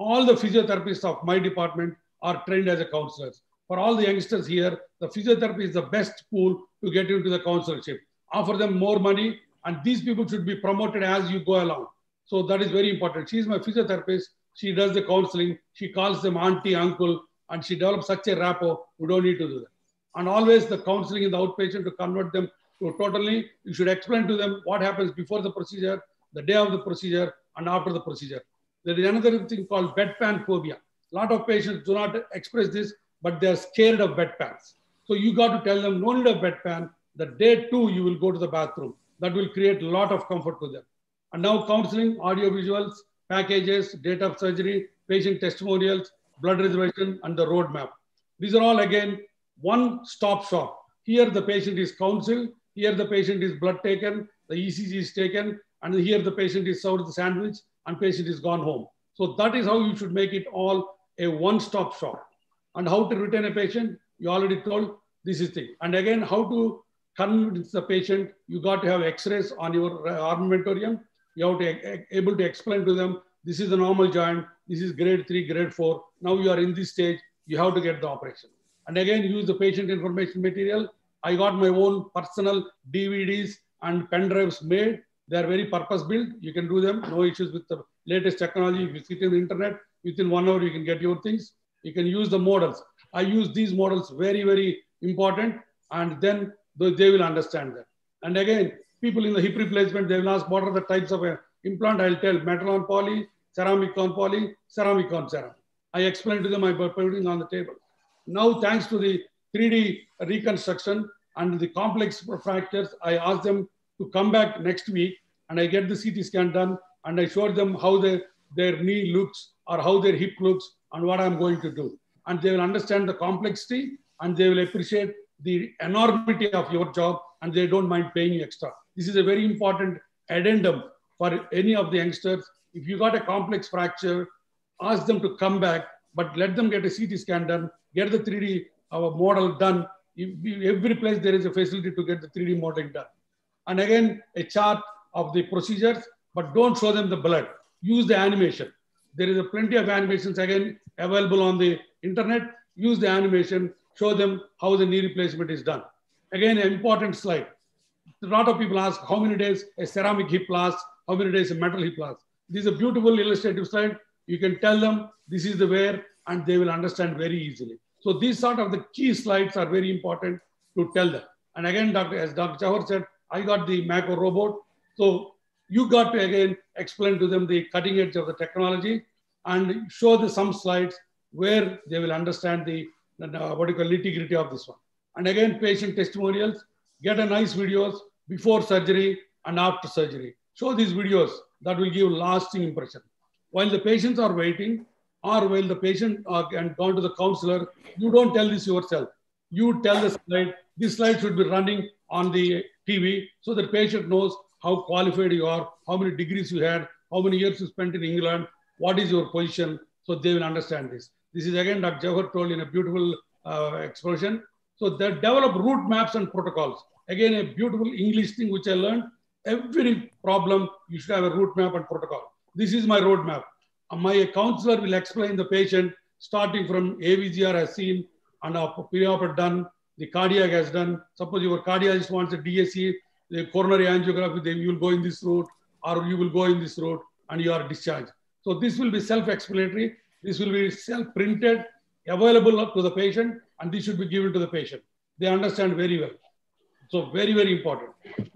all the physiotherapists of my department are trained as a counselors. For all the youngsters here, the physiotherapy is the best pool to get into the counselorship. Offer them more money, and these people should be promoted as you go along. So that is very important. She is my physiotherapist. She does the counseling. She calls them auntie, uncle, and she develops such a rapport. We don't need to do that. And always the counseling in the outpatient to convert them to totally, you should explain to them what happens before the procedure, the day of the procedure, and after the procedure. There is another thing called bedpan phobia. A lot of patients do not express this, but they are scared of bedpans. So you got to tell them no need of bedpan. The day two, you will go to the bathroom. That will create a lot of comfort to them. And now counseling, audio visuals, packages, date of surgery, patient testimonials, blood reservation, and the roadmap. These are all again one stop shop. Here the patient is counseled, here the patient is blood taken, the ECG is taken, and here the patient is served the sandwich and patient is gone home. So that is how you should make it all a one-stop shop. And how to retain a patient, you already told this is thing. And again, how to convince the patient, you got to have x-rays on your uh, armamentarium. You have to able to explain to them, this is a normal joint, this is grade three, grade four. Now you are in this stage, you have to get the operation. And again, use the patient information material. I got my own personal DVDs and pen drives made. They are very purpose built. You can do them. No issues with the latest technology. If you sit in the internet, within one hour, you can get your things. You can use the models. I use these models very, very important. And then they will understand that. And again, people in the hip replacement, they will ask what are the types of implant. I'll tell metal on poly, ceramic on poly, ceramic on ceramic. I explained to them by putting on the table. Now, thanks to the 3D reconstruction and the complex fractures, I asked them to come back next week and I get the CT scan done and I show them how the, their knee looks or how their hip looks and what I'm going to do. And they will understand the complexity and they will appreciate the enormity of your job and they don't mind paying you extra. This is a very important addendum for any of the youngsters. If you got a complex fracture, ask them to come back, but let them get a CT scan done, get the 3D our model done. Every place there is a facility to get the 3D modeling done. And again, a chart of the procedures, but don't show them the blood. Use the animation. There is a plenty of animations again available on the internet. Use the animation, show them how the knee replacement is done. Again, an important slide. A lot of people ask how many days a ceramic hip lasts, how many days a metal hip lasts. This is a beautiful illustrative slide. You can tell them this is the wear and they will understand very easily. So these sort of the key slides are very important to tell them. And again, Dr. as Dr. Jawahar said, I got the Mako robot. So you got to again explain to them the cutting edge of the technology and show them some slides where they will understand the, the what you call nitty gritty of this one. And again, patient testimonials, get a nice videos before surgery and after surgery. Show these videos that will give lasting impression. While the patients are waiting, or while the patient uh, and gone to the counselor, you don't tell this yourself. You tell the slide. This slide should be running on the TV so the patient knows how qualified you are, how many degrees you had, how many years you spent in England, what is your position, so they will understand this. This is again Dr. Jawahar told in a beautiful uh, expression. So they develop route maps and protocols. Again, a beautiful English thing which I learned. Every problem, you should have a route map and protocol. This is my roadmap. Uh, my counselor will explain the patient starting from AVGR has seen and a pre-op done, the cardiac has done. Suppose your cardiologist wants a DSC, the coronary angiography, then you will go in this route or you will go in this route and you are discharged. So this will be self-explanatory. This will be self-printed, available to the patient, and this should be given to the patient. They understand very well. So very, very important.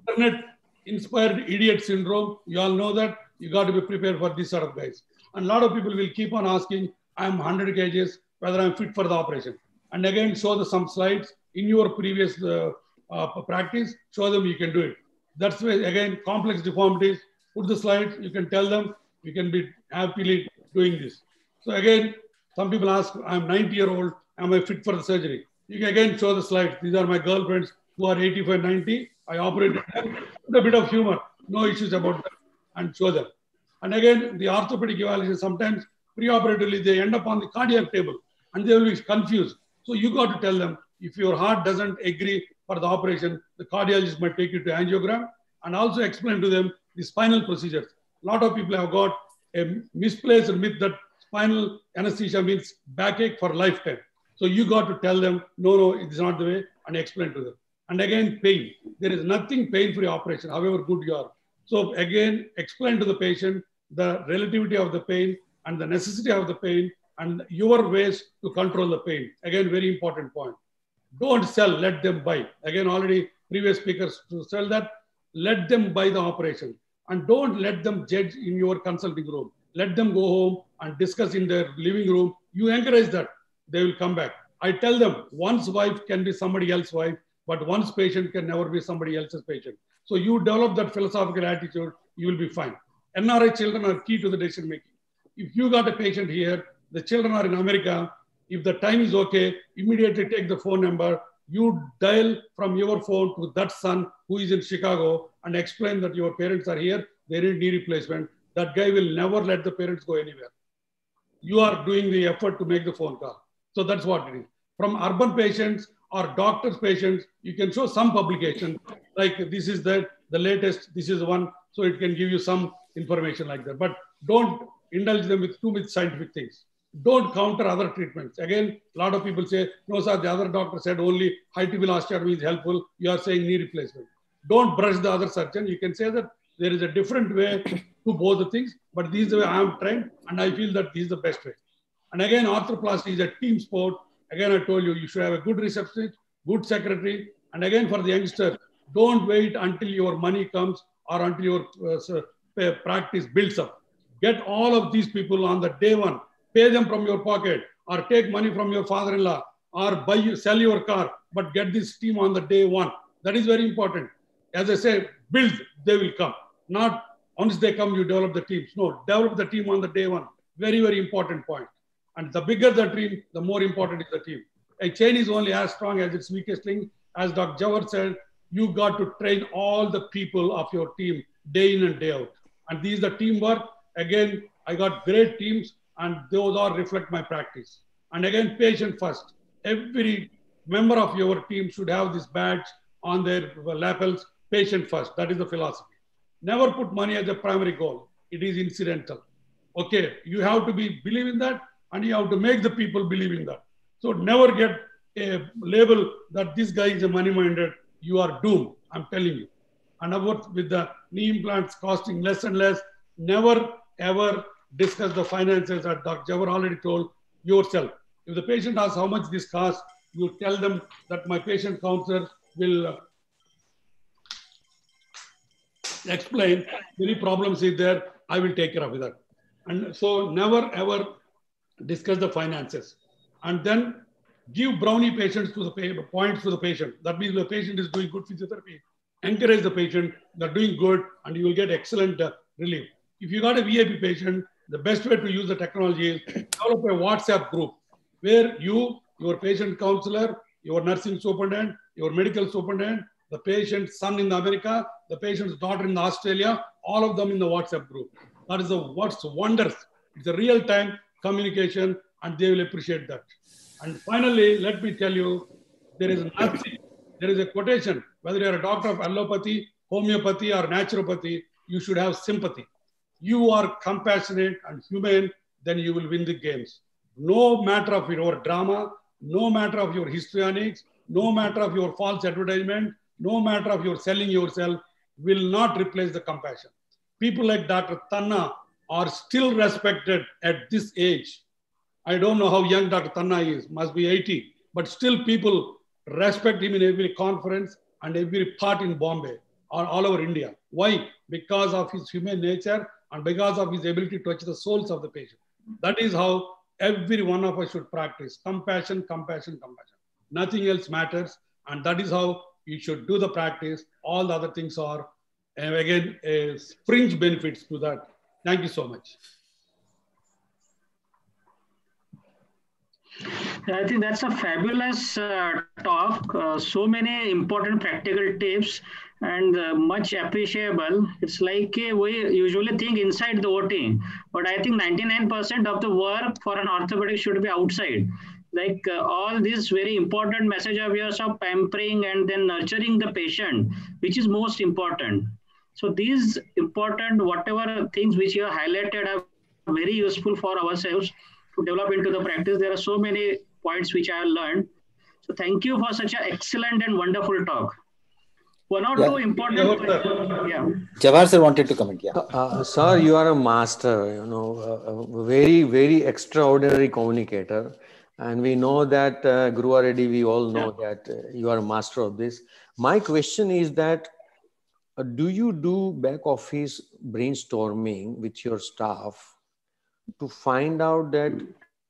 Internet inspired idiot syndrome. You all know that. You got to be prepared for this sort of guys. And a lot of people will keep on asking, I'm 100 kgs, whether I'm fit for the operation. And again, show the some slides in your previous uh, uh, practice, show them you can do it. That's why, again, complex deformities, put the slides, you can tell them, you can be happily doing this. So again, some people ask, I'm 90 year old, am I fit for the surgery? You can again show the slides. These are my girlfriends who are 85, 90. I operated them with a bit of humor, no issues about that, and show them. And again, the orthopedic evaluation, sometimes preoperatively, they end up on the cardiac table and they will be confused. So you got to tell them, if your heart doesn't agree for the operation, the cardiologist might take you to angiogram and also explain to them the spinal procedures. A lot of people have got a misplaced myth that spinal anesthesia means backache for lifetime. So you got to tell them, no, no, it's not the way, and explain to them. And again, pain. There is nothing pain-free operation, however good you are. So again, explain to the patient the relativity of the pain and the necessity of the pain and your ways to control the pain. Again, very important point. Don't sell, let them buy. Again, already previous speakers to sell that, let them buy the operation. And don't let them judge in your consulting room. Let them go home and discuss in their living room. You encourage that, they will come back. I tell them, one's wife can be somebody else's wife, but one's patient can never be somebody else's patient. So you develop that philosophical attitude, you will be fine. NRI children are key to the decision making. If you got a patient here, the children are in America, if the time is okay, immediately take the phone number, you dial from your phone to that son who is in Chicago and explain that your parents are here, they need knee replacement. That guy will never let the parents go anywhere. You are doing the effort to make the phone call. So that's what it is. From urban patients or doctors' patients, you can show some publication like this is the, the latest, this is one, so it can give you some information like that. But don't indulge them with too much scientific things. Don't counter other treatments. Again, a lot of people say, no, sir, the other doctor said only high tibial osteotomy is helpful. You are saying knee replacement. Don't brush the other surgeon. You can say that there is a different way to both the things, but this is the way I am trained, and I feel that this is the best way. And again, arthroplasty is a team sport. Again, I told you, you should have a good receptionist, good secretary. And again, for the youngster, don't wait until your money comes or until your uh, practice builds up. Get all of these people on the day one, pay them from your pocket or take money from your father-in-law or buy you, sell your car, but get this team on the day one. That is very important. As I say, build, they will come. Not once they come, you develop the teams. No, develop the team on the day one. Very, very important point. And the bigger the team, the more important is the team. A chain is only as strong as its weakest link. As Dr. Jawahar said, you got to train all the people of your team day in and day out. And these are the teamwork. Again, I got great teams, and those all reflect my practice. And again, patient first. Every member of your team should have this badge on their lapels, patient first. That is the philosophy. Never put money as a primary goal. It is incidental. Okay, you have to be believe in that, and you have to make the people believe in that. So never get a label that this guy is a money minded. You are doomed. I'm telling you. And about with the knee implants costing less and less, never ever discuss the finances as Dr. Jawahar already told yourself. If the patient asks how much this costs, you tell them that my patient counselor will uh, explain any problems is there, I will take care of that. And so never ever discuss the finances. And then give brownie patients to the points to the patient. That means the patient is doing good physiotherapy. Encourage the patient, they're doing good, and you will get excellent uh, relief. If you got a VIP patient, the best way to use the technology is develop a WhatsApp group where you, your patient counselor, your nursing superintendent, your medical superintendent, the patient's son in America, the patient's daughter in Australia, all of them in the WhatsApp group. That is the what's wonders. It's a real-time communication, and they will appreciate that. And finally, let me tell you, there is nothing, there is a quotation, whether you're a doctor of allopathy, homeopathy, or naturopathy, you should have sympathy. You are compassionate and humane, then you will win the games. No matter of your drama, no matter of your histrionics, no matter of your false advertisement, no matter of your selling yourself, will not replace the compassion. People like Dr. Tanna are still respected at this age I don't know how young Dr. Tanna is, must be 80, but still people respect him in every conference and every part in Bombay or all over India. Why? Because of his human nature and because of his ability to touch the souls of the patient. That is how every one of us should practice compassion, compassion, compassion. Nothing else matters. And that is how you should do the practice. All the other things are, and again, fringe benefits to that. Thank you so much. I think that's a fabulous uh, talk. Uh, so many important practical tips and uh, much appreciable. It's like uh, we usually think inside the OT, but I think 99% of the work for an orthopedic should be outside. Like uh, all this very important message of yours of pampering and then nurturing the patient, which is most important. So these important whatever things which you have highlighted are very useful for ourselves to develop into the practice. There are so many points which I have learned. So thank you for such an excellent and wonderful talk. One or yeah. two important. Yeah. Jawahar sir wanted to comment. Yeah. Uh, uh, sir, you are a master. You know, a, a very very extraordinary communicator, and we know that uh, Guru Reddy. We all know yeah. that uh, you are a master of this. My question is that uh, do you do back office brainstorming with your staff to find out that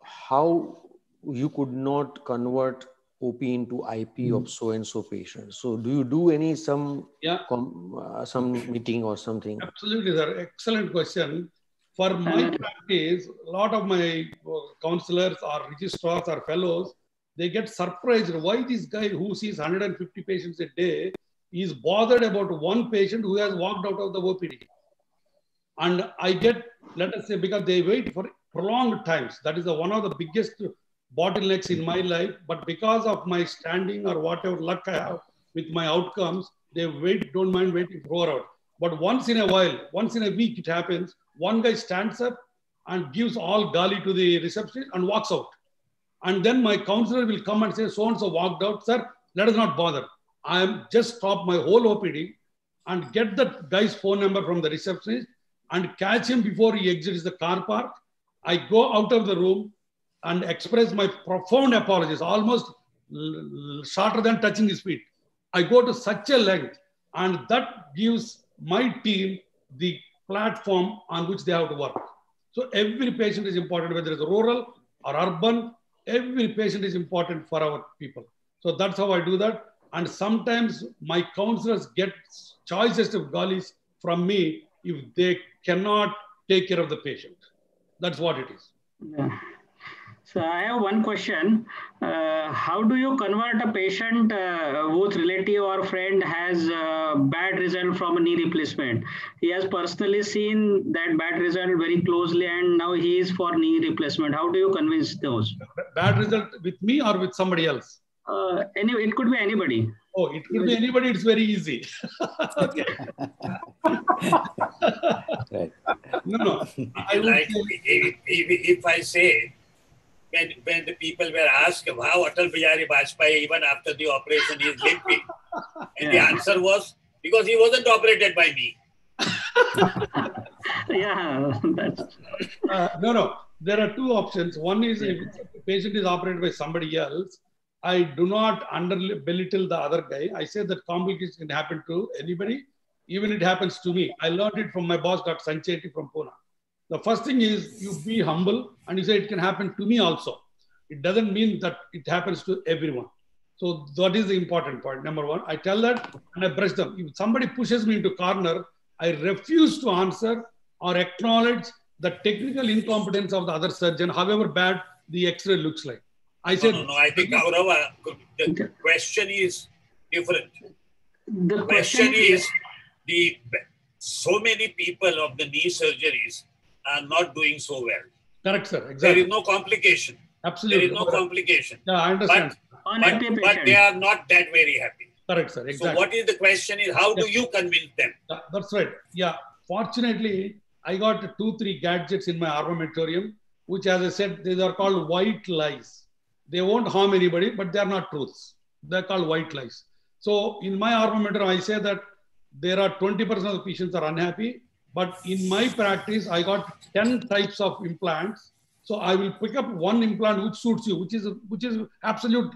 how you could not convert OP into IP mm. of hmm. so and so patient. So, do you do any some yeah uh, some meeting or something? Absolutely, sir. Excellent question. For my practice, a lot of my uh, counselors or registrars or fellows, they get surprised why this guy who sees 150 patients a day is bothered about one patient who has walked out of the OPD. And I get, let us say, because they wait for prolonged times. That is the, one of the biggest bottlenecks in my life. But because of my standing or whatever luck I have with my outcomes, they wait, don't mind waiting for hours. But once in a while, once in a week, it happens. One guy stands up and gives all gali to the receptionist and walks out. And then my counselor will come and say, so and so walked out, sir, let us not bother. I am just stop my whole OPD and get the guy's phone number from the receptionist and catch him before he exits the car park. I go out of the room and express my profound apologies, almost shorter than touching his feet. I go to such a length, and that gives my team the platform on which they have to work. So every patient is important, whether it's rural or urban. Every patient is important for our people. So that's how I do that. And sometimes my counselors get choicest of galis from me if they cannot take care of the patient. That's what it is. Yeah. So I have one question. Uh, how do you convert a patient uh, whose relative or friend has uh, bad result from a knee replacement? He has personally seen that bad result very closely and now he is for knee replacement. How do you convince those? Bad result with me or with somebody else? Uh, any, it could be anybody. Oh, it could be anybody. It's very easy. [laughs] No, no. I like say, if, if, if I say when when the people were asked how Atal Bihari Vajpayee even after the operation is limping, and the answer was because he wasn't operated by me. [laughs] yeah, that's uh, no, no. There are two options. One is if the patient is operated by somebody else, I do not under belittle the other guy. I say that complications can happen to anybody, even it happens to me. I learned it from my boss, Dr. Sancheti from Pune. The first thing is you be humble and you say it can happen to me also. It doesn't mean that it happens to everyone. So that is the important point. Number one, I tell that and I brush them. If somebody pushes me into corner, I refuse to answer or acknowledge the technical incompetence of the other surgeon, however bad the X-ray looks like. I No, said, no, no. I think Gurava, uh, the question is different. the question question is the so many people of the knee surgeries are not doing so well. correct, sir, There exactly. is no complication. Absolutely. There is no complication. Yeah, I understand. But, but, but they are not that very happy. correct, sir, Exactly. So what is the question is how do you convince them? That's right. Yeah. Fortunately, I got two, three gadgets in my armamentarium, which, as I said, these are called white lies. They won't harm anybody, but they are not truths. They're called white lies. So in my armamentarium, I say that there are 20% of the patients are unhappy, but in my practice, I got 10 types of implants. So I will pick up one implant which suits you, which is which is absolute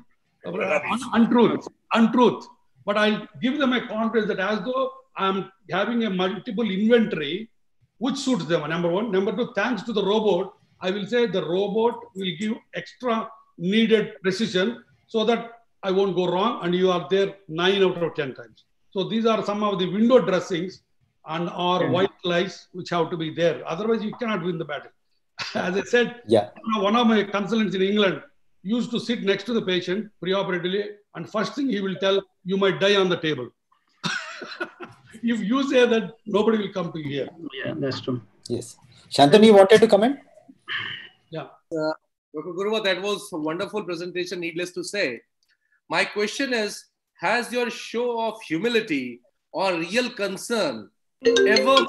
uh, un- untruth, untruth. But I'll give them a confidence that as though I'm having a multiple inventory, which suits them. Number one. Number two, thanks to the robot, I will say the robot will give extra needed precision so that I won't go wrong and you are there nine out of 10 times. So these are some of the window dressings and or Yeah. white lies which have to be there. Otherwise, you cannot win the battle. [laughs] As I said, Yeah. one of my consultants in England used to sit next to the patient preoperatively, and first thing he will tell, you might die on the table. [laughs] if you say that, nobody will come to you here. Yeah, that's true. Yes. Shantanu, you wanted to comment? Yeah. Uh, Dr. Gurava, that was a wonderful presentation, needless to say. My question is Has your show of humility or real concern ever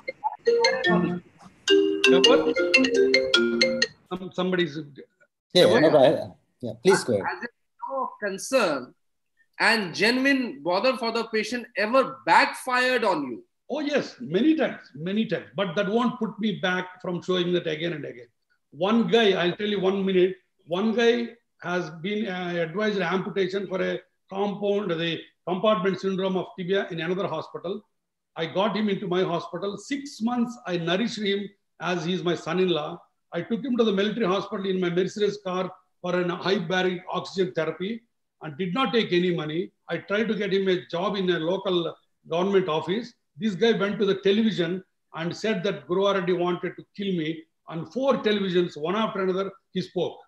Ever? Some, somebody's. Yeah, Yeah. no, I- yeah, please go ahead. has a show of concern and genuine bother for the patient ever backfired on you? Oh, yes, many times, many times. But that won't put me back from showing that again and again. One guy, I'll tell you one minute, one guy has been uh, advised amputation for a compound, the compartment syndrome of tibia in another hospital. I got him into my hospital. Six months, I nourished him as he's my son-in-law. I took him to the military hospital in my Mercedes car for an hyperbaric oxygen therapy and did not take any money. I tried to get him a job in a local government office. This guy went to the television and said that Guru Reddy wanted to kill me. On four televisions, one after another, he spoke.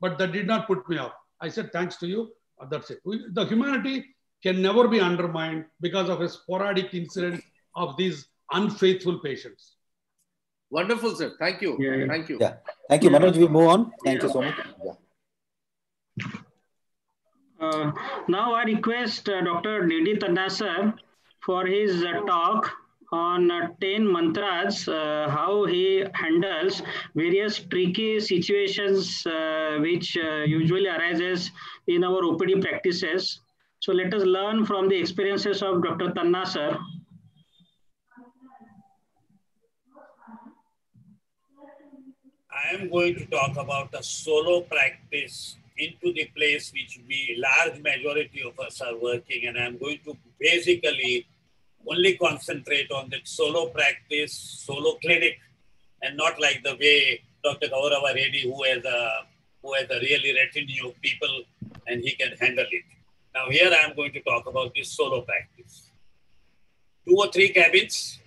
But that did not put me off. I said, thanks to you. That's it. The humanity can never be undermined because of a sporadic incident of these unfaithful patients. Wonderful, sir. Thank you. Yeah, yeah. Thank you. Yeah. Thank you, Manoj. We move on. Thank you so much. Yeah. Uh, now I request uh, Dr. D.D. Tanasar for his uh, talk on uh, 10 mantras, uh, how he handles various tricky situations uh, which uh, usually arises in our OPD practices. So let us learn from the experiences of Dr. Tanna sir. I am going to talk about the solo practice into the place which we large majority of us are working and I'm going to basically only concentrate on that solo practice, solo clinic and not like the way Dr. Gurava Reddy who has a who has a really retinue of people and he can handle it. Now here I am going to talk about this solo practice. Two or three cabins,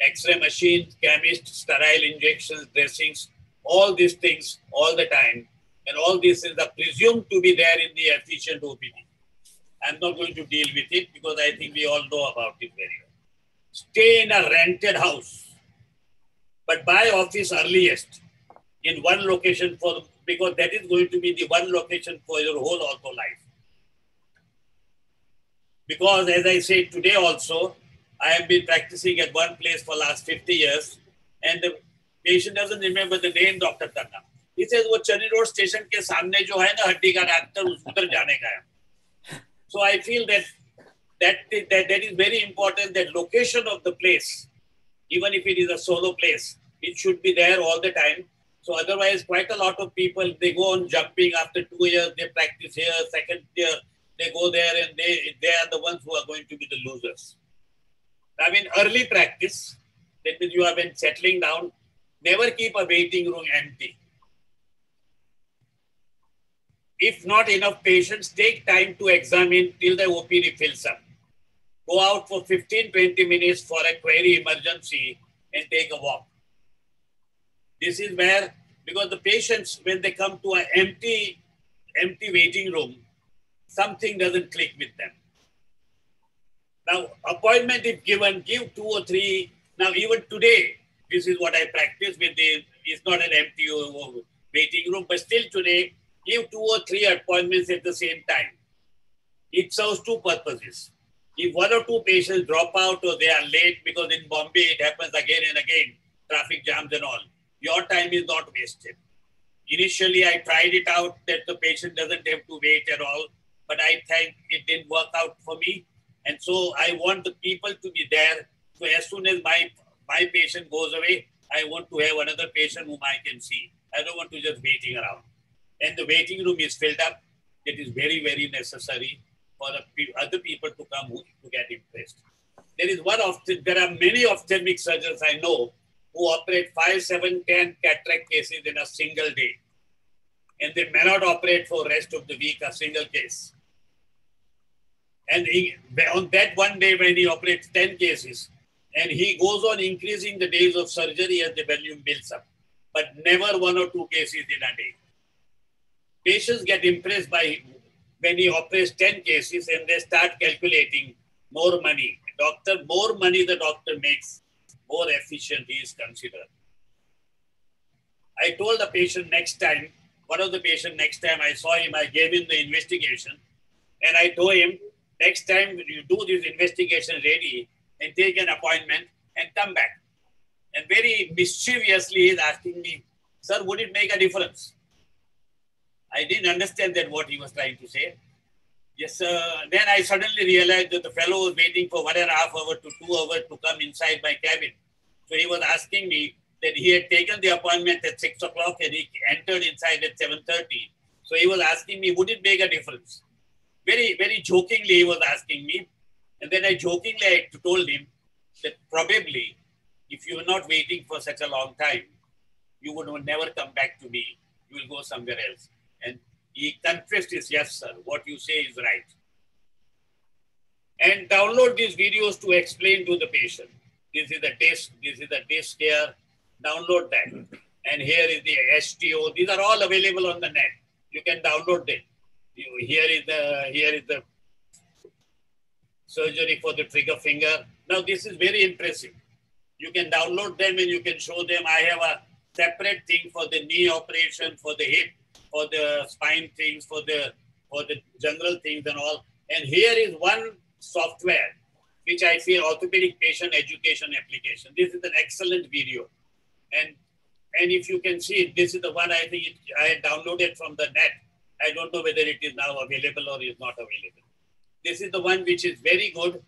X-ray machine, chemist, sterile injections, dressings, all these things all the time And all this is presumed to be there in the efficient OPD. I'm not going to deal with it because I think we all know about it very well. Stay in a rented house, but buy office earliest in one location for because that is going to be the one location for your whole ortho life. Because as I said today also, I have been practicing at one place for last 50 years and the patient doesn't remember the name Dr. Tanna. He says वो चनी road station के सामने जो है ना हड्डी का doctor उधर जाने का है so I feel that that, that that is very important that location of the place even if it is a solo place it should be there all the time so otherwise quite a lot of people they go on jumping after two years they practice here second year they go there and they they are the ones who are going to be the losers I mean early practice that means you have been settling down never keep a waiting room empty if not enough patients, take time to examine till the OPD fills up. Go out for 15, 20 minutes for a query emergency and take a walk. This is where, because the patients, when they come to an empty, empty waiting room, something doesn't click with them. Now, appointment if given, give two or three. Now, even today, this is what I practice with the, it's not an empty waiting room, but still today, give two or three appointments at the same time. It serves two purposes. If one or two patients drop out or they are late, because in Bombay it happens again and again, traffic jams and all, your time is not wasted. Initially, I tried it out that the patient doesn't have to wait at all, but I think it didn't work out for me. And so I want the people to be there. So as soon as my, my patient goes away, I want to have another patient whom I can see. I don't want to just waiting around and the waiting room is filled up, it is very, very necessary for the other people to come to get impressed. There is one of there are many ophthalmic surgeons I know who operate five, seven, ten cataract cases in a single day. And they may not operate for rest of the week a single case. And he, on that one day when he operates 10 cases, and he goes on increasing the days of surgery as the volume builds up, but never one or two cases in a day. Patients get impressed by when he operates 10 cases and they start calculating more money. Doctor, more money the doctor makes, more efficient he is considered. I told the patient next time, one of the patient next time I saw him, I gave him the investigation and I told him, next time you do this investigation ready and take an appointment and come back. And very mischievously he's asking me, sir, would it make a difference? I didn't understand that what he was trying to say. Yes, sir. then I suddenly realized that the fellow was waiting for one and a half hour to two hours to come inside my cabin. So he was asking me that he had taken the appointment at six o'clock and he entered inside at 7.30. So he was asking me, would it make a difference? Very, very jokingly he was asking me. And then I jokingly told him that probably if you were not waiting for such a long time, you would never come back to me. You will go somewhere else. And he confessed his yes, sir. What you say is right. And download these videos to explain to the patient. This is the disc, this is the disc here. Download that. And here is the STO. These are all available on the net. You can download them. You, here is the uh, here is the uh, surgery for the trigger finger. Now this is very impressive. You can download them and you can show them. I have a separate thing for the knee operation, for the hip, for the spine things, for the for the general things and all. And here is one software which I feel orthopedic patient education application. This is an excellent video. And and if you can see, this is the one I think it, I downloaded from the net. I don't know whether it is now available or is not available. This is the one which is very good.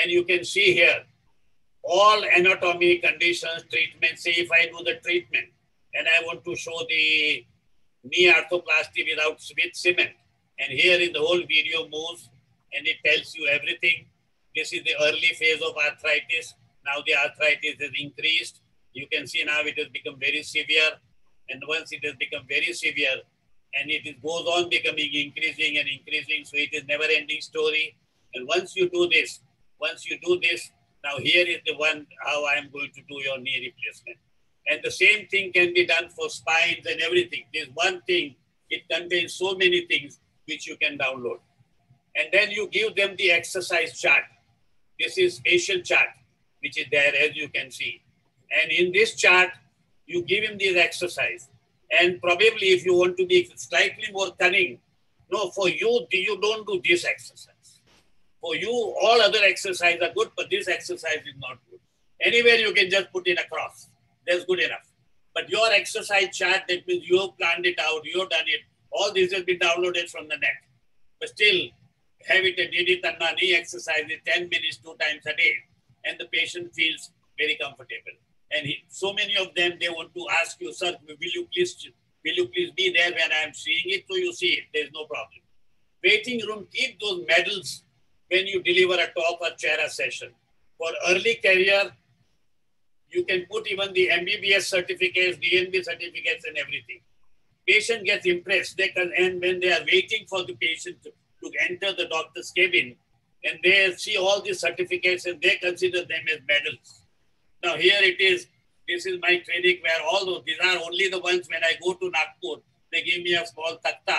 And you can see here all anatomy conditions, treatment. Say if I do the treatment and I want to show the knee arthroplasty without with cement. And here in the whole video moves and it tells you everything. This is the early phase of arthritis. Now the arthritis has increased. You can see now it has become very severe. And once it has become very severe, and it goes on becoming increasing and increasing, so it is never ending story. And once you do this, once you do this, now here is the one how I am going to do your knee replacement. And the same thing can be done for spines and everything. There's one thing It contains so many things which you can download. And then you give them the exercise chart. This is patient chart, which is there as you can see. And in this chart, you give him this exercise. And probably if you want to be slightly more cunning, no, for you, you don't do this exercise. For you, all other exercises are good, but this exercise is not good. Anywhere you can just put in a cross. That's good enough. But your exercise chart, that means you have planned it out, you have done it. All this has been downloaded from the net. But still, have it a D.D. Tanna knee exercise 10 minutes, two times a day. And the patient feels very comfortable. And he, so many of them, they want to ask you, sir, will you please, will you please be there when I'm seeing it? So you see it, there's no problem. Waiting room, keep those medals when you deliver a talk or chair session. For early career, you can put even the MBBS certificates, DNB certificates and everything. Patient gets impressed. They can, and when they are waiting for the patient to, to enter the doctor's cabin, and they see all these certificates and they consider them as medals. Now here it is. This is my clinic where all those, these are only the ones when I go to Nagpur, they give me a small takta.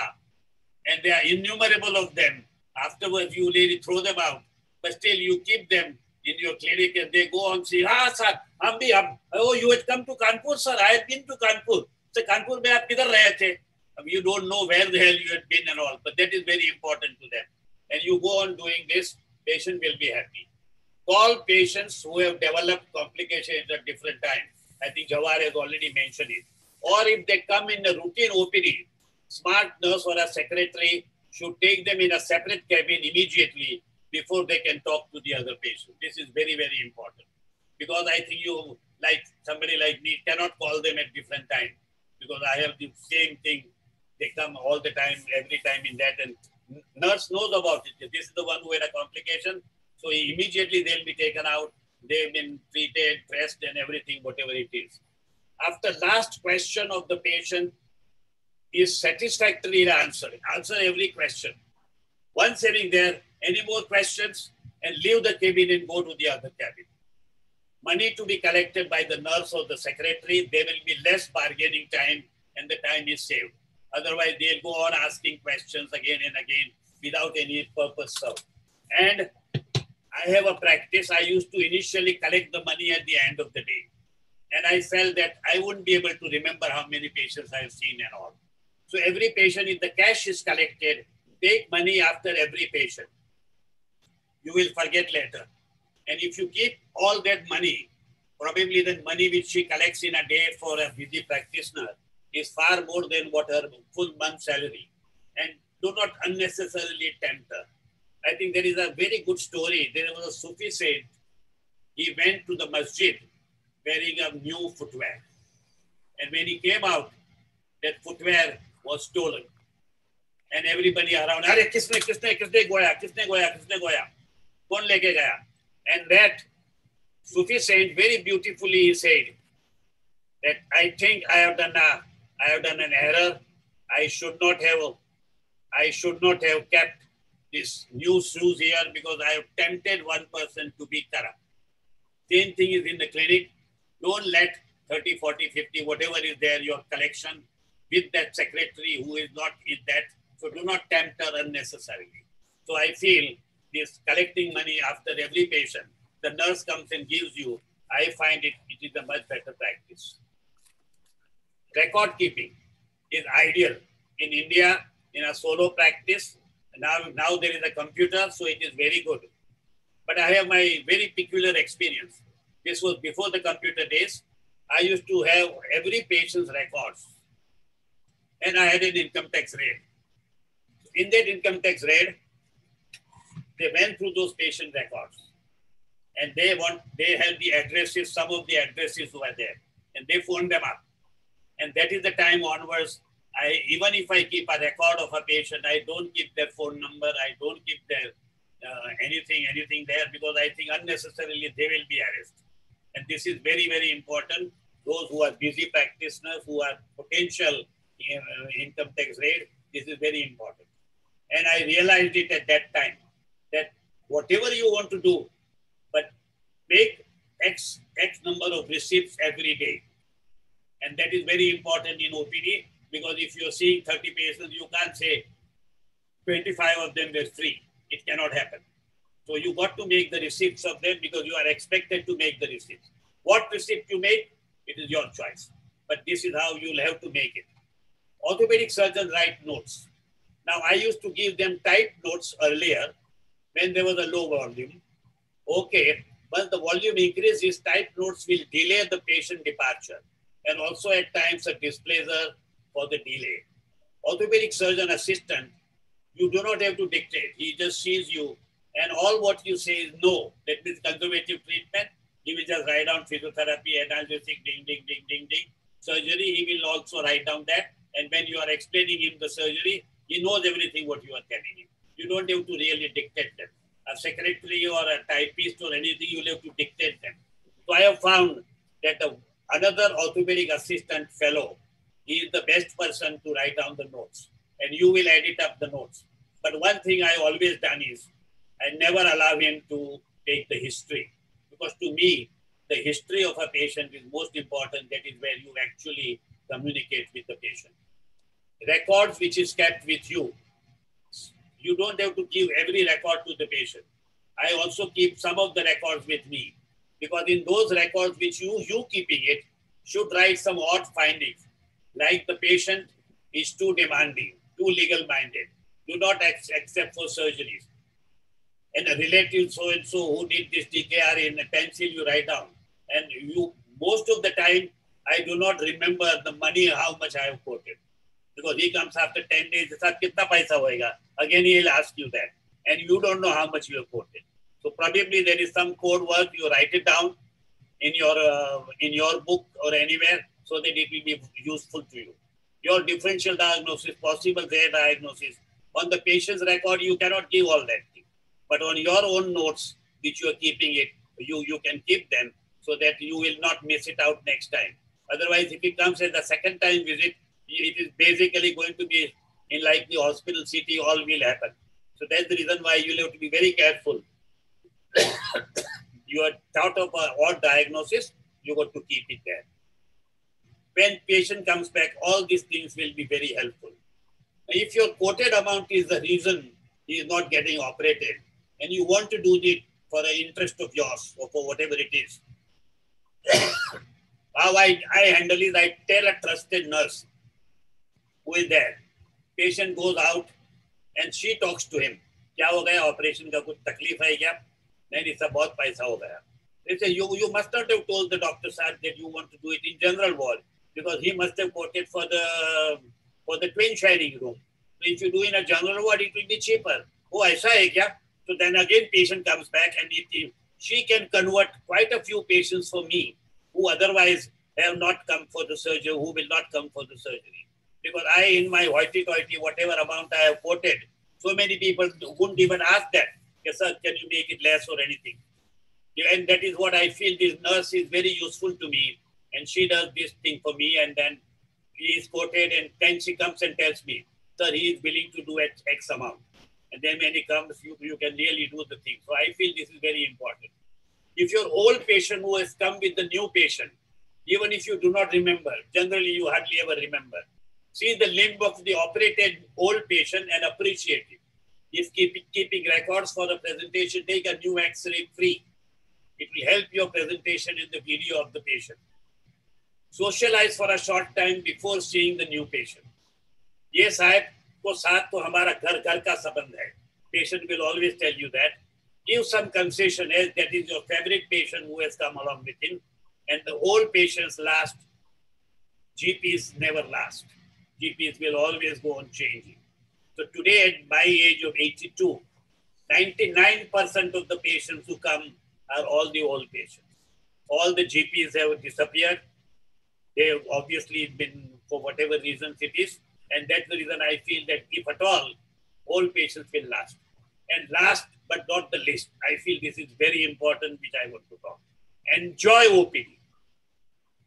And there are innumerable of them. Afterwards, you really throw them out. But still, you keep them in your clinic and they go on see, ah, sir, hum I'm oh, you had come to Kanpur, sir. I had been to Kanpur. So, Kanpur mein aap kidhar rahe the? You don't know where the hell you had been and all. But that is very important to them. And you go on doing this, patient will be happy call patients who have developed complications at different times I think Jawahar has already mentioned it or if they come in a routine OPD smart nurse or a secretary should take them in a separate cabin immediately before they can talk to the other patient. This is very, very important because I think you, like somebody like me, cannot call them at different times because I have the same thing. They come all the time, every time in that, and nurse knows about it. This is the one who had a complication, so immediately they'll be taken out. They've been treated, dressed, and everything, whatever it is. After last question of the patient is satisfactorily answered. Answer every question. Once having there, any more questions, and leave the cabin and go to the other cabin money to be collected by the nurse or the secretary, there will be less bargaining time and the time is saved. Otherwise, they'll go on asking questions again and again without any purpose served. And I have a practice. I used to initially collect the money at the end of the day. And I felt that I wouldn't be able to remember how many patients I've seen and all. So every patient, if the cash is collected, take money after every patient. You will forget later. And if you keep all that money, probably the money which she collects in a day for a busy practitioner is far more than what her full month salary. And do not unnecessarily tempt her. I think there is a very good story. There was a Sufi saint. He went to the masjid wearing a new footwear. And when he came out, that footwear was stolen. And everybody around, Are, kisne, kisne, kisne goya, kisne goya, kisne goya. Kon leke gaya. And that Sufi saint very beautifully he said that I think I have done a, I have done an error. I should not have, I should not have kept this new shoes here because I have tempted one person to be corrupt. Same thing is in the clinic. Don't let 30, 40, 50, whatever is there, your collection with that secretary who is not in that. So do not tempt her unnecessarily. So I feel this collecting money after every patient, the nurse comes and gives you, I find it, it is a much better practice. Record keeping is ideal. In India, in a solo practice, now, now there is a computer, so it is very good. But I have my very peculiar experience. This was before the computer days. I used to have every patient's records. And I had an income tax raid. In that income tax raid, they went through those patient records and they want they have the addresses, some of the addresses were there, and they phoned them up. And that is the time onwards. I even if I keep a record of a patient, I don't keep their phone number, I don't keep their uh, anything, anything there because I think unnecessarily they will be arrested. And this is very, very important. Those who are busy practitioners, who are potential uh, income tax rate, this is very important. And I realized it at that time that whatever you want to do, but make X, X number of receipts every day. And that is very important in OPD Because if you're seeing 30 patients, you can't say 25 of them were free. It cannot happen. So you got to make the receipts of them because you are expected to make the receipts. What receipt you make, it is your choice. But this is how you'll have to make it. Orthopedic surgeons write notes. Now, I used to give them typed notes earlier when there was a low volume. Okay, once the volume increases, typed notes will delay the patient departure and also at times a displeasure for the delay. Orthopedic surgeon assistant, you do not have to dictate. He just sees you and all what you say is no. That means conservative treatment. He will just write down physiotherapy, analgesic, ding, ding, ding, ding, ding. Surgery, he will also write down that. And when you are explaining him the surgery, he knows everything what you are telling him. You don't have to really dictate them. A secretary or a typist or anything, you have to dictate them. So I have found that the, another orthopedic assistant fellow he is the best person to write down the notes. And you will edit up the notes. But one thing I always done is I never allow him to take the history. Because to me, the history of a patient is most important. That is where you actually communicate with the patient. Records which is kept with you. You don't have to give every record to the patient. I also keep some of the records with me because in those records which you you keeping it should write some odd findings like the patient is too demanding, too legal minded, do not accept for surgeries. And a relative so and so who did this DKR in a pencil, you write down. And you, most of the time, I do not remember the money, how much I have quoted. Because he comes after 10 days, kitna paisa hoega? Again, he'll ask you that. And you don't know how much you have quoted. So probably there is some code work, you write it down in your, uh, in your book or anywhere so that it will be useful to you. Your differential diagnosis, possible their diagnosis. On the patient's record, you cannot give all that. Thing. But on your own notes, which you are keeping it, you, you can keep them so that you will not miss it out next time. Otherwise, if it comes as a second time visit, it is basically going to be in like the hospital city, all will happen. So that's the reason why you have to be very careful. [coughs] you are thought of a odd diagnosis, you got to keep it there when patient comes back, all these things will be very helpful. If your quoted amount is the reason he is not getting operated, and you want to do it for an interest of yours or for whatever it is, [coughs] how I, I handle is I tell a trusted nurse who is there. Patient goes out and she talks to him. क्या हो गया operation का कुछ तकलीफ है क्या नहीं इसका बहुत पैसा हो गया they say you you must not have told the doctor sir that you want to do it in general ward because he must have quoted for the for the twin sharing room. So if you do in a general ward, it will be cheaper. Oh, aisa hai kya? So then again, patient comes back and it, she can convert quite a few patients for me who otherwise have not come for the surgery, who will not come for the surgery. Because I, in my hoity-toity, whatever amount I have quoted, so many people wouldn't even ask that. Yes, sir, can you make it less or anything? And that is what I feel this nurse is very useful to me and she does this thing for me and then he is quoted and then she comes and tells me, sir, he is willing to do X, X amount. And then when he comes, you, you can really do the thing. So I feel this is very important. If your old patient who has come with the new patient, even if you do not remember, generally you hardly ever remember, see the limb of the operated old patient and appreciate it. If keep, keeping records for the presentation, take a new X-ray free. It will help your presentation in the video of the patient socialize for a short time before seeing the new patient. ये साहब को साथ तो हमारा घर घर का संबंध है patient will always tell you that give some concession as that is your favorite patient who has come along with him and the whole patients last gps never last gps will always go on changing so today at my age of 82 99% of the patients who come are all the old patients all the gps have disappeared They obviously been, for whatever reasons it is, and that's the reason I feel that if at all, all patients will last. And last but not the least, I feel this is very important, which I want to talk. Enjoy OPD.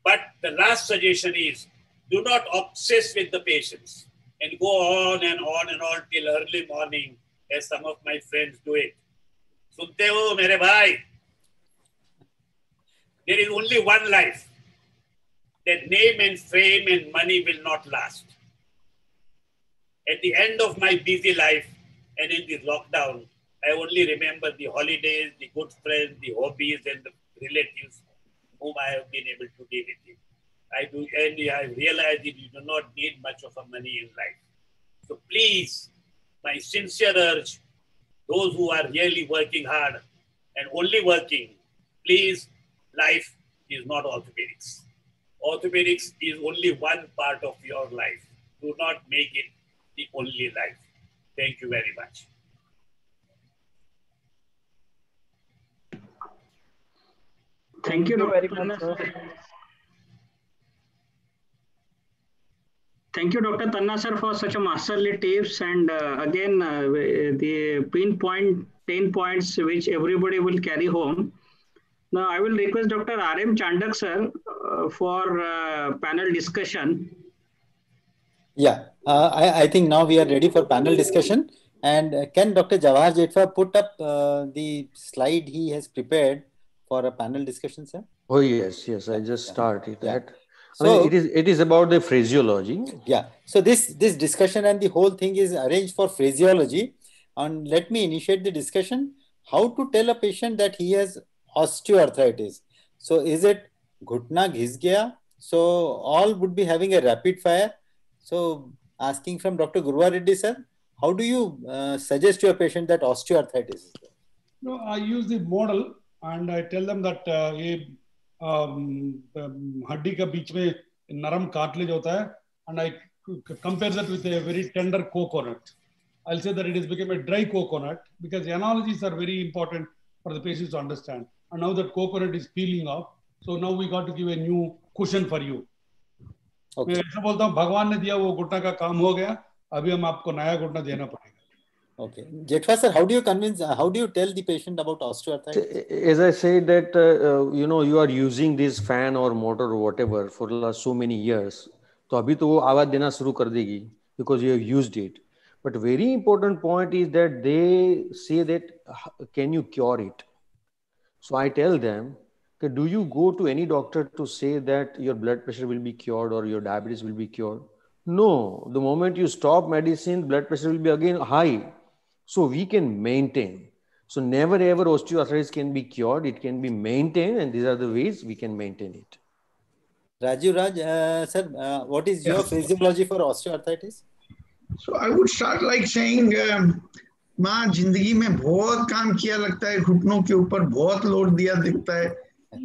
But the last suggestion is do not obsess with the patients and go on and on and on till early morning, as some of my friends do it. Ho, mere bhai. There is only one life that name and fame and money will not last. At the end of my busy life and in this lockdown, I only remember the holidays, the good friends, the hobbies, and the relatives whom I have been able to be with. I do, and I realize that you do not need much of a money in life. So please, my sincere urge, those who are really working hard and only working, please, life is not all the orthopedics. Orthopedics is only one part of your life. Do not make it the only life. Thank you very much. Thank you, very Dr. much, sir. Thank you, Dr. Tanna sir, for such a masterly tips and uh, again uh, the pinpoint 10 points which everybody will carry home. Now I will request Dr. R.M. Chandak sir uh, for uh, panel discussion. Yeah, uh, I, I think now we are ready for panel discussion. And uh, can Dr. Jawahar Jethwa put up uh, the slide he has prepared for a panel discussion, sir? Oh yes, yes. I just started Yeah. that. I mean, So- it is it is about the phraseology. Yeah. So this this discussion and the whole thing is arranged for phraseology. And let me initiate the discussion. How to tell a patient that he has osteoarthritis. So is it ghutna ghis gaya? So all would be having a rapid fire. So asking from Dr. Gurava Reddy sir, how do you uh, suggest to your patient that osteoarthritis is there? No, I use the model and I tell them that uh, ये हड्डी का बीच में and I compare that with a very tender coconut. I'll say that it has become a dry coconut because the analogies are very important for the patients to understand. And now that coconut is peeling off, so now we got to give a new cushion for you. Okay. मैं ऐसा बोलता हूँ भगवान ने दिया वो घुटना का काम हो गया अभी हम आपको नया घुटना देना पड़ेगा Okay. Jethwa sir, how do you convince, uh, how do you tell the patient about osteoarthritis? As I say that, uh, you know, you are using this fan or motor or whatever for last so many years. तो अभी तो वो आवाज देना शुरू कर देगी because you have used it. But very important point is that they say that can you cure it? So I tell them, okay, do you go to any doctor to say that your blood pressure will be cured or your diabetes will be cured? No. The moment you stop medicine, blood pressure will be again high. So we can maintain. So never ever osteoarthritis can be cured. It can be maintained, and these are the ways we can maintain it. Rajiv Raj, uh, sir, uh, what is your Yeah. physiology for osteoarthritis? So I would start like saying, um, माँ ज़िंदगी में बहुत काम किया लगता है घुटनों के ऊपर बहुत लोड दिया दिखता है।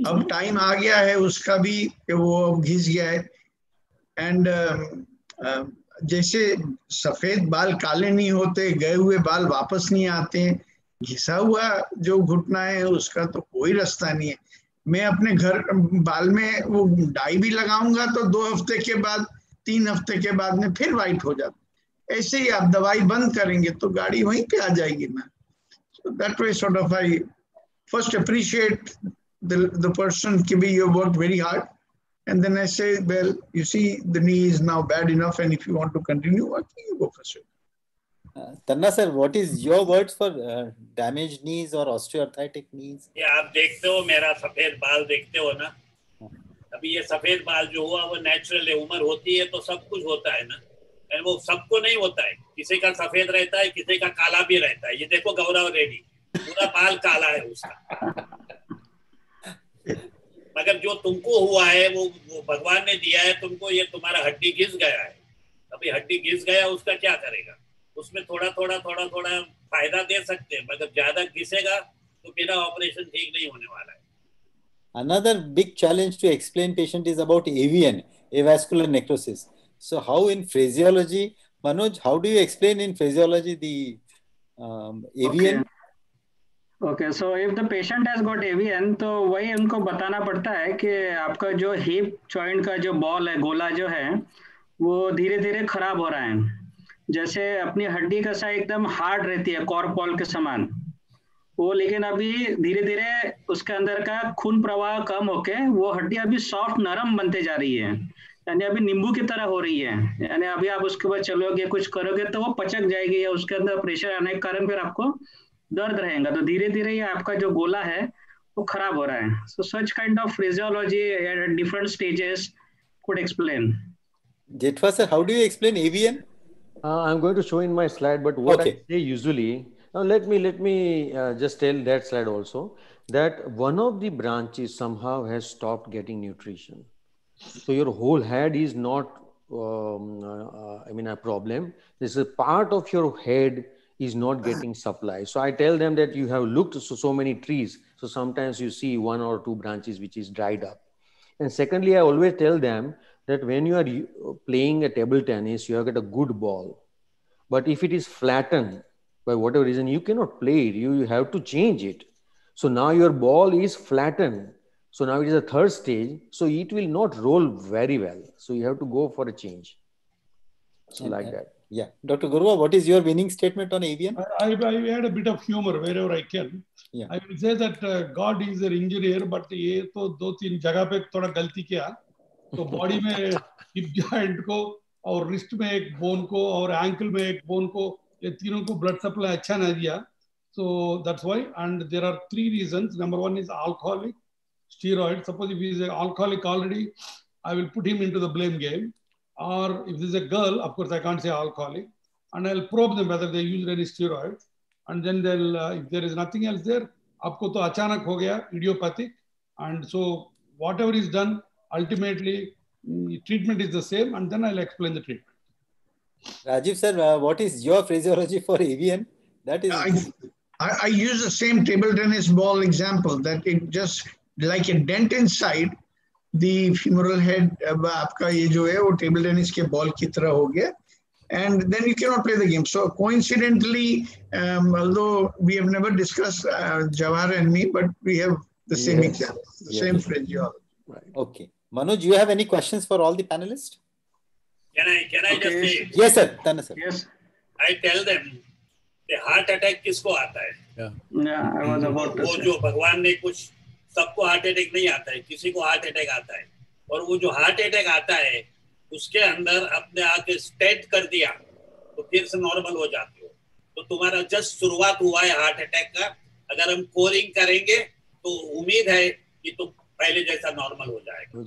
अब टाइम आ गया है उसका भी कि वो अब घिस गया है। एंड uh, uh, जैसे सफ़ेद बाल काले नहीं होते गए हुए बाल वापस नहीं आते घिसा हुआ जो घुटना है उसका तो कोई रास्ता नहीं है। मैं अपने घर बाल में वो डाई भी लगाऊँगा तो दो हफ़्ते के बाद तीन हफ़्ते के बाद में फिर वाइट हो जाता ऐसे ही आप दवाई बंद करेंगे तो गाड़ी वहीं पे आ जाएगी ना so that way sort of I first appreciate the person की be you work very hard and then I well you see the knee is now bad enough and if you want to continue working you go first Tanna sir what is your words for damage knees और osteoarthritic नीज ये आप देखते हो मेरा सफ़ेद बाल देखते हो ना? अभी ये सफ़ेद बाल जो हुआ वो नेचुरल है उम्र होती है तो सब कुछ होता है ना? वो सबको नहीं होता है। किसी का सफ़ेद रहता है किसी का काला भी रहता है। ये देखो गौरव रेड्डी पूरा बाल काला है उसका। मगर जो तुमको हुआ है वो, वो भगवान ने दिया है तुमको ये तुम्हारा हड्डी घिस गया है। अभी हड्डी घिस गया उसका क्या करेगा? उसमें थोड़ा थोड़ा थोड़ा थोड़ा फ़ायदा दे सकते हैं मगर ज़्यादा घिसेगा तो बिना ऑपरेशन ठीक नहीं होने वाला है। Another big challenge to explain patient is about AVN, avascular necrosis. So how in phraseology, Manoj, how do you explain in phraseology the um, AVN? Okay so if the patient has got AVN तो वही उनको बताना पड़ता है कि आपका जो hip joint का जो बॉल है गोला जो है वो धीरे धीरे खराब हो रहा है। जैसे अपनी हड्डी का सा एकदम हार्ड रहती है कॉर्पॉल के समान। वो लेकिन अभी धीरे धीरे उसके अंदर का खून प्रवाह कम होके वो हड्डी अभी सॉफ्ट नरम बनते जा रही है। यानी अभी नींबू की तरह हो रही है। यानी अभी आप उसके ऊपर चलोगे कुछ करोगे तो वो पचक जाएगी या उसके अंदर प्रेशर आने के कारण फिर आपको दर्द रहेगा। तो धीरे धीरे ये आपका जो गोला है वो खराब हो रहा है। So such kind of physiology different stages could explain Jethwa sir how do you explain AVN I am going to show in my slide but what I say usually now let me let me just tell that slide also that one of the branches somehow has stopped getting nutrition So your whole head is not, um, uh, I mean, a problem. This is a part of your head is not getting supply. So I tell them that you have looked so so many trees. So sometimes you see one or two branches which is dried up. And secondly, I always tell them that when you are playing a table tennis, you have got a good ball. But if it is flattened by whatever reason, you cannot play it. You, you have to change it. So now your ball is flattened. So now it is a third stage. So it will not roll very well. So you have to go for a change. So and, like uh, that. Yeah. Dr. Gurava, what is your winning statement on AVN? I, I, I, add a bit of humor wherever I can. Yeah. I will say that uh, God is an engineer, but ये तो दो तीन जगह पे थोड़ा गलती किया तो body [laughs] में hip joint को और wrist में एक bone को और ankle में एक bone को ये तीनों को blood supply अच्छा ना दिया So that's why. And there are three reasons. Number one is alcoholic steroid, suppose if he's an alcoholic already, I will put him into the blame game. Or if he's a girl, of course, I can't say alcoholic. And I'll probe them whether they used any steroids. And then they'll, uh, if there is nothing else there, आपको तो अचानक हो गया idiopathic. And so whatever is done, ultimately mm, treatment is the same. And then I'll explain the treatment. Rajiv sir, uh, what is your phraseology for AVN? That is. I, I, I use the same table tennis ball example that it just like a dent inside the femoral head आपका ये जो है वो के की तरह हो गया and then you cannot play the game. So coincidentally, um, although we have never discussed uh, Jawahar and me, but we have the yes. same example, the yes. same phraseology. Right. Okay. Manoj, you have any questions for all the panelists? Can I, can I okay. just say? Yes, sir. Tanna, sir. Yes. I tell them, the heart attack किसको आता है? Yeah. Yeah, I was about to वो say. जो भगवान ने कुछ सबको heart attack नहीं आता है किसी को हार्ट अटैक आता है। और वो जो हार्ट अटैक आता है उसके अंदर अपने आके स्टेट कर दिया तो फिर से नॉर्मल हो जाते हो। तो तुम्हारा जस्ट शुरुआत हुआ है हार्ट अटैक का। अगर हम कोरिंग करेंगे तो उम्मीद है कि तुम पहले जैसा नॉर्मल हो जाएगा।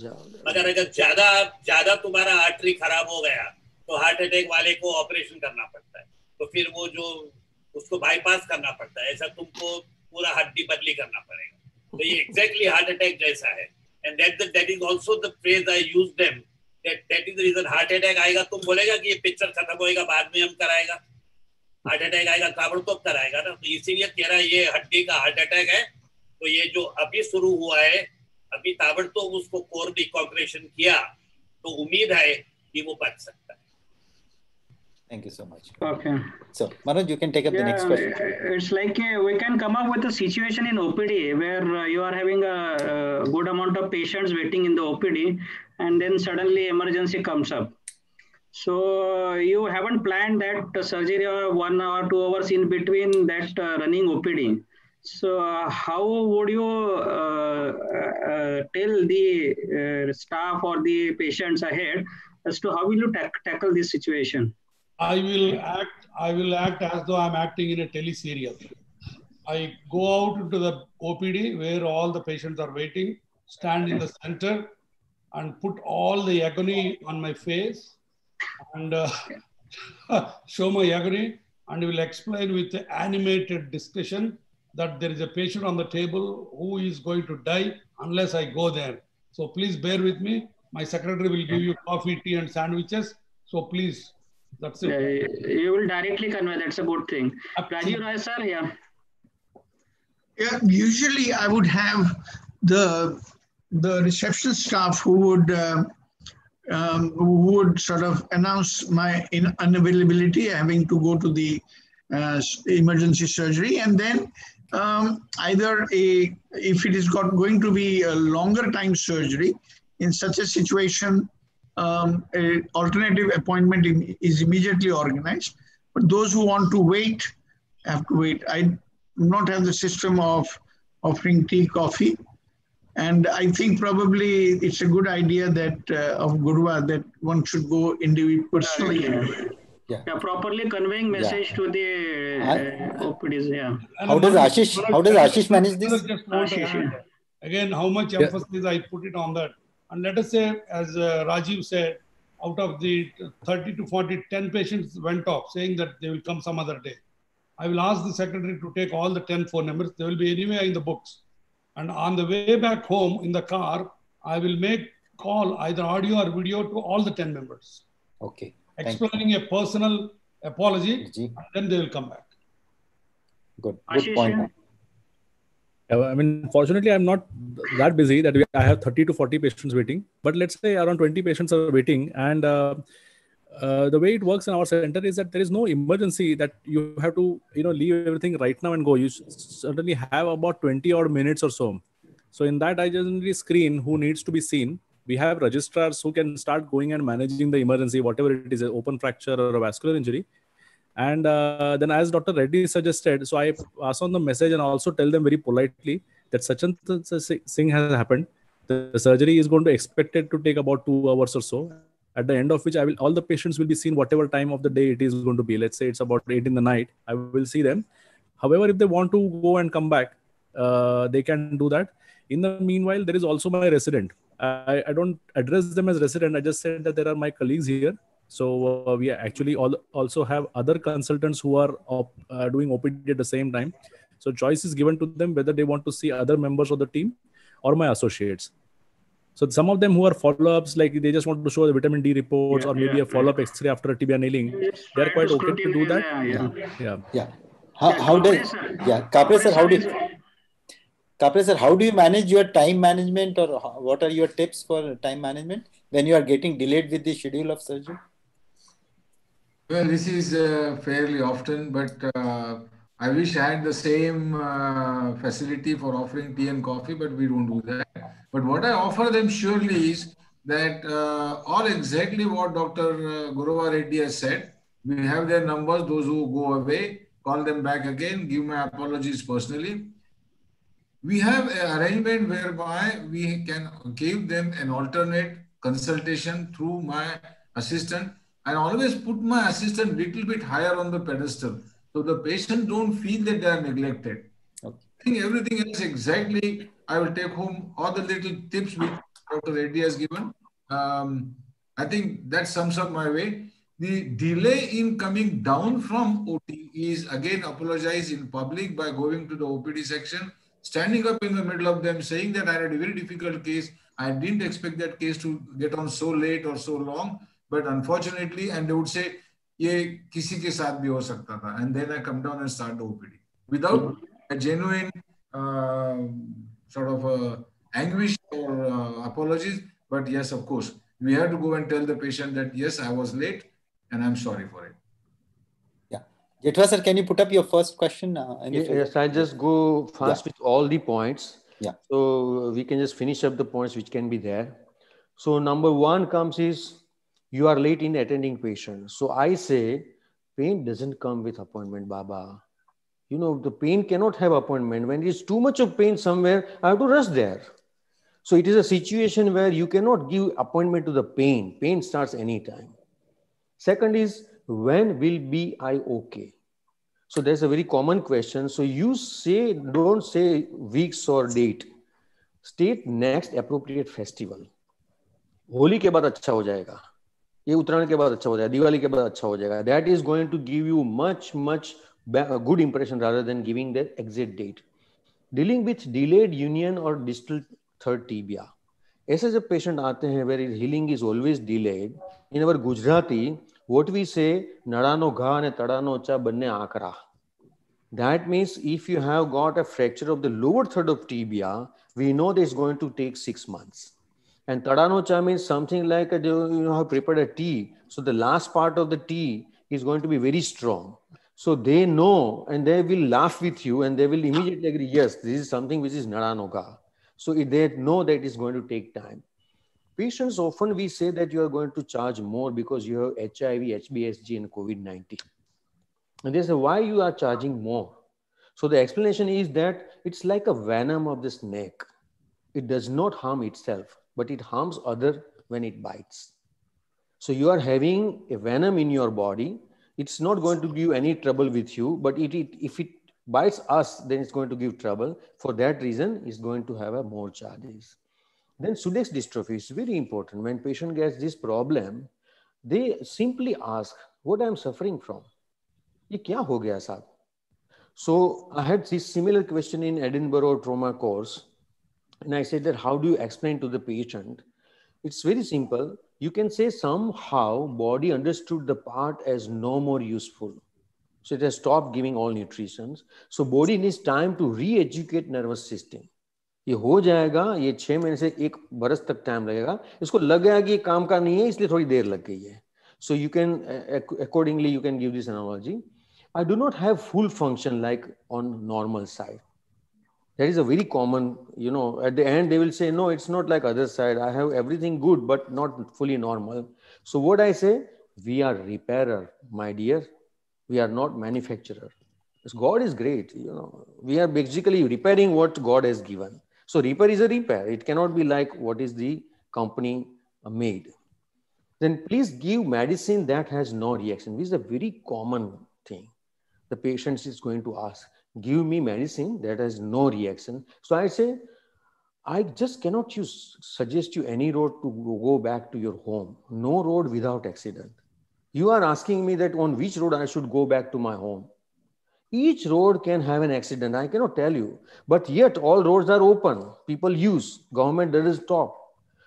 मगर अगर ज़्यादा ज़्यादा तुम्हारा आर्टरी खराब हो गया तो हार्ट अटैक वाले को ऑपरेशन करना पड़ता है। तो फिर वो जो उसको बाईपास करना पड़ता है। ऐसा तुमको पूरा हड्डी बदली करना पड़ेगा। तो ये एग्जैक्टली हार्ट अटैक जैसा है and that that is also the phrase I use them reason heart attack आएगा, तुम बोलेगा कि ये पिक्चर खत्म होएगा, बाद में हम कराएगा. हार्ट अटैक आएगा ताबड़तोब कराएगा ना. तो इसीलिए तेरा ये हड्डी का हार्ट अटैक है. तो ये जो अभी शुरू हुआ है, अभी ताबड़तोब उसको कोर डिकॉग्रेशन किया तो उम्मीद है कि वो बच सकता है. Thank you so much. Okay. So, Manoj, you can take up the next question. it's like uh, we can come up with a situation in OPD where uh, you are having a, a good amount of patients waiting in the OPD, and then suddenly emergency comes up. So uh, you haven't planned that uh, surgery or one or two hours in between that uh, running OPD. So uh, how would you uh, uh, tell the uh, staff or the patients ahead as to how will you tack- tackle this situation? I will act. I will act as though I'm acting in a teleserial. I go out into the OPD where all the patients are waiting, stand in the center, and put all the agony on my face, and uh, [laughs] show my agony, and will explain with animated discussion that there is a patient on the table who is going to die unless I go there. So please bear with me. My secretary will give you coffee, tea, and sandwiches. So please, that's it. Uh, you will directly convey. That's a good thing. Rajiv Roy, sir, yeah. Yeah, usually I would have the the reception staff who would uh, um, who would sort of announce my in unavailability, having to go to the uh, emergency surgery, and then um, either a if it is got going to be a longer time surgery, in such a situation, um, a alternative appointment im- is immediately organized. But those who want to wait have to wait. I do not have the system of offering tea, coffee. And I think probably it's a good idea that uh, of Gurava that one should go individually personally. Yeah. Yeah, properly conveying message to the uh, OPDs. Yeah. How does Ashish, how does Ashish manage this? Just want to Ashish, add, Again, how much Yeah. emphasis I put it on that. And let us say, as uh, Rajiv said, out of the 30 to 40, 10 patients went off saying that they will come some other day. I will ask the secretary to take all the 10 phone numbers. They will be anywhere in the books. And on the way back home in the car, I will make call either audio or video to all the 10 members. Okay. Explaining a personal apology, and then they will come back. Good. Good point. I mean, fortunately, I'm not that busy that we, I have 30 to 40 patients waiting. But let's say around 20 patients are waiting, and uh, uh, the way it works in our center is that there is no emergency that you have to, you know, leave everything right now and go. You certainly have about 20 odd minutes or so. So in that, I generally screen who needs to be seen. We have registrars who can start going and managing the emergency, whatever it is, an open fracture or a vascular injury and uh, then, as Dr. Reddy suggested, so I pass on the message and also tell them very politely that such such thing has happened. The surgery is going to expected to take about two hours or so. At the end of which, I will all the patients will be seen whatever time of the day it is going to be. Let's say it's about eight in the night. I will see them. However, if they want to go and come back, uh, they can do that. In the meanwhile, there is also my resident. I, I don't address them as resident. I just said that there are my colleagues here so uh, we actually all, also have other consultants who are op, uh, doing OPD at the same time. So choice is given to them whether they want to see other members of the team or my associates. So some of them who are follow-ups, like they just want to show the vitamin D reports yeah, or maybe yeah, a follow-up yeah. X-ray after a tibia nailing, they're quite okay to do that. Yeah, yeah, yeah. How, how does yeah, Kapre sir, how do Kapre sir, how do you manage your time management or what are your tips for time management when you are getting delayed with the schedule of surgery? Well, this is uh, fairly often, but uh, I wish I had the same uh, facility for offering tea and coffee, but we don't do that. But what I offer them surely is that uh, all exactly what Dr. Uh, Gurava Reddy has said. We have their numbers, those who go away, call them back again, give my apologies personally. We have an arrangement whereby we can give them an alternate consultation through my assistant I always put my assistant little bit higher on the pedestal. So the patient don't feel that they are neglected. Okay. I think everything else exactly, I will take home all the little tips which Dr. Reddy has given. Um, I think that sums up my way. The delay in coming down from OT is again apologize in public by going to the OPD section, standing up in the middle of them saying that I had a very difficult case. I didn't expect that case to get on so late or so long but unfortunately and they would say ye kisi ke saath bhi ho sakta tha and then i come down and start opd without a genuine uh, sort of uh, anguish or uh, apologies but yes of course we have to go and tell the patient that yes i was late and i'm sorry for it. Yeah. Jethwa sir can you put up your first question uh, yes, yes i'll just go fast yeah. with all the points. Yeah. So we can just finish up the points which can be there. So number one comes is you are late in attending patient. So I say, pain doesn't come with appointment, Baba. You know, the pain cannot have appointment. When it's too much of pain somewhere, I have to rush there. So it is a situation where you cannot give appointment to the pain. Pain starts anytime. Second is, when will be I okay? So there's a very common question. So you say, don't say weeks or date. State next appropriate festival. Holi के बाद अच्छा हो जाएगा ये उत्तरायण के बाद अच्छा हो जाएगा, दिवाली के बाद अच्छा हो जाएगा। That is going to give you much much good impression rather than giving the exact date dealing with delayed union और डिजिटल थर्ड टीबिया ऐसे जब पेशेंट आते हैं where is healing is always delayed in our Gujarati what we say, nadano gha and tadano cha, banne akra that means if you have got a fracture of the lower third of tibia, we know that it's going to take 6 months. And Tadano cha means something like a, you know have prepared a tea. So the last part of the tea is going to be very strong. So they know and they will laugh with you and they will immediately agree, yes, this is something which is Naranoga. So they know that it's going to take time. Patients often we say that you are going to charge more because you have HIV, HBSG, and COVID-19. And they say, why you are charging more? So the explanation is that it's like a venom of the snake. It does not harm itself but it harms other when it bites. So you are having a venom in your body. It's not going to give any trouble with you, but it, it, if it bites us, then it's going to give trouble. For that reason, it's going to have a more charges. Then Sudeck's dystrophy is very important. When patient gets this problem, they simply ask, what I'm suffering from? ये क्या हो गया साहब? So I had this similar question in Edinburgh trauma course. And I said that how do you explain to the patient? It's very simple. You can say somehow body understood the part as no more useful. So it has stopped giving all nutrition. So body needs time to re-educate nervous system. ये हो जाएगा ये छह महीने से एक बरस तक टाइम लगेगा इसको लग गया कि ये काम का नहीं है इसलिए थोड़ी देर लग गई है so you can accordingly you can give this analogy I do not have full function like on normal side. that is a very common, you know, at the end they will say, no, it's not like other side. I have everything good, but not fully normal. So what I say, we are repairer, my dear. We are not manufacturer. Because God is great, you know. We are basically repairing what God has given. So repair is a repair. It cannot be like what is the company made. Then please give medicine that has no reaction. which is a very common thing the patient is going to ask, give me medicine that has no reaction. So I say, I just cannot suggest you any road to go back to your home. No road without accident. You are asking me that on which road I should go back to my home. Each road can have an accident. I cannot tell you. But yet all roads are open. People use. Government doesn't stop.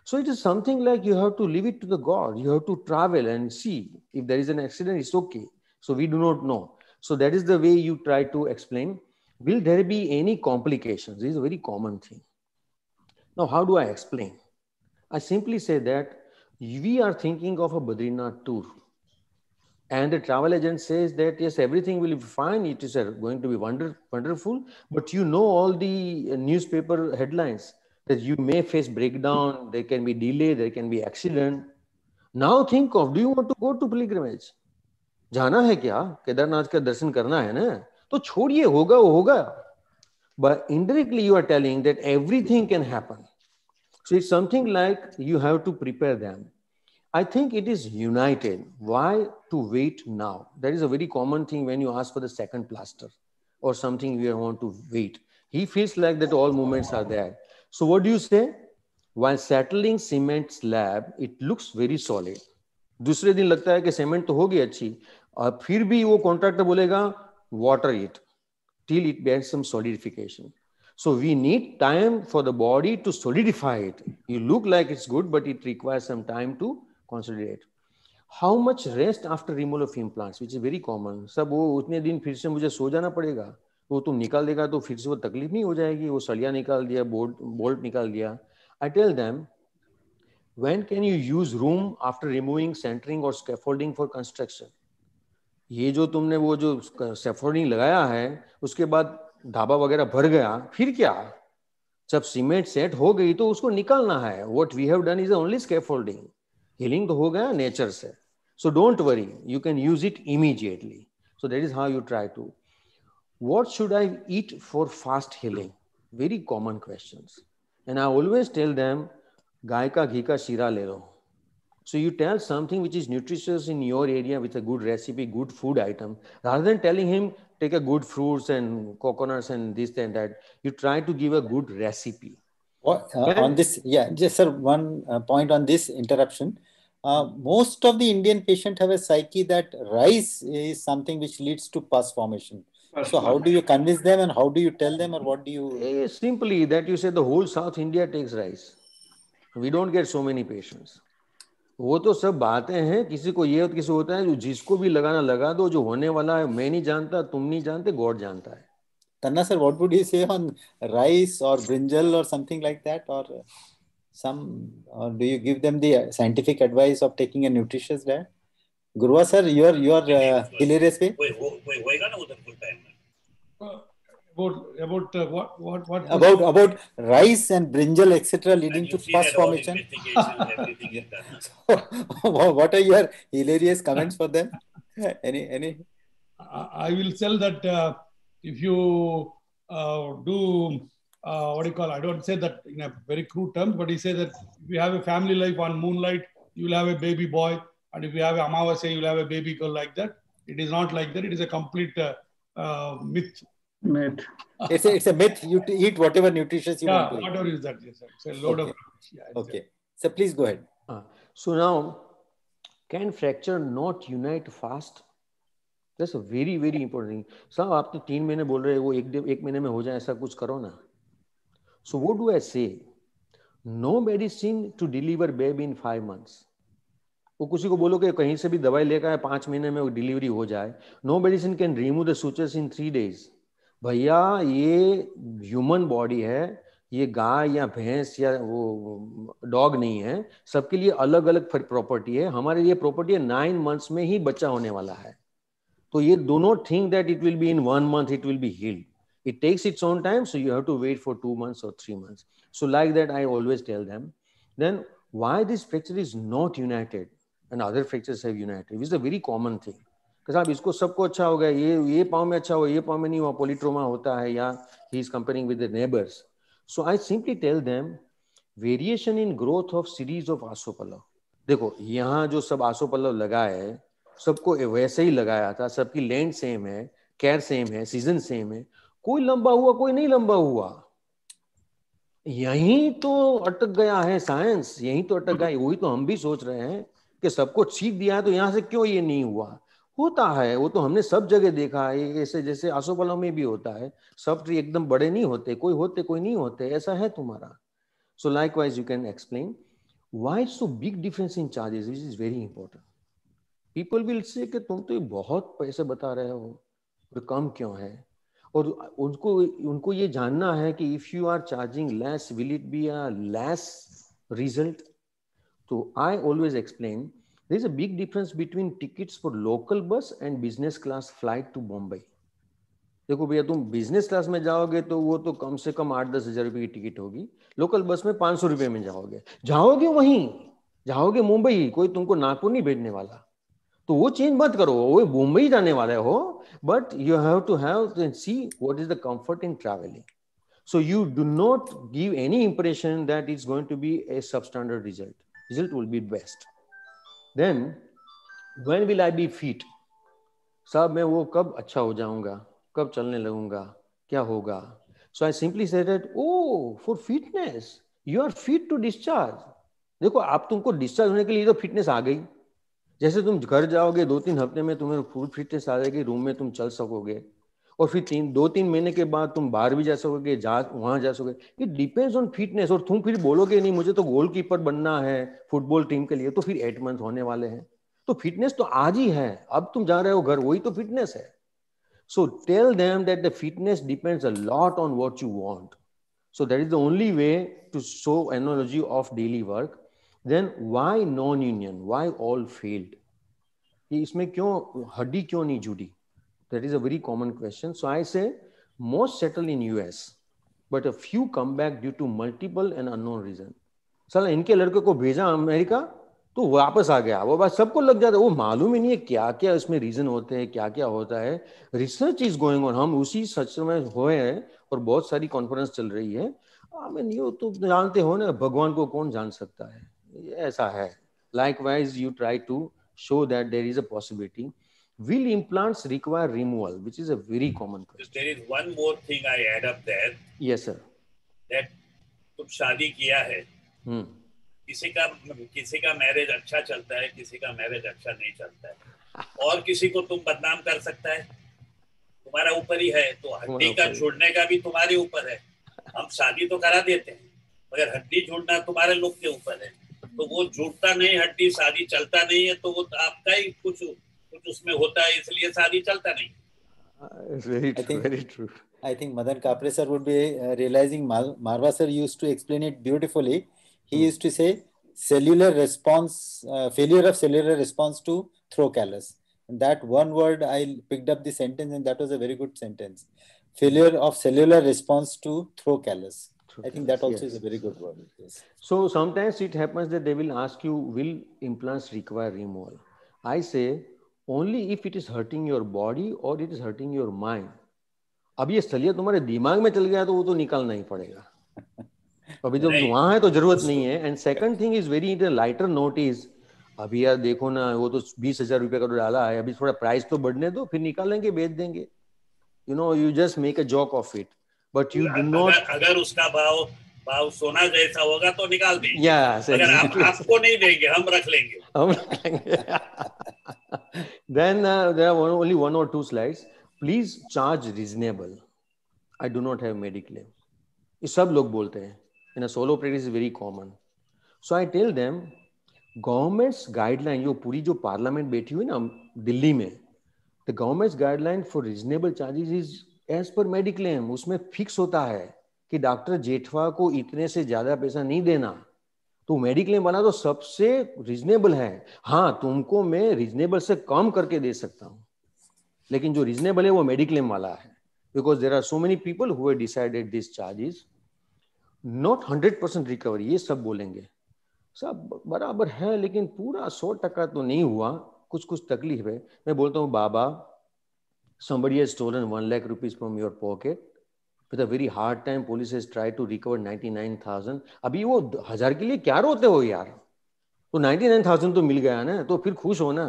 So it is something like you have to leave it to the God. You have to travel and see. If there is an accident, it's okay. So we do not know. So that is the way you try to explain. Will there be any complications? This is a very common thing. Now, how do I explain? I simply say that we are thinking of a Badrinath tour. And the travel agent says that, yes, everything will be fine. It is uh, going to be wonder, wonderful. But you know all the uh, newspaper headlines that you may face breakdown, there can be delay, there can be accident. Now think of, do you want to go to pilgrimage? जाना है क्या केदारनाथ का दर्शन करना है ना तो छोड़िए होगा वो होगा but indirectly you are telling that everything can happen so it's something like you have to prepare them i think it is united why to wait now that is a very common thing when you ask for the second plaster or something you want to wait he feels like that all movements are there so what do you say while settling cement slab it looks very solid दूसरे दिन लगता है कि cement तो होगी अच्छी, और फिर भी वो कॉन्ट्रैक्टर बोलेगा water it till it bear some so we need time for the body to solidify it you look like it's good but it require some time to consolidate how much rest after removal of implants which is very common सब वो उतने दिन फिर से मुझे सो जाना पड़ेगा। वो तुम निकाल देगा तो फिर से वो तकलीफ़ नहीं हो जाएगी। वो सड़िया निकाल दिया बोल्ट बोल्ट निकाल दिया। I tell them when can you use room after removing centering or scaffolding for construction ये जो तुमने वो जो सेफोर्डिंग लगाया है उसके बाद ढाबा वगैरह भर गया फिर क्या जब सीमेंट सेट हो गई तो उसको निकालना है what we have done is only scaffolding healing तो हो गया नेचर से so don't worry you can use it immediately so that is how you try to what should I eat for fast healing? Very common questions. And I always tell them गाय का घी का शीरा ले लो so you tell something which is nutritious in your area with a good recipe, good food item, rather than telling him take a good fruits and coconuts and this and that. You try to give a good recipe. What, uh, on this, yeah, just sir, one uh, point on this interruption. Uh, most of the Indian patient have a psyche that rice is something which leads to pus formation. So how do you convince them and how do you tell them or what do you? Eh, simply that you say the whole South India takes rice. We don't get so many patients. वो तो सब बातें हैं किसी को ये किसी होता है जो जिसको भी लगाना लगा दो जो होने वाला है मैं नहीं जानता तुम नहीं जानते गॉड जानता है Tanna sir, what would you say on rice or brinjal or something like that, or some, or do you give them the scientific advice of taking a nutritious diet? Gurva sir, your your uh, hilarious way. होएगा ना उधर full time. About about uh, what what what about about rice and brinjal etc leading to pus formation. [laughs] so, [laughs] what are your hilarious comments for them? [laughs] Any any? I will tell that uh, if you uh, do uh, what do you call i don't say that in a very crude terms but he says that if you have a family life on moonlight you will have a baby boy and if you have amavasya you will have a baby girl like that. It is not like that. It is a complete uh, uh, myth myth. It's a, it's a myth. You eat whatever nutritious you yeah, want. Yeah, whatever is that. Yes, sir. It's a load okay. of. Yeah, okay. So please go ahead. Uh, so now, Can fracture not unite fast? That's a very very important thing. साहब आप तो तीन महीने बोल रहे हैं वो एक एक महीने में हो जाए ऐसा कुछ करो ना. So what do I say? No medicine to deliver baby in five months. वो किसी को बोलो कि कहीं से भी दवाई लेकर आए पाँच महीने में वो डिलीवरी हो जाए no medicine can remove the sutures in three days भैया, ये ह्यूमन बॉडी है, ये गाय या भैंस या वो डॉग नहीं है, सबके लिए अलग अलग प्रॉपर्टी है। हमारे लिए प्रॉपर्टी है नाइन मंथ्स में ही बच्चा होने वाला है। तो ये दोनों think that it will be in one month it will be healed it takes its own time so you have to wait for two months और three months so like that I always tell them then why this fracture is not united and other fractures have very common thing साहब, इसको सबको अच्छा हो गया, ये ये पाँव में अच्छा हुआ, ये पाँव में नहीं हुआ पोलिट्रोमा होता है या he is comparing with the neighbours so I simply tell them variation in growth of series of आसो पल्लव देखो, यहाँ जो सब आसोपल्लव लगा है सबको वैसे ही लगाया था, सबकी लेंथ सेम है केयर सेम है सीज़न सेम है, कोई लंबा हुआ, कोई नहीं लंबा हुआ। यही तो अटक गया है साइंस यही तो अटक गया वही तो हम भी सोच रहे हैं कि सबको सीख दिया है तो यहाँ से क्यों ये नहीं हुआ? होता है, वो तो हमने सब जगह देखा है ऐसे जैसे आसोपलों में भी होता है, सब ट्री एकदम बड़े नहीं होते, कोई होते, कोई नहीं होते, ऐसा है तुम्हारा। So likewise you can explain why so big difference in charges which is very important people will say कि तुम तो बहुत पैसे बता रहे हो, और कम क्यों है? और उनको उनको ये जानना है कि if you are charging less will it be a less result तो I always explain there is a big difference between tickets for local bus and business class flight to Bombay देखो भैया, तुम बिज़नेस क्लास में जाओगे तो वो तो कम से कम आठ दस हज़ार रुपये की टिकट होगी। लोकल बस में पाँच सौ रुपये में जाओगे। जाओगे वहीं, जाओगे मुंबई, कोई तुमको नागपुर नहीं भेजने वाला। तो वो चेंज मत करो, वो मुंबई जाने वाले हो but you have to have see what is the comfort in travelling so you do not give any impression that it's going to be a substandard result. Result will be best. Then, when will i be fit? साहब, मैं वो कब अच्छा हो जाऊँगा? कब चलने लगूँगा? क्या होगा? So I simply say for fitness you are fit to discharge देखो, आप तुमको डिस्चार्ज होने के लिए तो फिटनेस आ गई। जैसे तुम घर जाओगे दो तीन हफ़्ते में तुम्हें फुल फिटनेस आ जाएगी रूम में तुम चल सकोगे। और फिर तीन, दो, तीन महीने के बाद तुम बाहर भी जा सकोगे जा, वहाँ जा सकोगे। इट डिपेंड्स ऑन फिटनेस और तुम फिर बोलोगे नहीं, मुझे तो गोलकीपर बनना है फुटबॉल टीम के लिए तो फिर एट मंथ होने वाले हैं। तो फिटनेस तो आज ही है, अब तुम जा रहे हो घर, वही तो फिटनेस है। So tell them that the fitness depends a lot on what you want so that is the only way to show analogy of daily work then why non union why all failed इसमें क्यों, हड्डी क्यों नहीं जुड़ी? That is a very common question. So I say most settle in US, but a few come back due to multiple and unknown reason. साला इनके लड़के को भेजा अमेरिका तो वापस आ गया। वो बात सबको लग जाता है वो मालूम ही नहीं है क्या क्या इसमें रीजन होते हैं क्या क्या होता है। रिसर्च इज़ गोइंग ऑन हम उसी सच में हुए हैं और बहुत सारी कॉन्फ्रेंस चल रही है। हमें नहीं तो जानते हो ना भगवान को कौन जान सकता है? ऐसा है। Likewise you try to show that there is a possibility will implants require removal which is a very common question there is one more thing i add up there. Yes sir. That तुम शादी किया है। Hmm. किसी का किसी का marriage अच्छा चलता है किसी का मैरिज अच्छा नहीं चलता है। और किसी को तुम बदनाम कर सकता है। तुम्हारा ऊपर ही है तो हड्डी का छोड़ने का भी तुम्हारे ऊपर है। हम शादी तो करा देते हैं मगर हड्डी छोड़ना तुम्हारे लोग के ऊपर है। तो वो जुड़ता नहीं हड्डी शादी चलता नहीं है तो वो आपका ही कुछ कुछ उसमें होता है इसलिए शादी चलता नहीं very true, think, very true. I think Madan Kapre sir would be uh, realizing Mar Marva sir used to explain it beautifully. He hmm. used to say cellular response, uh, failure of cellular response to throw callus. And that one word, I picked up the sentence and that was a very good sentence. Failure of cellular response to throw callus. I think that also yes. is a very good word. Yes. So sometimes it happens that they will ask you, will implants require removal? I say only if it is hurting your body or it is hurting your mind. अब ये स्थलिया तुम्हारे दिमाग में चल गया तो वो तो निकालना ही पड़ेगा। [laughs] अभी जब वहाँ है तो ज़रूरत नहीं है। And second thing is very lighter note is अभी यार देखो ना वो तो बीस हज़ार रुपए का तो डाला है। अभी थोड़ा प्राइस तो बढ़ने दो फिर निकालेंगे बेच देंगे। You know you just make a joke of it but you do not अगर उसका भाव भाव सोना जैसा होगा तो निकाल देंगे। Yes, अगर आप आपको नहीं देंगे हम रख लेंगे। हम रखेंगे। [laughs] then uh, there are only one or two slides. Please charge reasonable. I do not have mediclaim. ये सब लोग बोलते हैं in a solo practice is very common. So I tell them government's guideline जो पूरी जो पार्लियामेंट बैठी हुई ना दिल्ली में the government's guideline for reasonable charges is as per mediclaim उसमें फिक्स होता है कि डॉक्टर जेठवा को इतने से ज़्यादा पैसा नहीं देना तो मेडिक्लेम वाला तो सबसे रीजनेबल है। हाँ तुमको मैं रीजनेबल से कम करके दे सकता हूँ। लेकिन जो रीजनेबल है वो मेडिक्लेम वाला है। Because there are so many people who decided this charges not hundred percent recovery ये सब बोलेंगे। सब बराबर है, लेकिन पूरा सौ टका तो नहीं हुआ। कुछ कुछ तकलीफ़ है। मैं बोलता हूँ, बाबा, somebody has stolen one lakh rupees from your pocket. with a very hard time police has tried to recover 99000 अभी वो हजार के लिए क्या रोते हो यार तो 99000 तो मिल गया ना तो फिर खुश हो ना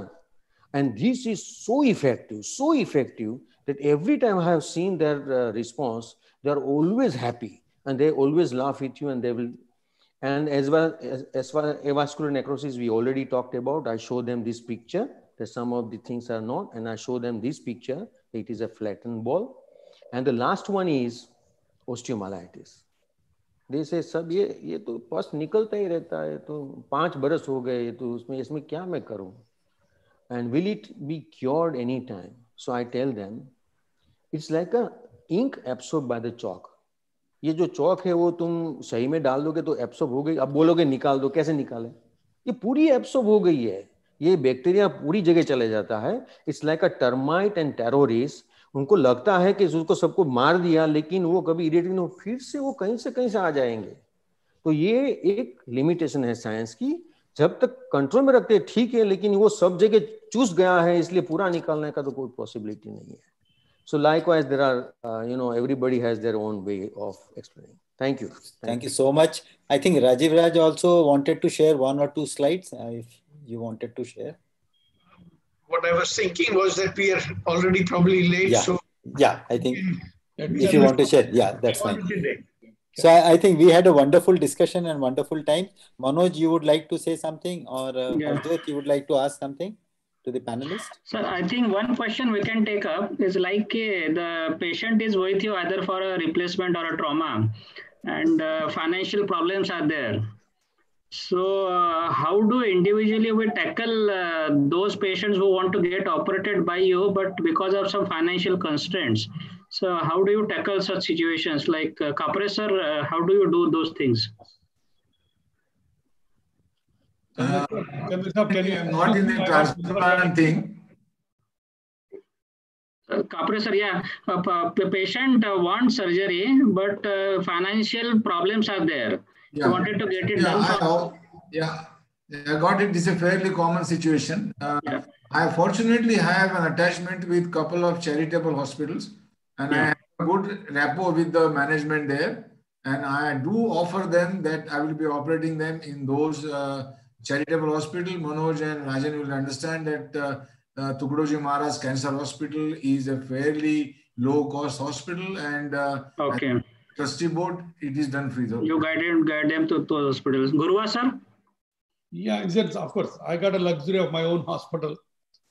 and this is so effective so effective that every time i have seen their uh, response they are always happy and they always laugh with you and they will and as well as, as far as avascular necrosis we already talked about i show them this picture that some of the things are not and i show them this picture it is a flattened ball The last one is osteomyelitis. they say सब ये ये तो पस निकलता ही रहता है तो पाँच बरस हो गए तो उसमें, इसमें क्या मैं करूँ? And will it be cured anytime? So i tell them, it's like a ink absorbed by the chalk. ये जो चौक है, वो तुम सही में डाल दोगे तो एब्सॉर्ब हो गई, अब बोलोगे निकाल दो, कैसे निकाले? ये पूरी एब्सॉर्ब हो गई है। ये बैक्टीरिया पूरी जगह चले जाता है। It's like a termite and terrorist उनको लगता है कि उसको सबको मार दिया लेकिन वो कभी इरेटिंग फिर से वो कहीं से कहीं से आ जाएँगे। तो ये एक लिमिटेशन है साइंस की। जब तक कंट्रोल में रखते ठीक है लेकिन वो सब जगह चूस गया है इसलिए पूरा निकालने का तो कोई पॉसिबिलिटी नहीं है। So likewise there are you know everybody has their own way of explaining thank you thank you so much I think Rajiv Raj also wanted to share one और two slides if you wanted to share what i was thinking was that we are already probably late yeah. so yeah i think if you want to share yeah that's fine so I, I, think we had a wonderful discussion and wonderful time manoj you would like to say something or uh, yeah. Arjot, you would like to ask something to the panelists? So I think one question we can take up is like uh, the patient is with you either for a replacement or a trauma, and uh, financial problems are there. So, uh, how do individually we tackle those patients who want to get operated by you, but because of some financial constraints? So, how do you tackle such situations? Like uh, Kapre sir, how do you do those things? Uh, not in the [laughs] transplant thing. Uh, Kapre sir, yeah, uh, patient uh, wants surgery, but uh, financial problems are there. Yeah. You wanted to get it yeah, done. Yeah, I got it. This is a fairly common situation. Uh, Yeah. I fortunately have an attachment with couple of charitable hospitals, and I have a good rapport with the management there. And I do offer them that I will be operating them in those uh, charitable hospital. Manoj and Rajan will understand that uh, uh, Tukdoji Maharaj Cancer Hospital is a fairly low cost hospital, and uh, Okay. Trustee board it is done free. though. You guided guide them to those hospitals. Gurava sir? Yeah, exactly. Of course, I got a luxury of my own hospital,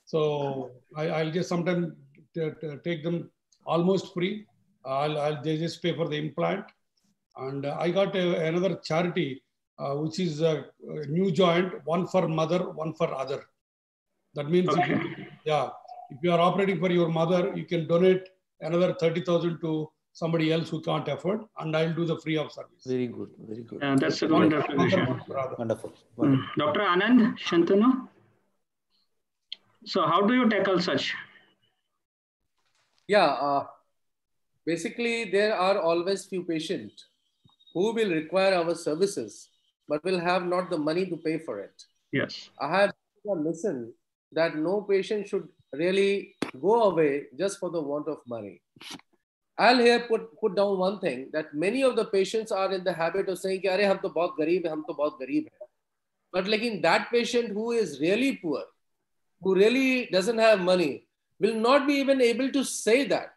so I, I'll just sometimes t- t- take them almost free. I'll, I'll they just pay for the implant, and uh, I got a, another charity uh, which is a, a new joint, one for mother, one for other. That means, if you, yeah, if you are operating for your mother, you can donate another thirty thousand to somebody else who can't afford, and I'll do the free of service. very good very good Uh, that's a wonderful vision. Wonderful. Mm. Dr. Anand Shantanu? So, how do you tackle such? Yeah, uh, basically there are always few patients who will require our services, but will have not the money to pay for it. Yes. I have listened that no patient should really go away just for the want of money. I'll here put, put down one thing that many of the patients are in the habit of saying, Are, hum to bahut gareeb hai, hum to bahut gareeb. But like in that patient who is really poor, who really doesn't have money, will not be even able to say that.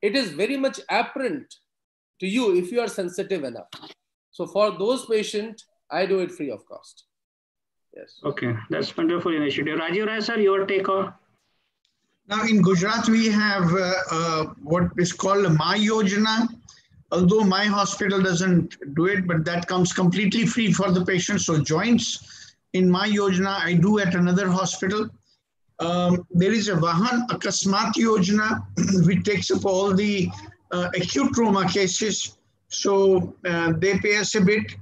It is very much apparent to you if you are sensitive enough. So for those patients, I do it free of cost. Yes. Okay, that's wonderful initiative. Rajiv Rai, sir, your take on now in Gujarat, we have uh, uh, what is called a Yojana. Although my hospital doesn't do it, but that comes completely free for the patient. So joints in My Yojana, I do at another hospital. Um, there is a Vahan Akasmat Yojana, [clears throat] which takes up all the uh, acute trauma cases. So uh, they pay us a bit.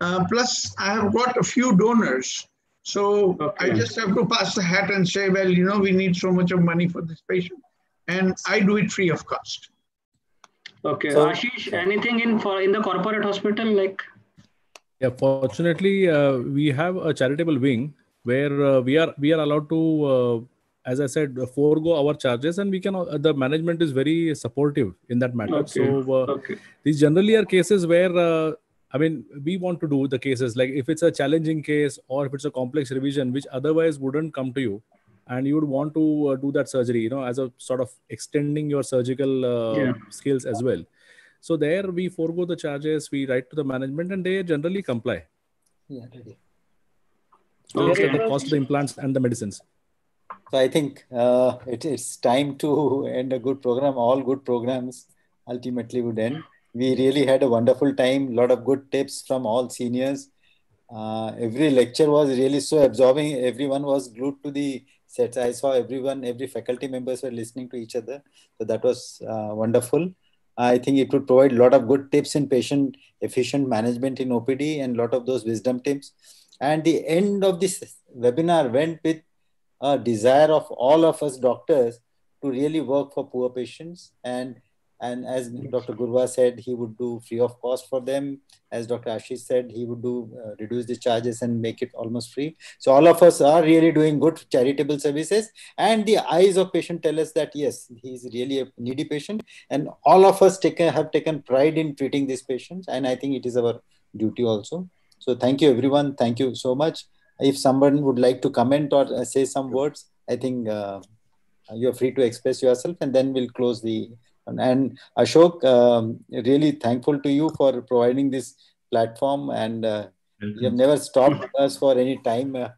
Uh, plus, I have got a few donors. So okay. I just have to pass the hat and say, well, you know, we need so much of money for this patient. And I do it free of cost. Okay. So, Ashish, anything in for in the corporate hospital like? Yeah, fortunately, uh, we have a charitable wing where uh, we are we are allowed to uh, as I said, forego our charges, and we can. Uh, the management is very supportive in that matter. Okay. So uh, okay. these generally are cases where, uh, I mean, we want to do the cases like if it's a challenging case or if it's a complex revision, which otherwise wouldn't come to you, and you would want to uh, do that surgery, you know, as a sort of extending your surgical uh, yeah. skills as well. So there we forego the charges, we write to the management, and they generally comply. Yeah, ready. Okay. The cost of the implants and the medicines. So I think uh, it's time to [laughs] end a good program. All good programs ultimately would end. We really had a wonderful time. A lot of good tips from all seniors. Uh, every lecture was really so absorbing. Everyone was glued to the sets. I saw everyone, every faculty members were listening to each other. So that was uh, wonderful. I think it would provide a lot of good tips in patient efficient management in OPD and a lot of those wisdom tips. And the end of this webinar went with a desire of all of us doctors to really work for poor patients and and as dr Gurava said he would do free of cost for them. As dr ashish said he would do uh, reduce the charges and make it almost free. So all of us are really doing good charitable services. And the eyes of patient tell us that yes he is really a needy patient. And all of us take, have taken pride in treating these patients. And i think it is our duty also. So thank you everyone. Thank you so much. If someone would like to comment or uh, say some words, I think uh, you're free to express yourself. And then we'll close the. And Ashok, um, really thankful to you for providing this platform and uh, you have never stopped [laughs] us for any time. Uh,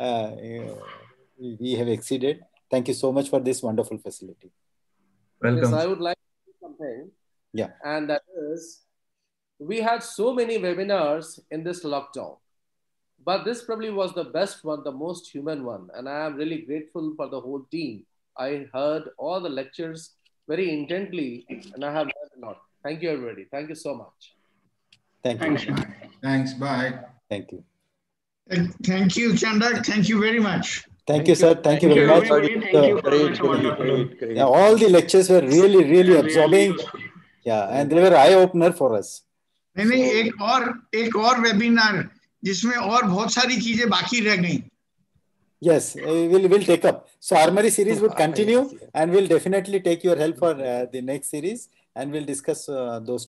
uh, we have exceeded. Thank you so much for this wonderful facility. Welcome. Yes, I would like to say something. Yeah. And that is, we had so many webinars in this lockdown but this probably was the best one, the most human one. And I am really grateful for the whole team. I heard all the lectures very intently and I have learned a lot. Thank you, everybody. Thank you so much. Thank you. Thanks. Thanks. Bye. Thank you. Thank you, Chanda. Thank you very much. Thank, Thank you, sir. Thank, Thank you very much. Thank great, great, great, great. Yeah, all the lectures were really, really absorbing. Yeah, and they were eye opener for us. नहीं नहीं एक और एक और webinar जिसमें और बहुत सारी चीजें बाकी रह गई yes we'll we'll take up so armory series would continue and we'll definitely take your help for uh, the next series and we'll discuss uh, those